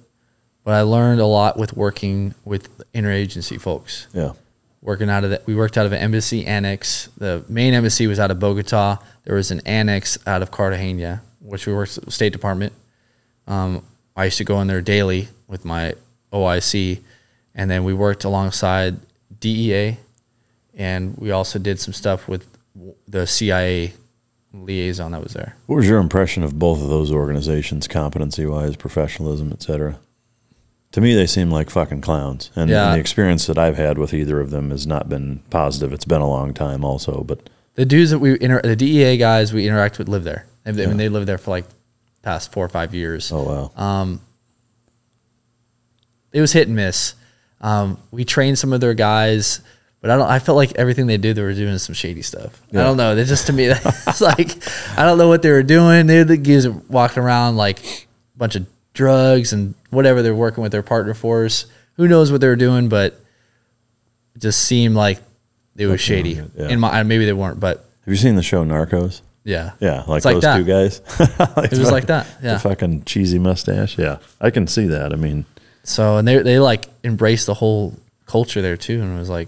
but I learned a lot with working with interagency folks. Yeah. Working out of that, we worked out of an embassy annex. The main embassy was out of Bogota. There was an annex out of Cartagena, which we worked with the State Department. Um, I used to go in there daily with my OIC, and then we worked alongside DEA, and we also did some stuff with the CIA liaison that was there. What was your impression of both of those organizations, competency wise, professionalism, et cetera? To me, they seem like fucking clowns. And, Yeah. and the experience that I've had with either of them has not been positive. It's been a long time, also. But the dudes that we inter- the DEA guys we interact with live there. I mean, Yeah. they lived there for like past four or five years. oh wow, Um, it was hit and miss. Um, we trained some of their guys, but I don't. I felt like everything they did, they were doing some shady stuff. Yeah. I don't know. They just to me, it's like I don't know what they were doing. They're the guys walking around like a bunch of drugs and whatever they're working with their partner force. Who knows what they were doing, but it just seemed like it was shady. like yeah. In my maybe they weren't, but have you seen the show Narcos? yeah, Yeah, like like those that. two guys. It was like that. Yeah. The fucking cheesy mustache. Yeah, I can see that. I mean, So and they they like embraced the whole culture there too, and it was like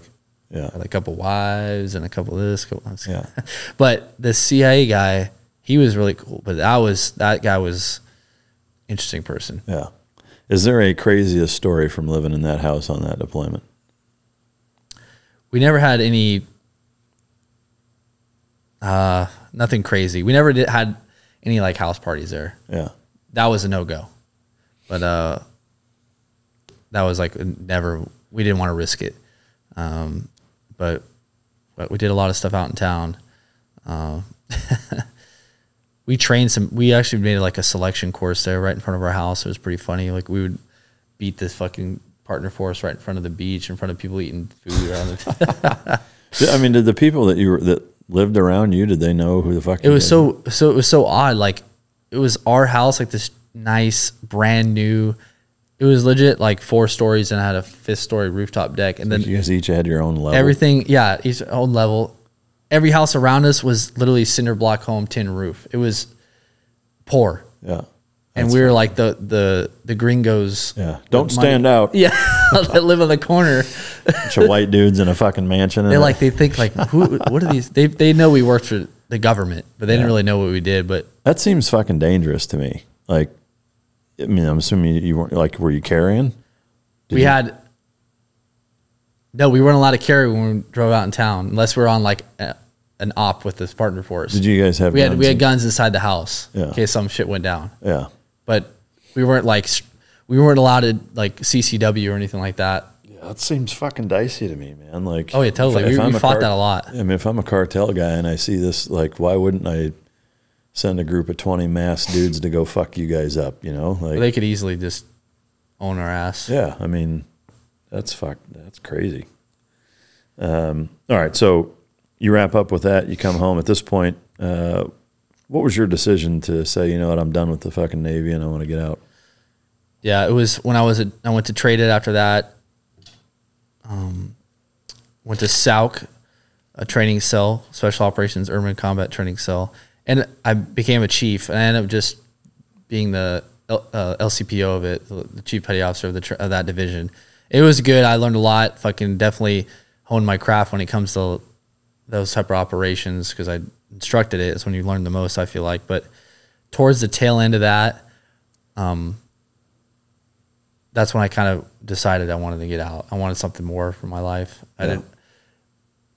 yeah, had a couple wives and a couple of this, couple of this. Yeah. but the CIA guy, he was really cool. But that was that guy was interesting person. yeah. Is there a craziest story from living in that house on that deployment? We never had any, uh, nothing crazy. We never did had any like house parties there. Yeah, That was a no go. But uh, that was like never. We didn't want to risk it. Um, but but we did a lot of stuff out in town. Uh, we trained some. We actually made like a selection course there right in front of our house. It was pretty funny. Like we would beat this fucking partner force right in front of the beach, in front of people eating food around the. I mean, did the people that you were that lived around you did they know who the fuck? it was so so. It was so odd. Like it was our house, like this nice brand new. It was legit like four stories and I had a fifth story rooftop deck, and then You guys each had your own level. everything yeah each own level every house around us was literally cinder block home tin roof it was poor Yeah. and we were like the the the gringos Yeah. Don't with money. stand out. yeah that live on the corner Bunch of white dudes in a fucking mansion. they like they think like who what are these they they know we worked for the government but they didn't really know what we did but that seems fucking dangerous to me. Like, I mean, I'm assuming you, you weren't like, were you carrying? we had no we weren't allowed to carry when we drove out in town unless we are on like a, an op with this partner force Did you guys have? we had guns we had guns inside the house Yeah. in case some shit went down Yeah. but we weren't like we weren't allowed to like CCW or anything like that. Yeah, that seems fucking dicey to me, man. Like, Oh yeah, totally. if- if we I'm we fought car- that a lot. I mean, if I'm a cartel guy and I see this, like, why wouldn't I send a group of 20 masked dudes to go fuck you guys up? You know, like, They could easily just own our ass. yeah. I mean, that's fuck. That's crazy. Um, all right, so you wrap up with that. You come home. At this point, uh, what was your decision to say? You know what? I'm done with the fucking Navy and I want to get out. Yeah, it was when I was at, I went to trade it after that. Um, went to SAUC, a training cell, Special Operations Urban Combat Training Cell, and I became a chief. And I ended up just being the L, uh, LCPO of it, the, the chief petty officer of the tr- of that division. It was good. I learned a lot. Fucking definitely honed my craft when it comes to those type of operations because I instructed it. It's when you learn the most. I feel like, but towards the tail end of that, um, that's when I kind of decided I wanted to get out. I wanted something more for my life. I didn't.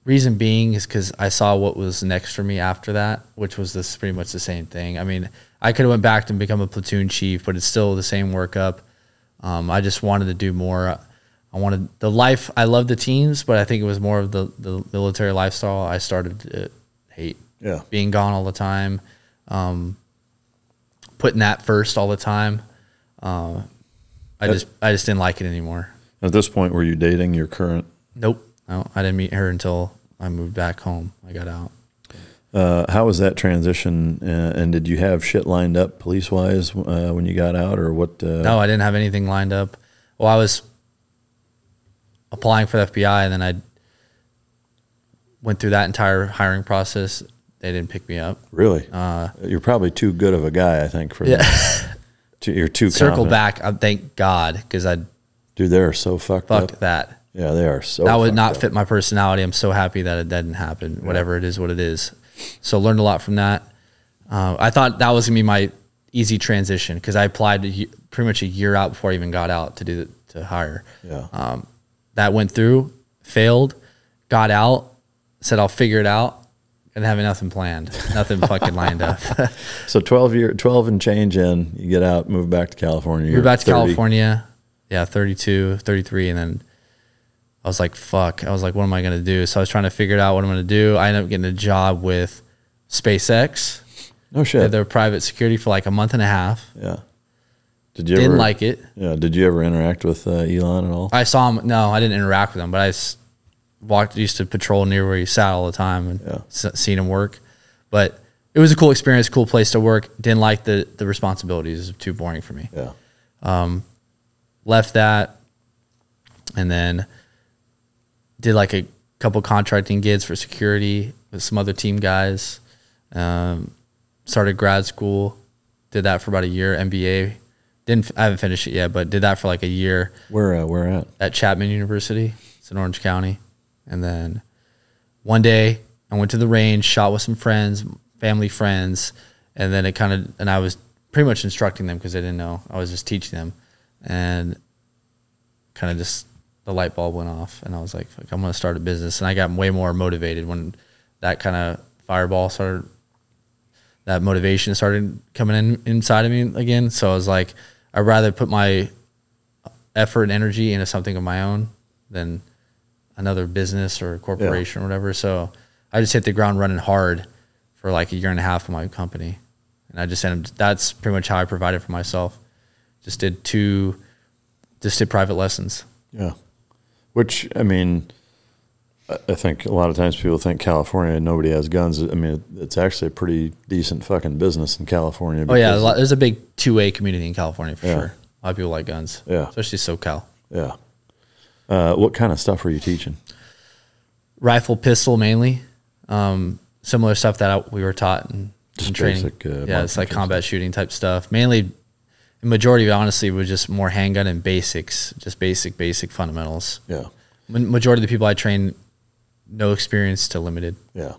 Reason being is because I saw what was next for me after that, which was this pretty much the same thing. I mean, I could have went back and become a platoon chief, but it's still the same workup. Um, I just wanted to do more. I wanted the life. I love the teams, but I think it was more of the the military lifestyle. I started to hate Yeah. being gone all the time, um, putting that first all the time. Uh, I That- just I just didn't like it anymore. At this point, were you dating your current? Nope. No, I didn't meet her until I moved back home. I got out. Uh, how was that transition? Uh, and did you have shit lined up police wise uh, when you got out, or what? Uh, No, I didn't have anything lined up. Well, I was applying for the FBI, and then I went through that entire hiring process. They didn't pick me up. Really? Uh, You're probably too good of a guy, I think, for Yeah. that. You're too circle confident. back. I thank God because I dude. They are so fucked fuck up. that. Yeah, they are so. that would not up. fit my personality. I'm so happy that it didn't happen. Whatever it is, what it is. So learned a lot from that. Uh, I thought that was gonna be my easy transition because I applied pretty much a year out before I even got out to do the, to hire. Yeah. Um, that went through, failed, got out, said I'll figure it out, and having nothing planned, nothing fucking lined up. So twelve year, twelve and change in, you get out, move back to California. You're back to 30. California. Yeah, 32, 33. And then I was like, fuck. I was like, what am I going to do? So I was trying to figure out what I'm going to do. I ended up getting a job with SpaceX. No They shit. had their private security for like a month and a half. yeah. Did you Didn't ever like it. Yeah. Did you ever interact with uh, Elon at all? I saw him. No, I didn't interact with him, but I walked, used to patrol near where he sat all the time and Yeah. s- seen him work. But it was a cool experience, cool place to work. Didn't like the, the responsibilities. It was too boring for me. yeah. Um, left that and then did like a couple contracting gigs for security with some other team guys. Um, started grad school did that for about a year mba didn't i haven't finished it yet but did that for like a year Where uh, where at? at chapman university. It's in orange county. And then one day i went to the range shot with some friends family friends. And then it kind of and i was pretty much instructing them because they didn't know. I was just teaching them. And kind of just the light bulb went off and i was like i'm going to start a business. And i got way more motivated when that kind of fireball started that motivation started coming in inside of me again. So i was like i'd rather put my effort and energy into something of my own than another business or corporation or whatever. So i just hit the ground running hard for like a year and a half of my company. And i just ended that's pretty much how i provided for myself. Just did two just did private lessons. Yeah. Which I mean, I- think a lot of times people think California nobody has guns. I mean, it's actually a pretty decent fucking business in California. oh yeah a lot, there's a big 2A community in california for Yeah. sure a lot of people like guns Yeah. especially socal Yeah. Uh, what kind of stuff were you teaching? rifle pistol mainly um, similar stuff that I, we were taught in, Just in training basic, uh, yeah it's like combat shooting type stuff mainly the majority of it honestly was just more handgun and basics just basic basic fundamentals Yeah. Ma- majority of the people i train no experience to limited Yeah.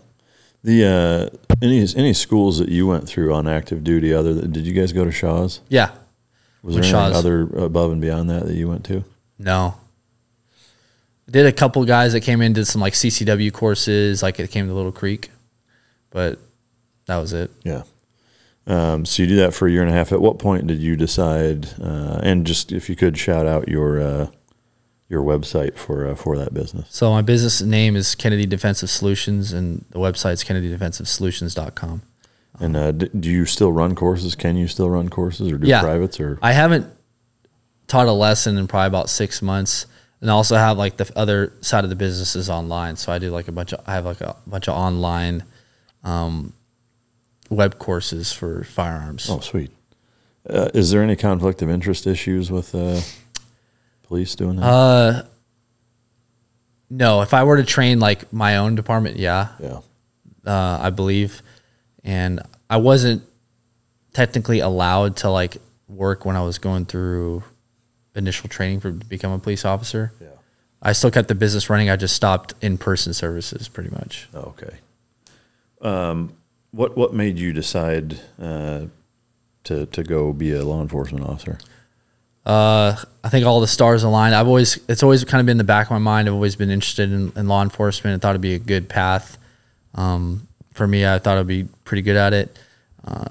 The uh, any any schools that you went through on active duty other than, did you guys go to Shaw's? yeah Was there any Shaw's. other above and beyond that that you went to? No. Did a couple guys that came in did some like CCW courses, like it came to Little Creek, but that was it. Yeah. Um, so you do that for a year and a half. At what point did you decide? Uh, and just if you could shout out your uh, your website for uh, for that business. So my business name is Kennedy Defensive Solutions, and the website's kennedydefensivesolutions.com. And uh, do you still run courses? Can you still run courses or do Yeah. privates or? I haven't taught a lesson in probably about six months, and I also have like the other side of the business is online. So I do like a bunch of I have like a bunch of online um, web courses for firearms. Oh, sweet. Uh, is there any conflict of interest issues with uh, police doing that? Uh, no, if I were to train like my own department, yeah, yeah. uh, I believe, and I wasn't technically allowed to like work when I was going through initial training for to become a police officer. Yeah. I still kept the business running. I just stopped in person services pretty much. Oh, okay. Um, what what made you decide uh, to to go be a law enforcement officer? Uh, I think all the stars aligned. I've always it's always kind of been in the back of my mind. I've always been interested in, in law enforcement. I thought it'd be a good path. Um, for me, I thought I'd be pretty good at it. Uh,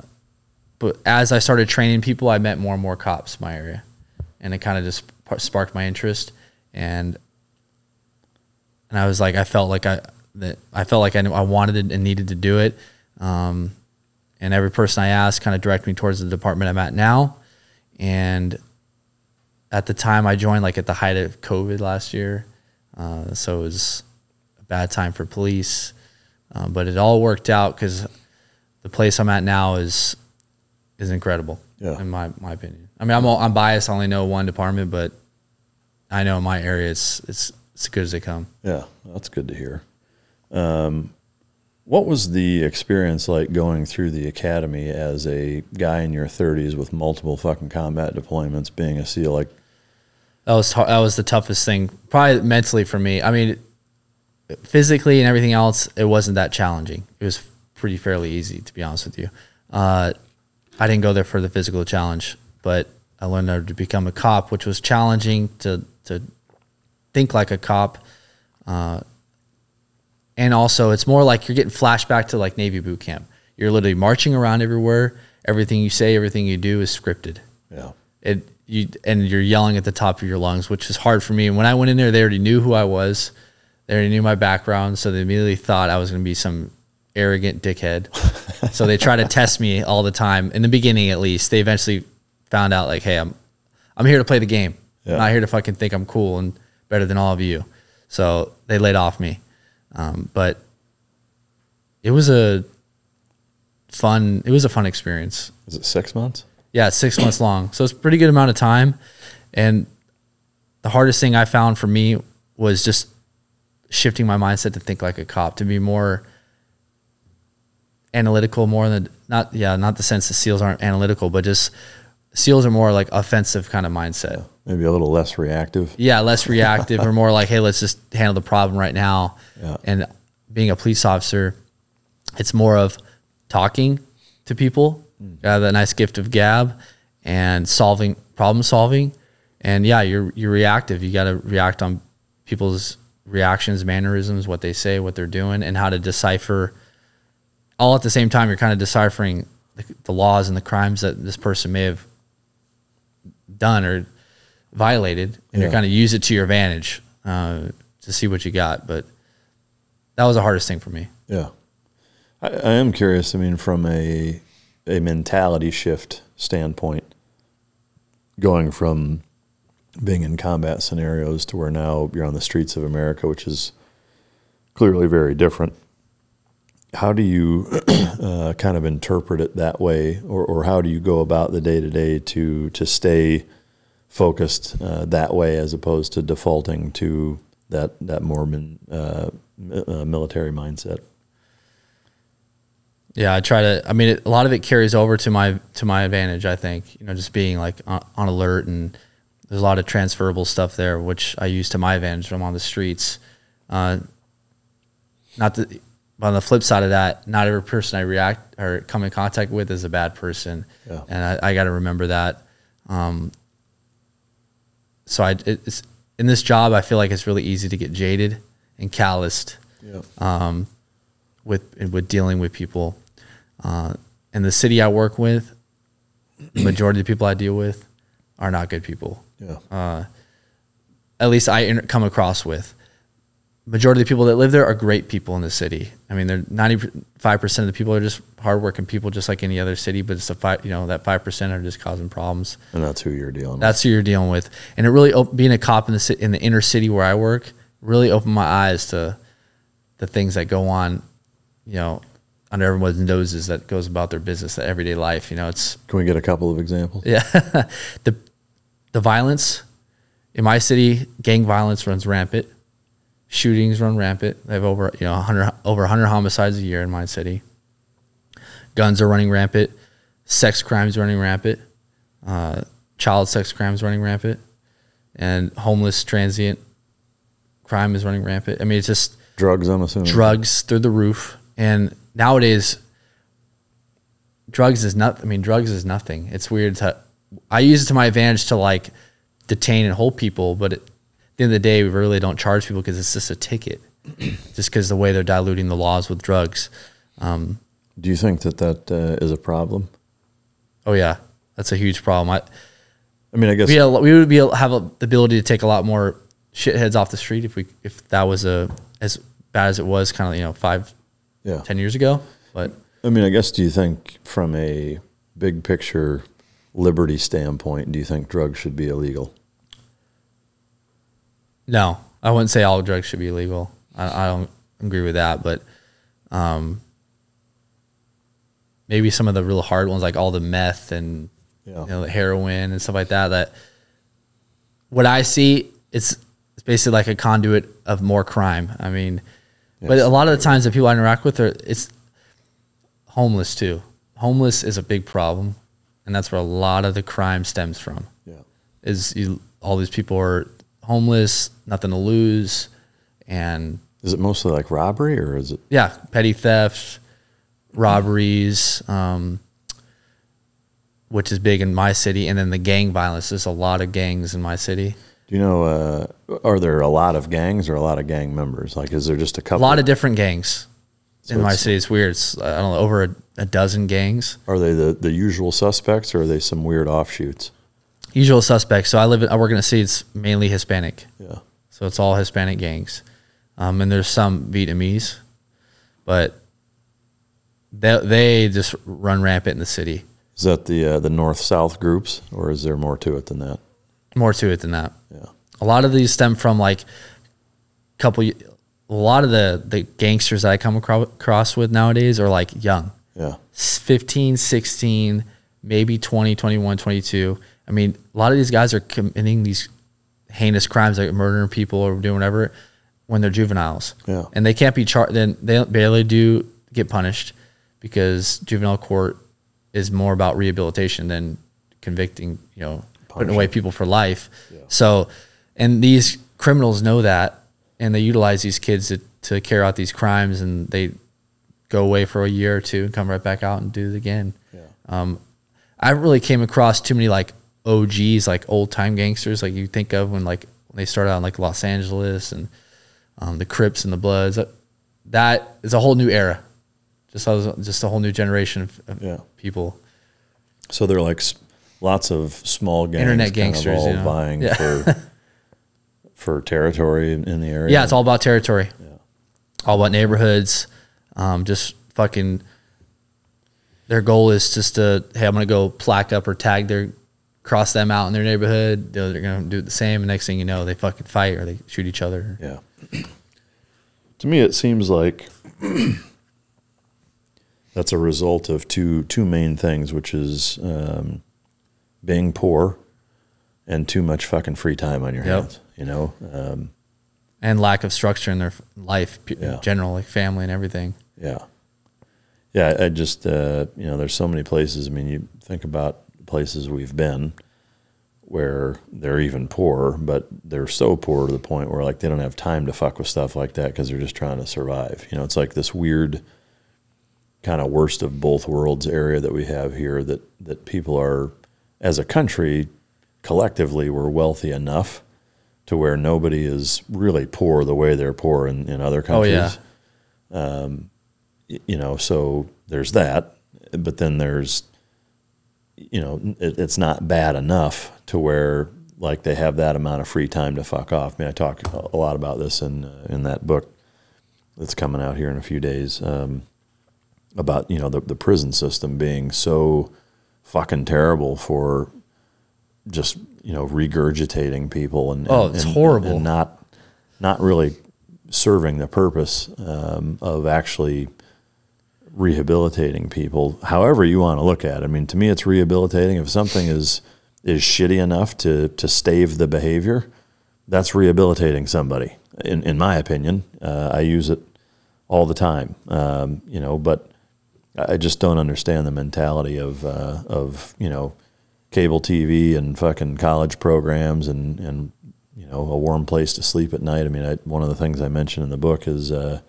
but as I started training people, I met more and more cops in my area, and it kind of just sparked my interest. And and I was like, I felt like I that I felt like I knew I wanted it and needed to do it. Um, and every person I asked kind of directed me towards the department I'm at now. And at the time I joined, like at the height of COVID last year, uh, so it was a bad time for police. Um, but it all worked out because the place I'm at now is is incredible. Yeah. in my my opinion. I mean, I'm all, I'm biased. I only know one department, but I know in my area it's it's it's as good as they come. Yeah, that's good to hear. Um, what was the experience like going through the academy as a guy in your 30s with multiple fucking combat deployments, being a SEAL? Like, That was that was the toughest thing, probably mentally for me. I mean, physically and everything else, it wasn't that challenging. It was pretty fairly easy, to be honest with you. Uh, I didn't go there for the physical challenge, but I learned how to become a cop, which was challenging to to think like a cop. Uh, and also, it's more like you're getting flashback to like Navy boot camp. You're literally marching around everywhere. Everything you say, everything you do is scripted yeah, it you and you're yelling at the top of your lungs, which is hard for me. And when I went in there, they already knew who I was. They already knew my background, so they immediately thought I was going to be some arrogant dickhead. so they try to test me all the time. In the beginning, at least, they eventually found out like, hey, I'm I'm here to play the game. Yeah. I'm not here to fucking think I'm cool and better than all of you. So they laid off me. Um, but it was a fun. It was a fun experience. Was it six months? Yeah, six months long. So it's a pretty good amount of time. And the hardest thing I found for me was just shifting my mindset to think like a cop, to be more analytical, more than not, yeah, not the sense that SEALs aren't analytical, but just SEALs are more like offensive kind of mindset. Maybe a little less reactive. Yeah, less reactive or more like, hey, let's just handle the problem right now. Yeah. And being a police officer, it's more of talking to people, uh, the nice gift of gab, and solving problem solving. And yeah, you're you're reactive. You got to react on people's reactions, mannerisms, what they say, what they're doing, and how to decipher. All at the same time, you're kind of deciphering the, the laws and the crimes that this person may have done or violated, and you're kind of use it to your advantage uh, to see what you got. But that was the hardest thing for me. Yeah, I, I am curious. I mean, from a a mentality shift standpoint, going from being in combat scenarios to where now you're on the streets of America, which is clearly very different. How do you uh, kind of interpret it that way, or, or how do you go about the day to day to to stay focused uh, that way, as opposed to defaulting to that that more min, uh, uh, military mindset? Yeah, I try to. I mean, it, a lot of it carries over to my to my advantage. I think you know, just being like on, on alert, and there's a lot of transferable stuff there, which I use to my advantage when I'm on the streets. Uh, not that, but on the flip side of that, not every person I react or come in contact with is a bad person, Yeah. and I, I got to remember that. Um, so I, it's in this job, I feel like it's really easy to get jaded and calloused Yeah. um, with with dealing with people. Uh, in the city I work with, the majority of the people I deal with are not good people. Yeah. At least I come across with. Majority of the people that live there are great people in the city. I mean, they're ninety five percent of the people are just hardworking people, just like any other city. But it's a five, you know, that five percent are just causing problems. and that's who you're dealing with. That's who you're dealing with, and it really op- being a cop in the in the inner city where I work really opened my eyes to the things that go on, you know, under everyone's noses that goes about their business, their everyday life. You know, it's Can we get a couple of examples? yeah, the the violence in my city, gang violence runs rampant, shootings run rampant. They have over you know 100 over 100 homicides a year in my city. Guns are running rampant, sex crimes running rampant, uh, child sex crimes running rampant, and homeless transient crime is running rampant. I mean, it's just Drugs, I'm assuming. drugs through the roof. And nowadays, drugs is not. I mean, drugs is nothing. It's weird. To, I use it to my advantage to like detain and hold people, but at the end of the day, we really don't charge people because it's just a ticket. just because the way they're diluting the laws with drugs. Um, Do you think that that uh, is a problem? oh yeah, that's a huge problem. I, I mean, I guess we, had we would be able, have a, the ability to take a lot more shitheads off the street if we if that was a as bad as it was kind of you know five yeah. ten years ago. But I mean, I guess do you think from a big picture liberty standpoint, do you think drugs should be illegal? No, I wouldn't say all drugs should be illegal. I, I don't agree with that, but um, maybe some of the real hard ones, like all the meth and Yeah. you know the heroin and stuff like that. That what I see, it's it's basically like a conduit of more crime. I mean, but a lot of the times the people I interact with are it's homeless too. Homeless is a big problem, and that's where a lot of the crime stems from Yeah. is you, all these people are homeless, nothing to lose, and Is it mostly like robbery or is it? yeah, petty theft, robberies, um, which is big in my city, and then the gang violence. There's a lot of gangs in my city. Do you know? Uh, are there a lot of gangs or a lot of gang members? Like, is there just a couple? A lot of different gangs So in my city. It's weird. It's, I don't know, over a, a dozen gangs. Are they the, the usual suspects or are they some weird offshoots? Usual suspects. So I live. In, I work in a city. It's mainly Hispanic. Yeah. So it's all Hispanic gangs, um, and there's some Vietnamese, but they they just run rampant in the city. Is that the uh, the north south groups or is there more to it than that? More to it than that. Yeah. A lot of these stem from like a couple. A lot of the the gangsters that I come across with nowadays are like young, Yeah. 15, 16, maybe 20, 21, 22. I mean, a lot of these guys are committing these heinous crimes like murdering people or doing whatever when they're juveniles. Yeah. And they can't be charged. Then they barely do get punished because juvenile court is more about rehabilitation than convicting, you know, putting away people for life. So, and these criminals know that and they utilize these kids to, to carry out these crimes and they go away for a year or two and come right back out and do it again. Yeah. Um, I really came across too many like OGs, like old time gangsters, like you think of when like when they started out in like Los Angeles and um, the Crips and the Bloods. That, is a whole new era. Just a- just a whole new generation of, of Yeah. people. So they're like lots of small gangs, Internet gangsters, all you know? vying Yeah. for for territory in in the area. Yeah, it's all about territory. Yeah. All about neighborhoods. Um, just fucking. Their goal is just to hey, I'm gonna go plaque up or tag their, cross them out in their neighborhood. They're they're gonna do the same. And next thing you know, they fucking fight or they shoot each other. Yeah. to me, it seems like that's a result of two two main things, which is um, being poor and too much fucking free time on your Yep. hands. You know, um, And lack of structure in their life, Yeah. in general, like family and everything. yeah, yeah. I just uh, you know, there's so many places. I mean, you think about places we've been where they're even poorer, but they're so poor to the point where like they don't have time to fuck with stuff like that because they're just trying to survive. You know, it's like this weird kind of worst of both worlds area that we have here that that people are as a country collectively we're wealthy enough to where nobody is really poor the way they're poor in, in other countries. Oh, yeah. Um, y- you know, so there's that. but then there's, you know, it, it's not bad enough to where like they have that amount of free time to fuck off. I mean, I talk a lot about this in uh, in that book that's coming out here in a few days um, about you know the the prison system being so fucking terrible for just you know regurgitating people and Oh, and- it's and- horrible. and not not really serving the purpose um, of actually rehabilitating people. However you want to look at it. I mean, to me, it's rehabilitating. If something is is shitty enough to to stave the behavior, that's rehabilitating somebody. In in my opinion, uh, I use it all the time. Um, you know, but I just don't understand the mentality of uh, of you know cable TV and fucking college programs and and you know a warm place to sleep at night. I mean, I, one of the things I mentioned in the book is uh,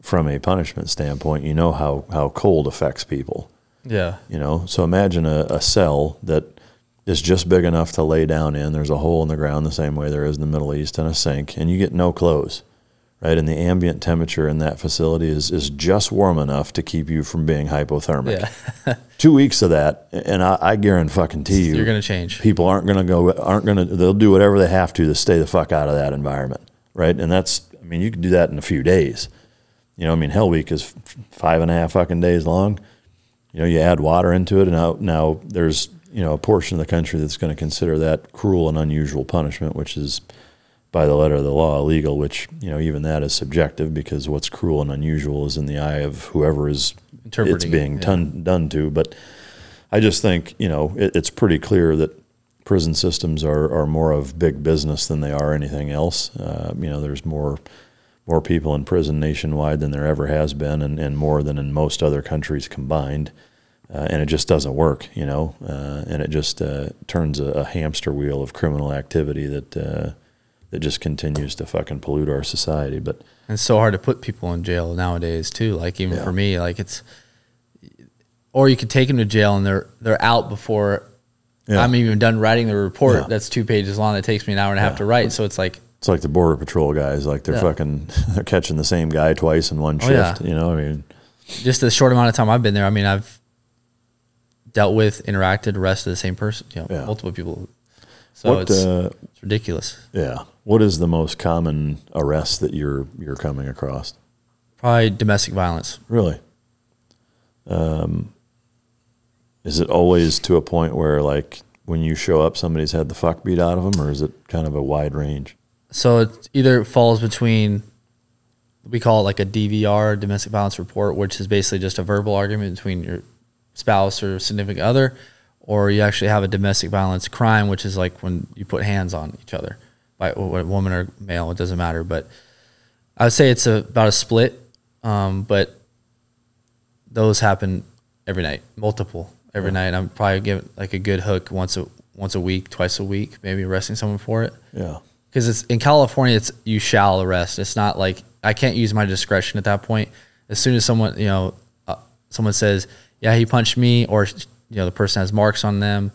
from a punishment standpoint, you know how how cold affects people. Yeah. You know, so imagine a, a cell that is just big enough to lay down in. There's a hole in the ground the same way there is in the Middle East, and a sink, and you get no clothes, right? And the ambient temperature in that facility is is just warm enough to keep you from being hypothermic. Yeah. Two weeks of that, and I, I guarantee fucking to you, You're gonna change. people aren't going to go aren't going to they'll do whatever they have to to stay the fuck out of that environment right and that's i mean you can do that in a few days you know i mean hell week is f- five and a half fucking days long you know you add water into it and now now there's you know a portion of the country that's going to consider that cruel and unusual punishment which is by the letter of the law illegal which you know even that is subjective because what's cruel and unusual is in the eye of whoever is it's being yeah. done done to but I just think you know it, it's pretty clear that prison systems are, are more of big business than they are anything else. Uh, you know, there's more more people in prison nationwide than there ever has been, and, and more than in most other countries combined. Uh, and it just doesn't work, you know, uh, and it just uh, turns a, a hamster wheel of criminal activity that uh, that just continues to fucking pollute our society. But And it's so hard to put people in jail nowadays too. Like even Yeah. for me, like it's, or you could take them to jail and they're they're out before Yeah. I'm even done writing the report. Yeah. That's two pages long. It takes me an hour and a half to write. So it's like, it's like the border patrol guys, like they're Yeah. fucking they're catching the same guy twice in one shift. yeah. You know, I mean, just the short amount of time I've been there. I mean, I've dealt with, interacted, arrested the same person. You know, Yeah. multiple people. So what? it's, uh, it's ridiculous. Yeah. What is the most common arrest that you're you're coming across? Probably domestic violence. Really? Um, is it always to a point where like when you show up, somebody's had the fuck beat out of them, or is it kind of a wide range? So it either falls between we call it like a DVR, domestic violence report, which is basically just a verbal argument between your spouse or significant other, or you actually have a domestic violence crime, which is like when you put hands on each other by a woman or male, it doesn't matter. But I would say it's a, about a split, um, but those happen every night, multiple every night. I'm probably giving like a good hook once a once a week, twice a week, maybe arresting someone for it Yeah. Because it's in California. It's you shall arrest. It's not like I can't use my discretion at that point. As soon as someone you know, uh, someone says, "Yeah, he punched me," or you know, the person has marks on them,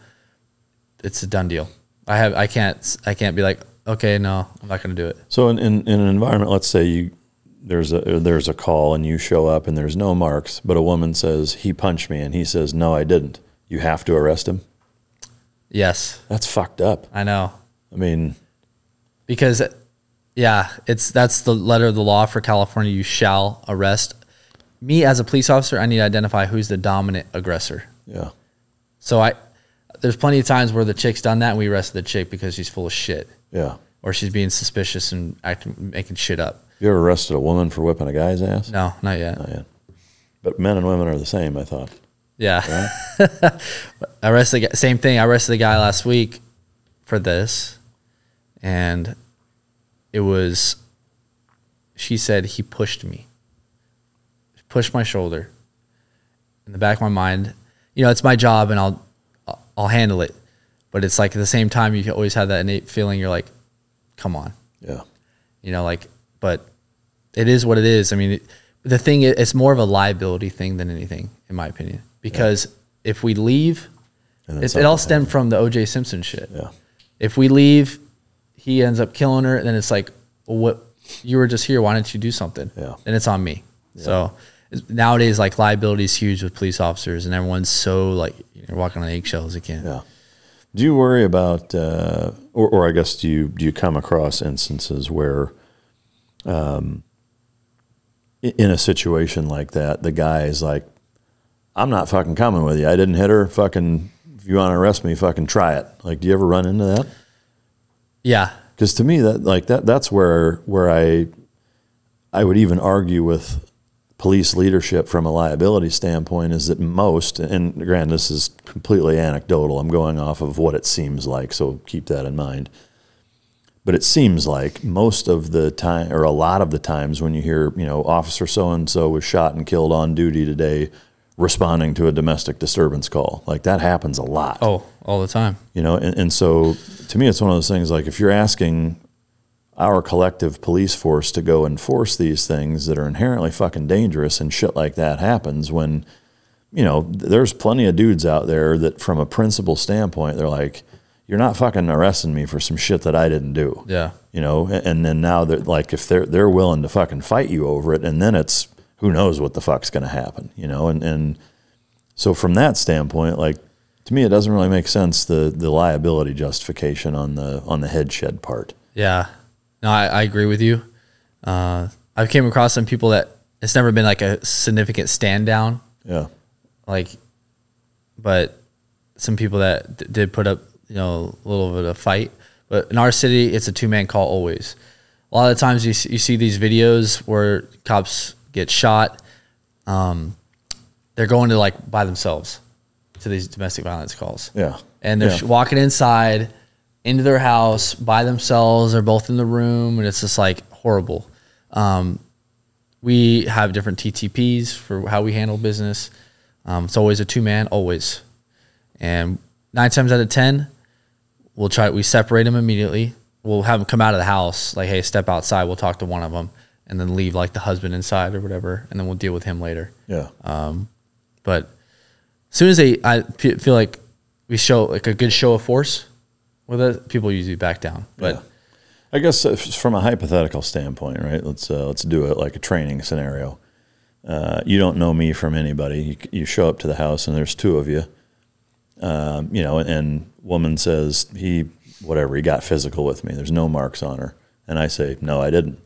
it's a done deal. I have I can't I can't be like, okay, no, I'm not going to do it. So in, in, in an environment, let's say you there's a there's a call and you show up and there's no marks, but a woman says he punched me and he says no, I didn't. You have to arrest him. Yes, That's fucked up. I know I mean, because yeah, it's that's the letter of the law for California. You shall arrest. Me as a police officer, I need to identify who's the dominant aggressor. yeah, So I, there's plenty of times where the chick's done that and we arrested the chick because she's full of shit yeah. or she's being suspicious and acting, making shit up. You ever arrested a woman for whipping a guy's ass? No, not yet. Not yet. But men and women are the same, I thought. Yeah. I arrested the same thing. I arrested the guy last week for this and it was, she said he pushed me, pushed my shoulder in the back of my mind. You know, it's my job and I'll, I'll handle it. But it's like at the same time, you can always have that innate feeling. You're like, come on, Yeah. you know, like, but it is what it is. I mean, it, the thing is, it's more of a liability thing than anything, in my opinion, because if we leave, it, it all something stemmed from the OJ Simpson shit. Yeah. If we leave, he ends up killing her, and then it's like, well, what? You were just here. Why didn't you do something? Yeah. And it's on me. So nowadays like liability is huge with police officers, and everyone's so like you're walking on eggshells again. Yeah. Do you worry about, uh, or, or I guess do you do you come across instances where, um, in a situation like that, the guy is like, "I'm not fucking coming with you. I didn't hit her. Fucking, if you want to arrest me, fucking try it." Like, do you ever run into that? Yeah, Because to me, that like that that's where where I I would even argue with police leadership from a liability standpoint is that most and granted this is completely anecdotal. I'm going off of what it seems like, so keep that in mind. But it seems like most of the time, or a lot of the times, when you hear, you know, Officer so and so was shot and killed on duty today, responding to a domestic disturbance call, like that happens a lot Oh, all the time. you know and, and so to me it's one of those things like if you're asking our collective police force to go enforce these things that are inherently fucking dangerous and shit like that happens when you know there's plenty of dudes out there that from a principle standpoint they're like you're not fucking arresting me for some shit that I didn't do Yeah. you know and then now they're like if they're they're willing to fucking fight you over it and then it's who knows what the fuck's going to happen you know and and so from that standpoint like to me it doesn't really make sense the the liability justification on the on the head shed part Yeah. No, I, I agree with you. Uh, I've came across some people that it's never been like a significant stand down, yeah like, but some people that d- did put up, you know, a little bit of fight. But in our city, it's a two man call always. A lot of times you you see these videos where cops get shot. Um, they're going to like by themselves to these domestic violence calls yeah and they're Yeah. walking inside into their house by themselves. They're both in the room, and it's just like horrible. Um, we have different TTPs for how we handle business. Um, it's always a two man, always, and nine times out of ten, we'll try. We separate them immediately. We'll have them come out of the house, like, hey, step outside. We'll talk to one of them, and then leave like the husband inside or whatever, and then we'll deal with him later. yeah But as soon as they, I feel like we show like a good show of force with it, people usually back down. But Yeah. I guess if from a hypothetical standpoint, right? Let's uh, let's do it like a training scenario. Uh, you don't know me from anybody. You, you show up to the house and there's two of you. Um, you know, and, and woman says he whatever he got physical with me. There's no marks on her, and I say no, I didn't.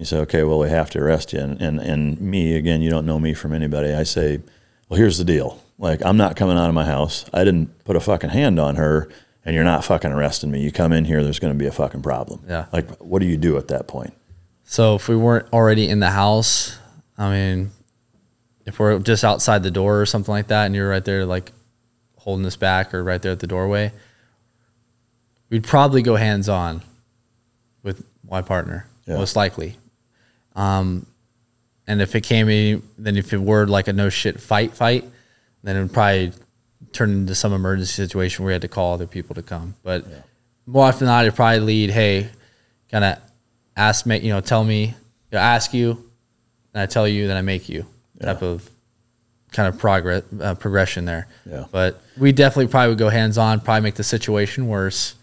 You say okay, well we have to arrest you, and and and me again. You don't know me from anybody. I say, well here's the deal. Like I'm not coming out of my house. I didn't put a fucking hand on her, and you're not fucking arresting me. You come in here, there's going to be a fucking problem. Yeah. Like what do you do at that point? so if we weren't already in the house, I mean, if we're just outside the door or something like that, and you're right there like holding us back or right there at the doorway, we'd probably go hands on with my partner, Yeah. most likely. Um, and if it came in, then if it were like a no shit fight fight, then it would probably turn into some emergency situation where we had to call other people to come. But more often than not, it'd probably lead, hey, kind of ask me, you know, tell me, you know, ask you, and I tell you, then I make you type of kind of progress uh, progression there. Yeah. But we definitely probably would go hands on, probably make the situation worse.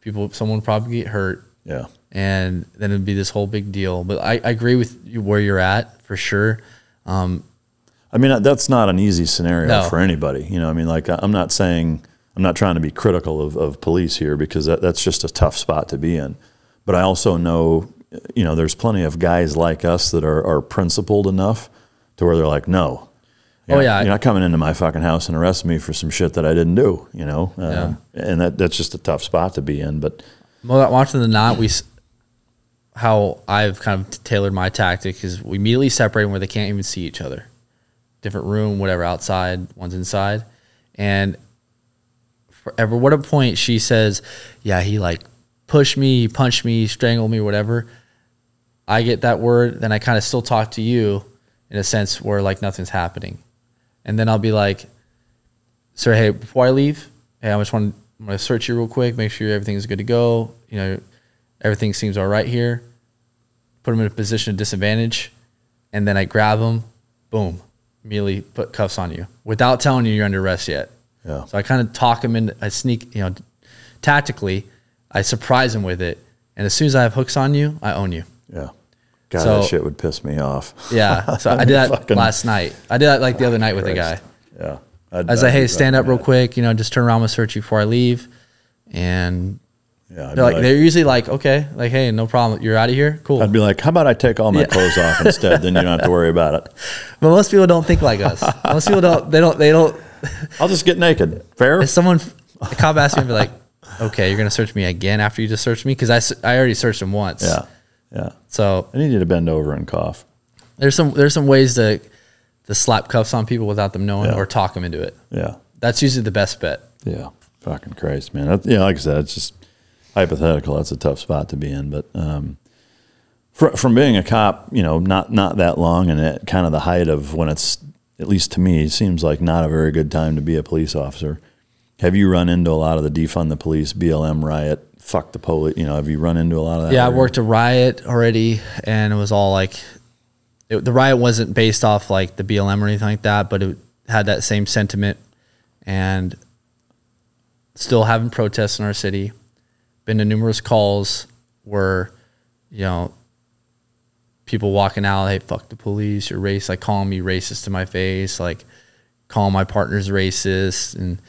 People, someone would probably get hurt Yeah. And then it'd be this whole big deal. But I, I agree with you where you're at for sure. Um, I mean, that's not an easy scenario No. for anybody. You know, I mean, like, I'm not saying, I'm not trying to be critical of, of police here because that, that's just a tough spot to be in. But I also know, you know, there's plenty of guys like us that are, are principled enough to where they're like, no. Oh, yeah. You're not coming into my fucking house and arresting me for some shit that I didn't do, you know? Um, And that, that's just a tough spot to be in. But more often than not, we how I've kind of tailored my tactic is we immediately separate them where they can't even see each other. Different room, whatever, outside, one's inside, and forever. What a point she says, yeah, he like pushed me, punched me, strangled me, whatever. I get that word, then I kind of still talk to you in a sense where like nothing's happening, and then I'll be like, sir, hey, before I leave, hey, I just want I'm gonna search you real quick, make sure everything's good to go. You know, everything seems all right here. Put them in a position of disadvantage, and then I grab them, boom, immediately put cuffs on you without telling you you're under arrest yet. Yeah. So I kind of talk them in, I sneak, you know, tactically, I surprise them with it, and as soon as I have hooks on you, I own you. yeah. God, So- that shit would piss me off. Yeah. So I did that Fucking- last night. I did that like the other night with a guy. Yeah. I'd, I was like, I'd hey, be stand up real quick. You know, just turn around. I'm search you before I leave. And Yeah, they're be like, they're usually like, okay, like, hey, no problem. You're out of here. Cool. I'd be like, how about I take all my Yeah. clothes off instead? Then you don't have to worry about it. But most people don't think like us. Most people don't. They don't. They don't. I'll just get naked. Fair? If someone, a cop asked me, to be like, okay, you're gonna search me again after you just searched me because I I already searched him once. Yeah. Yeah. So I need you to bend over and cough. there's some there's some ways to to slap cuffs on people without them knowing Yeah. or talk them into it. Yeah. That's usually the best bet. Yeah. Fucking Christ, man. That, yeah, like I said, it's just hypothetical. That's a tough spot to be in. But um, fr- from being a cop, you know, not not that long, and at kind of the height of when it's, at least to me, seems like not a very good time to be a police officer. Have you run into a lot of the defund the police, BLM riot, fuck the police? You know, have you run into a lot of that? Yeah, I area? worked a riot already, and it was all like, it, the riot wasn't based off like the BLM or anything like that, but it had that same sentiment, and still having protests in our city. Been to numerous calls where, you know, people walking out, hey, fuck the police, you're racist, like calling me racist to my face, like calling my partners racist, and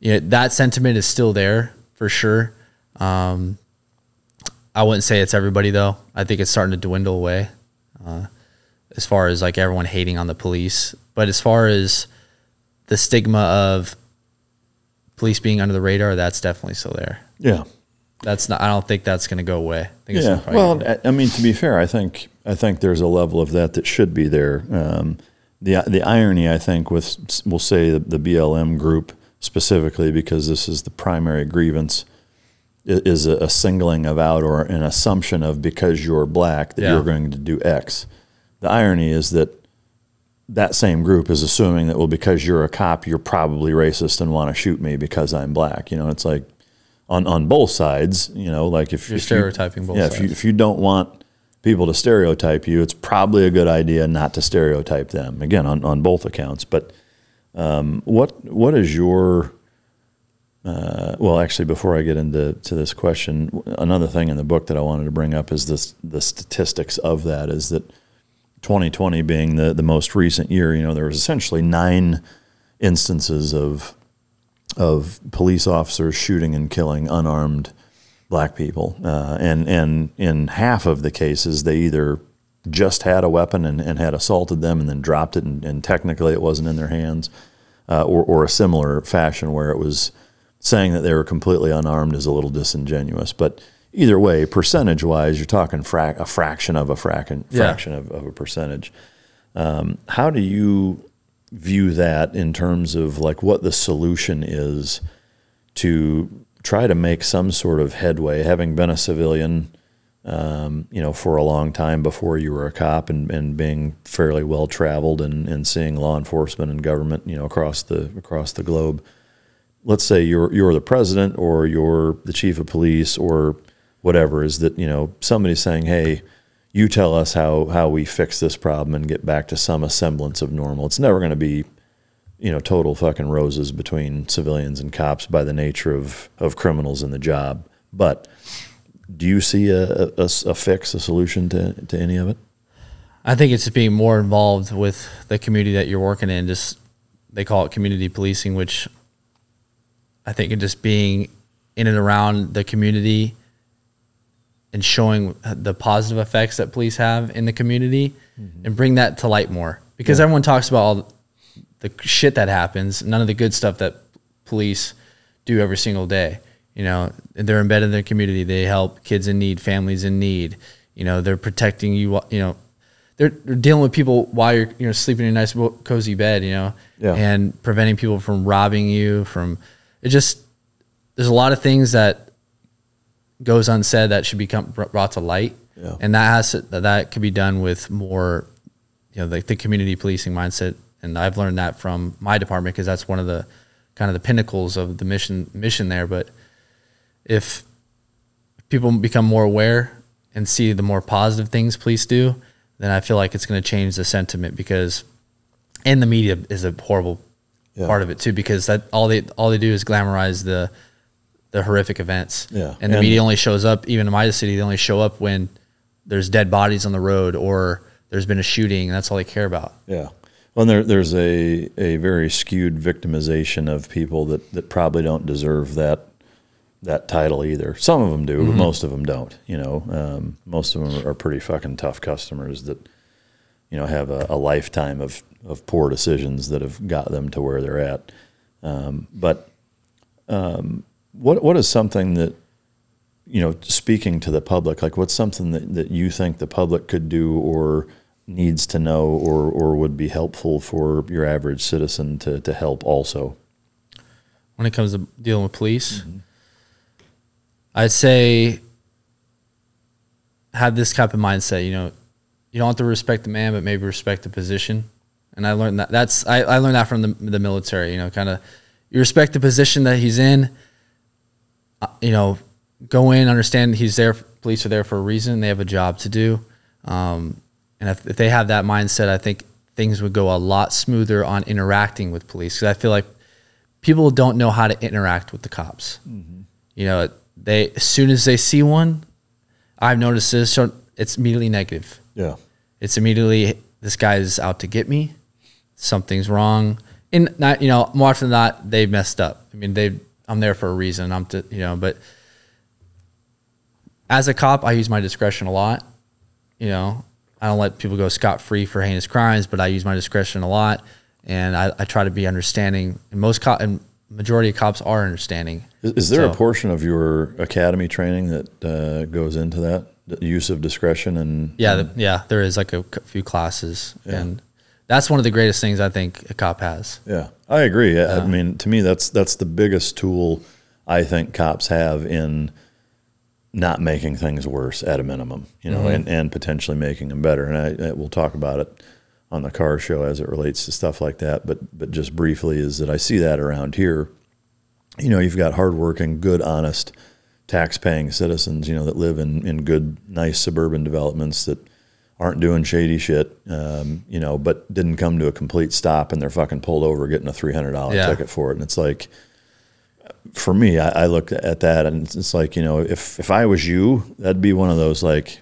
you know, that sentiment is still there for sure. Um, I wouldn't say it's everybody though. I think it's starting to dwindle away. Uh, as far as like everyone hating on the police, but as far as the stigma of police being under the radar, that's definitely still there. Yeah. That's not. I don't think that's going to go away. I think Yeah. gonna Well, I I mean, to be fair, I think I think there's a level of that that should be there. Um, the the irony, I think, with we'll say the, the BLM group specifically, because this is the primary grievance, is a, a singling of out or an assumption of because you're black that Yeah. you're going to do X. The irony is that that same group is assuming that well because you're a cop you're probably racist and want to shoot me because I'm black. You know, it's like on on both sides. You know, like if You're if you- stereotyping both yeah, if you if you don't want people to stereotype you, it's probably a good idea not to stereotype them. Again, on, on both accounts. But um, what what is your uh, well, actually, before I get into to this question, another thing in the book that I wanted to bring up is this the statistics of that is that 2020 being the the most recent year, you know, there was essentially nine instances of of police officers shooting and killing unarmed black people, uh, and and in half of the cases, they either just had a weapon and, and had assaulted them and then dropped it, and, and technically it wasn't in their hands, uh, or or a similar fashion where it was saying that they were completely unarmed is a little disingenuous, but. Either way, percentage wise, you're talking frac- a fraction of a fraction, Yeah. of, of a percentage. Um, how do you view that in terms of like what the solution is to try to make some sort of headway, having been a civilian, um, you know, for a long time before you were a cop and, and being fairly well traveled and, and seeing law enforcement and government, you know, across the across the globe. Let's say you're you're the president or you're the chief of police or whatever, is that, you know, somebody's saying, Hey, you tell us how, how we fix this problem and get back to some semblance of normal. It's never going to be you know, total fucking roses between civilians and cops by the nature of, of criminals in the job. But do you see a, a, a fix, a solution to, to any of it? I think it's being more involved with the community that you're working in. Just they call it community policing, which I think just being in and around the community and showing the positive effects that police have in the community mm-hmm. and bring that to light more because everyone talks about all the shit that happens, none of the good stuff that police do every single day. You know, they're embedded in their community. They help kids in need, families in need. You know, they're protecting you. You know, they're, they're dealing with people while you're you know sleeping in a nice cozy bed. You know, Yeah. and preventing people from robbing you. From it just there's a lot of things that goes unsaid that should become brought to light, Yeah. and that has to, that could be done with more, you know, like the community policing mindset. And I've learned that from my department because that's one of the kind of the pinnacles of the mission mission there. But if people become more aware and see the more positive things police do, then I feel like it's going to change the sentiment because, and the media is a horrible Yeah. part of it too because that all they all they do is glamorize the the horrific events. Yeah. and the And- media only shows up even in my city. They only show up when there's dead bodies on the road or there's been a shooting. That's all they care about. Yeah. Well, there, there's a, a very skewed victimization of people that, that probably don't deserve that that title either. Some of them do, but most of them don't. You know, um, most of them are pretty fucking tough customers that you know have a, a lifetime of of poor decisions that have got them to where they're at. Um, but um, what what is something that you know, speaking to the public, like what's something that, that you think the public could do or needs to know or, or would be helpful for your average citizen to, to help also? When it comes to dealing with police, mm-hmm. I'd say have this type of mindset. You know, you don't have to respect the man, but maybe respect the position. And I learned that. That's I, I learned that from the, the military. You know, kind of you respect the position that he's in. Uh, you know, go in, understand he's there. Police are there for a reason. They have a job to do. Um, and if, if they have that mindset, I think things would go a lot smoother on interacting with police. Because I feel like people don't know how to interact with the cops. You know, they as soon as they see one, I've noticed this. So it's immediately negative. Yeah. It's immediately this guy's out to get me. Something's wrong. And not you know more often than not they messed up. I mean they I'm there for a reason. I'm to you know but as a cop I use my discretion a lot. You know I don't let people go scot free for heinous crimes, but I use my discretion a lot, and I, I try to be understanding. And most cop and majority of cops are understanding. Is, is there a portion of your academy training that uh, goes into that? The use of discretion and Yeah, the, yeah, there is like a few classes, and that's one of the greatest things I think a cop has. Yeah, I agree. I I mean, to me, that's that's the biggest tool I think cops have in not making things worse at a minimum, you know, mm-hmm. and, and potentially making them better. And I, I we'll talk about it on the car show as it relates to stuff like that. But but just briefly is that I see that around here. You know, you've got hardworking, good, honest, tax-paying citizens, you know, that live in in good, nice suburban developments that aren't doing shady shit, um, you know, but didn't come to a complete stop and they're fucking pulled over getting a three hundred dollar Yeah. ticket for it. And it's like, for me, I, I look at that and it's, it's like, you know, if if I was you, that'd be one of those like,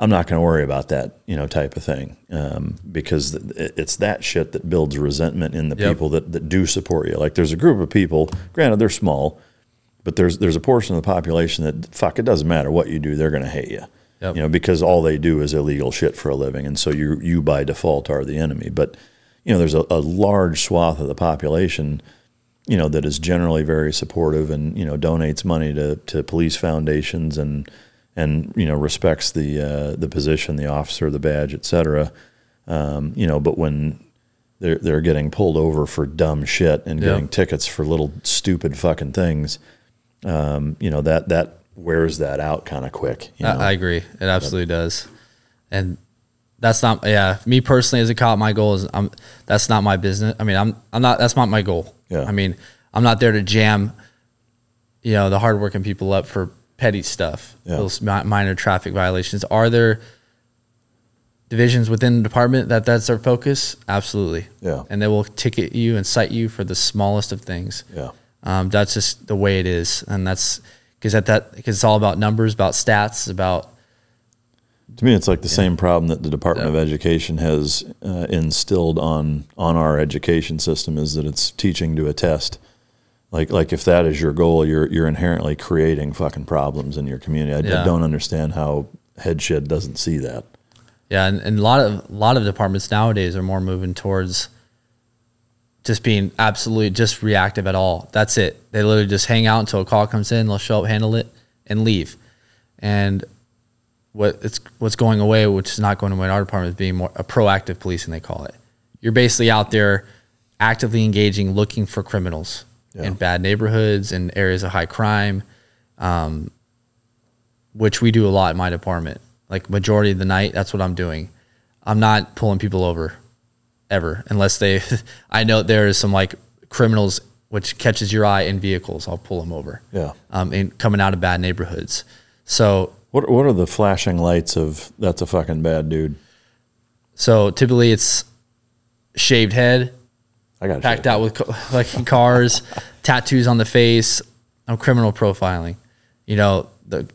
I'm not going to worry about that, you know, type of thing, um, because th- it's that shit that builds resentment in the Yep. people that, that do support you. Like, there's a group of people, granted they're small, but there's there's a portion of the population that fuck it doesn't matter what you do, they're going to hate you, Yep. you know, because all they do is illegal shit for a living, and so you you by default are the enemy. But you know, there's a, a large swath of the population you know, that is generally very supportive and, you know, donates money to, to police foundations and, and, you know, respects the, uh, the position, the officer, the badge, et cetera. Um, you know, but when they're, they're getting pulled over for dumb shit and Yeah. getting tickets for little stupid fucking things, um, you know, that, that wears that out kind of quick. You know? I, I agree. It absolutely does. And that's not yeah, me personally as a cop, my goal is I'm that's not my business. I mean, I'm I'm not that's not my goal. Yeah. I mean, I'm not there to jam you know, the hardworking people up for petty stuff. Yeah. Those mi- minor traffic violations. Are there divisions within the department that that's their focus? Absolutely. Yeah. And they will ticket you and cite you for the smallest of things. yeah. Um, that's just the way it is, and that's because at that because it's all about numbers, about stats, about To me, it's like the same problem that the Department of Education has uh, instilled on on our education system is that it's teaching to a test. Like like if that is your goal, you're you're inherently creating fucking problems in your community. I, I don't understand how headshed doesn't see that. yeah, and, and a lot of a lot of departments nowadays are more moving towards just being absolutely just reactive at all. That's it. They literally just hang out until a call comes in, they'll show up, handle it, and leave. And what it's what's going away, which is not going away in our department, is being more a proactive policing. They call it. You're basically out there actively engaging, looking for criminals Yeah. in bad neighborhoods and areas of high crime, um, which we do a lot in my department. Like majority of the night, that's what I'm doing. I'm not pulling people over ever unless they. I know there is some like criminals which catches your eye in vehicles. I'll pull them over. Yeah. Um, and coming out of bad neighborhoods. So What what are the flashing lights of that's a fucking bad dude? so typically it's shaved head, I got packed out with like cars, tattoos on the face. I'm criminal profiling. You know, the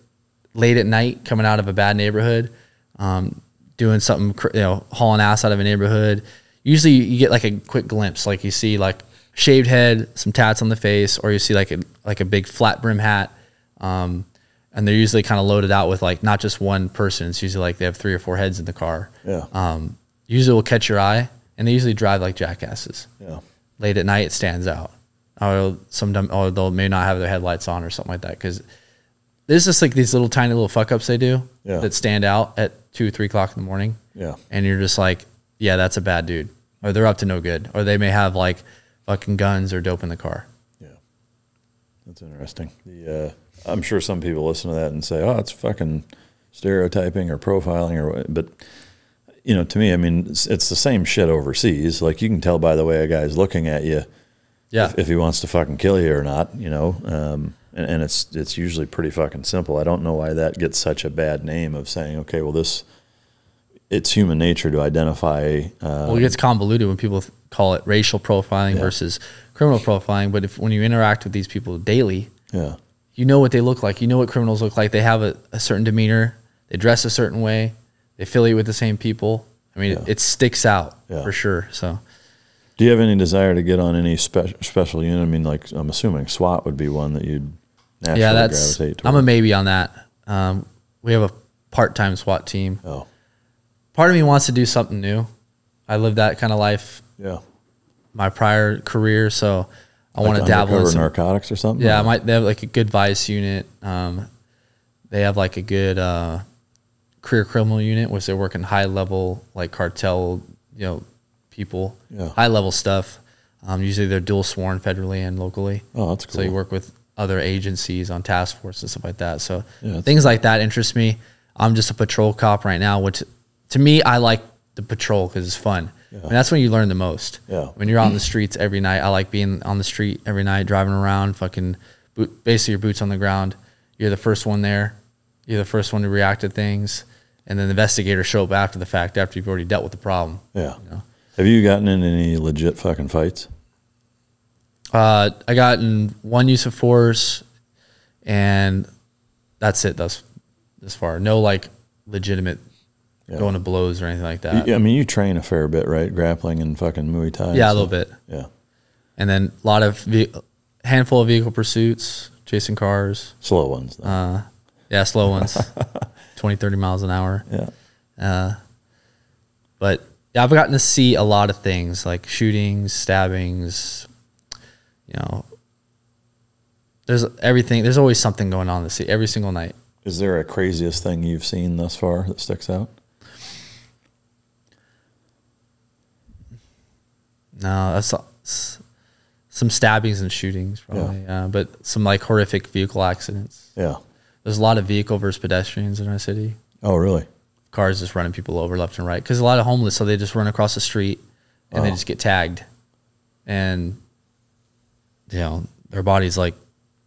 late at night coming out of a bad neighborhood, um, doing something, you know, hauling ass out of a neighborhood. Usually you get like a quick glimpse, like you see like shaved head, some tats on the face, or you see like a like a big flat brim hat. Um, and they're usually kind of loaded out with like not just one person. It's usually like they have three or four heads in the car. Yeah. Um, usually will catch your eye, and they usually drive like jackasses. Yeah. Late at night, it stands out. Or sometimes, or they'll may not have their headlights on or something like that because there's just like these little tiny little fuck ups they do Yeah. that stand out at two, three o'clock in the morning. Yeah. And you're just like, yeah, that's a bad dude, or they're up to no good, or they may have like fucking guns or dope in the car. Yeah, that's interesting. The uh, I'm sure some people listen to that and say, "Oh, it's fucking stereotyping or profiling or what," but you know, to me, I mean, it's, it's the same shit overseas. Like you can tell by the way a guy's looking at you Yeah. if, if he wants to fucking kill you or not. You know, um, and, and it's it's usually pretty fucking simple. I don't know why that gets such a bad name of saying, okay, well this. It's human nature to identify. Uh, well, it gets convoluted when people call it racial profiling Yeah. versus criminal profiling. But if when you interact with these people daily, yeah, you know what they look like. You know what criminals look like. They have a, a certain demeanor. They dress a certain way. They affiliate with the same people. I mean, Yeah. it, it sticks out Yeah. for sure. So Do you have any desire to get on any spe- special unit? I mean, like I'm assuming SWAT would be one that you'd naturally yeah, that's gravitate I'm a maybe on that. Um, we have a part-time SWAT team. oh, Part of me wants to do something new. I lived that kind of life yeah. my prior career, so I Like want to dabble in some. narcotics or something. Yeah, I might. They have like a good vice unit. Um, they have like a good uh, career criminal unit, which they're working high level like cartel, you know, people, Yeah. high level stuff. Um, usually they're dual sworn federally and locally. Oh, that's cool. So you work with other agencies on task force and stuff like that. So Yeah, things like that interest me. I'm just a patrol cop right now, which to me I like the patrol because it's fun. And that's when you learn the most. Yeah. When you're out on the streets every night, I like being on the street every night, driving around, fucking, boot, basically your boots on the ground. You're the first one there. You're the first one to react to things, and then the investigators show up after the fact, after you've already dealt with the problem. Yeah. You know? Have you gotten in any legit fucking fights? Uh, I got in one use of force, and that's it. Thus, this far, no like legitimate Yeah. going to blows or anything like that. You- I mean, you train a fair bit, right? Grappling and fucking Muay Thai. Yeah, a little bit. Yeah. And then a lot of ve- handful of vehicle pursuits, chasing cars. Slow ones. Though. Uh, yeah, slow ones, 20, 30 miles an hour. yeah. Uh, but yeah, I've gotten to see a lot of things like shootings, stabbings. You know, there's everything. There's always something going on to see every single night. Is there a craziest thing you've seen thus far that sticks out? No, that's some stabbings and shootings probably. Yeah. but some like horrific vehicle accidents. Yeah. There's a lot of vehicle versus pedestrians in our city. Oh, really? Cars just running people over left and right because a lot of homeless, so they just run across the street and they Oh. just get tagged, and you know their body's like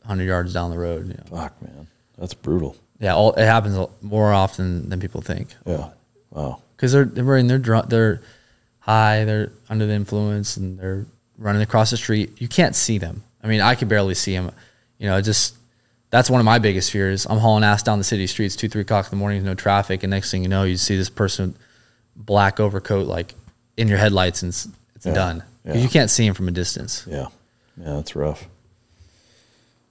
100 yards down the road. You know. Fuck, man. That's brutal. Yeah, all, it happens more often than people think Yeah. Wow. because they're they're they're drunk, they're high, they're under the influence, and they're running across the street. You can't see them. I mean, I could barely see them. You know, just that's one of my biggest fears. I'm hauling ass down the city streets, two, three o'clock in the morning, no traffic, and next thing you know, you see this person, black overcoat, like in your headlights, and it's, it's Yeah, done because yeah. you can't see him from a distance. Yeah. Yeah, that's rough.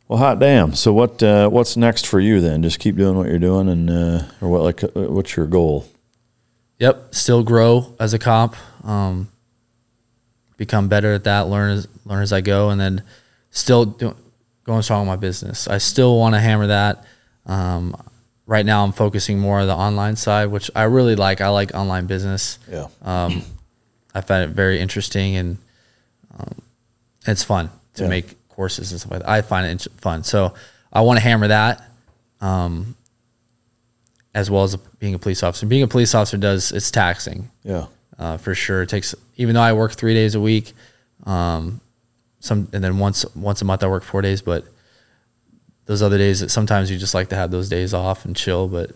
Well, hot damn. So what? Uh, what's next for you then? Just keep doing what you're doing, and uh, or what? Like, uh, what's your goal? Yep, still grow as a cop. Um, become better at that. Learn as learn as I go, and then still do, going strong with my business. I still want to hammer that. Um, right now, I'm focusing more on the online side, which I really like. I like online business. Yeah. Um, I find it very interesting and um, it's fun to Yeah. make courses and stuff like that. I find it fun. So I want to hammer that um, as well as being a police officer. Being a police officer does, it's taxing Yeah. Uh, for sure. It takes, even though I work three days a week, um, some, and then once, once a month I work four days, but those other days that sometimes you just like to have those days off and chill, but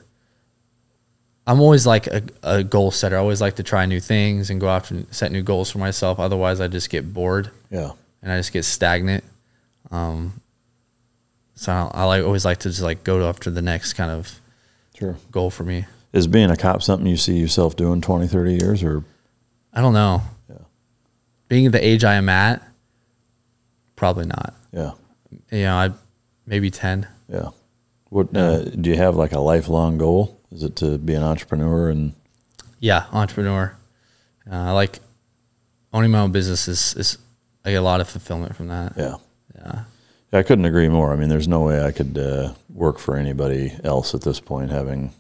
I'm always like a, a goal setter. I always like to try new things and go after and set new goals for myself. Otherwise, I just get bored Yeah. and I just get stagnant. Um, so I, I like always like to just like go after the next kind of Sure. goal for me. Is being a cop something you see yourself doing 20, 30 years or I don't know. Yeah. Being the age I am at, probably not. yeah. You know, I maybe ten. Yeah. What uh, do you have like a lifelong goal? Is it to be an entrepreneur and Yeah, entrepreneur. Uh, I like owning my own business. Is, is I get a lot of fulfillment from that. yeah. Yeah. I couldn't agree more. I mean, there's no way I could uh, work for anybody else at this point, having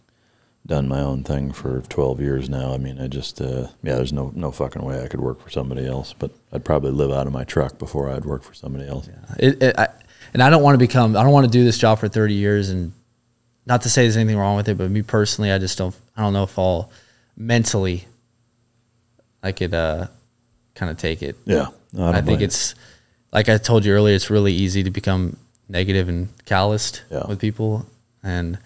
done my own thing for 12 years now. I mean, I just, uh, yeah, there's no no fucking way I could work for somebody else. But I'd probably live out of my truck before I'd work for somebody else. It, it, I, and I don't want to become. I don't want to do this job for thirty years. And not to say there's anything wrong with it, but me personally, I just don't. I don't know if I'll mentally. I could uh, kind of take it. Yeah, No, I, don't think it's like I told you earlier. It's really easy to become negative and calloused Yeah. with people, and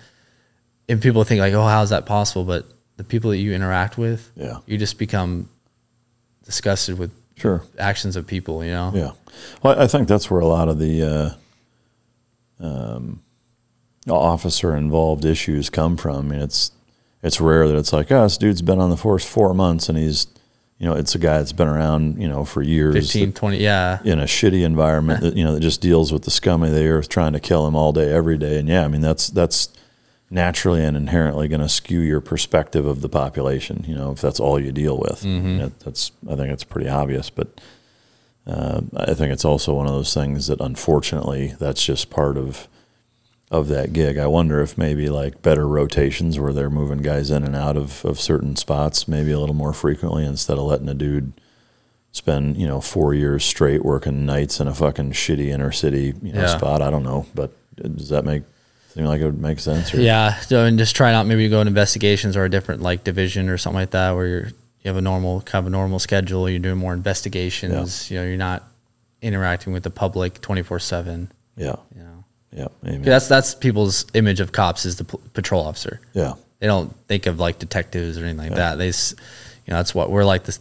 and people think like, oh, how's that possible? But the people that you interact with, Yeah. you just become disgusted with sure. actions of people. You know, Yeah. Well, I think that's where a lot of the uh, um, officer involved issues come from. I mean, it's it's rare that it's like, oh, this dude's been on the force four months and he's, you know, it's a guy that's been around, you know, for years. 15, 20, yeah. in a shitty environment that you know that just deals with the scum of the earth trying to kill him all day every day and yeah i mean that's that's naturally and inherently going to skew your perspective of the population you know if that's all you deal with That- that's i think it's pretty obvious but uh, i think it's also one of those things that unfortunately that's just part of of that gig i wonder if maybe like better rotations where they're moving guys in and out of, of certain spots maybe a little more frequently instead of letting a dude spend you know four years straight working nights in a fucking shitty inner city you know Yeah. spot. I don't know, but does that make seem like it would make sense? Or? Yeah, so and just trying out maybe go to investigations or a different like division or something like that where you're you have a normal kind of a normal schedule. You're doing more investigations. You know, you're not interacting with the public twenty four seven. yeah, You know, yeah, that's that's people's image of cops is the p- patrol officer. yeah, They don't think of like detectives or anything like that. They, you know, that's what we're like this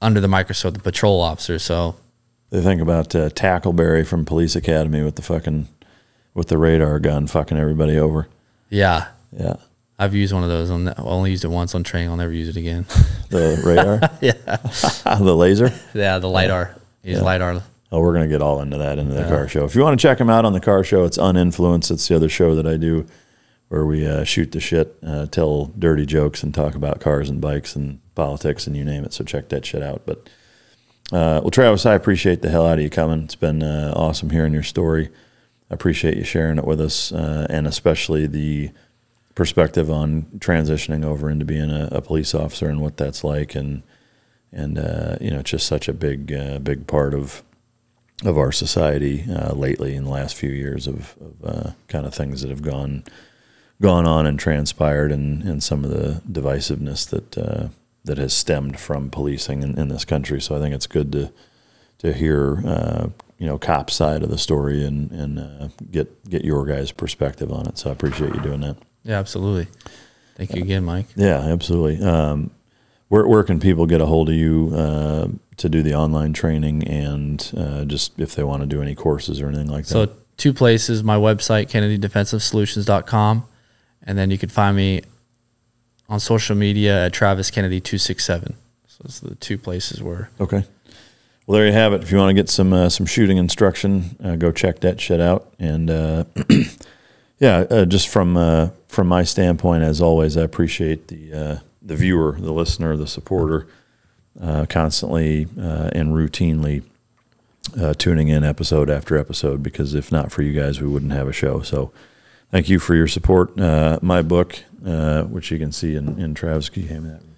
under the microscope, the patrol officer. So They think about uh, Tackleberry from Police Academy with the fucking with the radar gun fucking everybody over. yeah, Yeah, I've used one of those. On the, I only used it once on training. I'll never use it again. the radar, yeah, the laser. yeah, the lidar. Use lidar. Oh, we're going to get all into that into the car show. If you want to check them out on the car show, it's Uninfluenced. It's the other show that I do where we uh, shoot the shit, uh, tell dirty jokes, and talk about cars and bikes and politics and you name it. So check that shit out. But uh, well, Travis, I appreciate the hell out of you coming. It's been uh, awesome hearing your story. Appreciate you sharing it with us, uh, and especially the perspective on transitioning over into being a, a police officer and what that's like, and and uh, you know, it's just such a big uh, big part of of our society uh, lately in the last few years of, of uh, kind of things that have gone gone on and transpired, and, and some of the divisiveness that uh, that has stemmed from policing in, in this country. So I think it's good to to hear uh, you know cop side of the story and and uh, get get your guys' perspective on it. So I appreciate you doing that. Yeah, absolutely. Thank you again, Mike. Yeah, absolutely. Um, where where can people get a hold of you uh, to do the online training and uh, just if they want to do any courses or anything like that? So two places, my website, kennedydefensivesolutions.com, and then you can find me on social media at Travis Kennedy 267. So it's the two places where Okay. Well, there you have it. If you want to get some uh, some shooting instruction, uh, go check that shit out. And uh, yeah, uh, just from uh, from my standpoint, as always, I appreciate the uh, the viewer, the listener, the supporter, constantly and routinely tuning in episode after episode. Because if not for you guys, we wouldn't have a show. So. Thank you for your support. My book, which you can see in, in Travis, can you hand me that?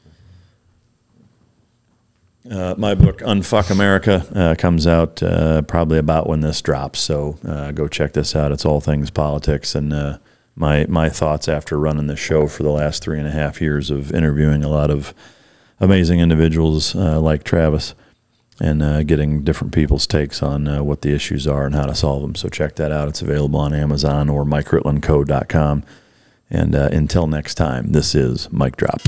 Uh, my book, Unfuck America, uh, comes out uh, probably about when this drops. So uh, go check this out. It's all things politics and uh, my my thoughts after running this show for the last three and a half years of interviewing a lot of amazing individuals uh, like Travis and getting different people's takes on what the issues are and how to solve them. So check that out. It's available on Amazon or MikeRitlandCo.com. And until next time, this is Mike Drop.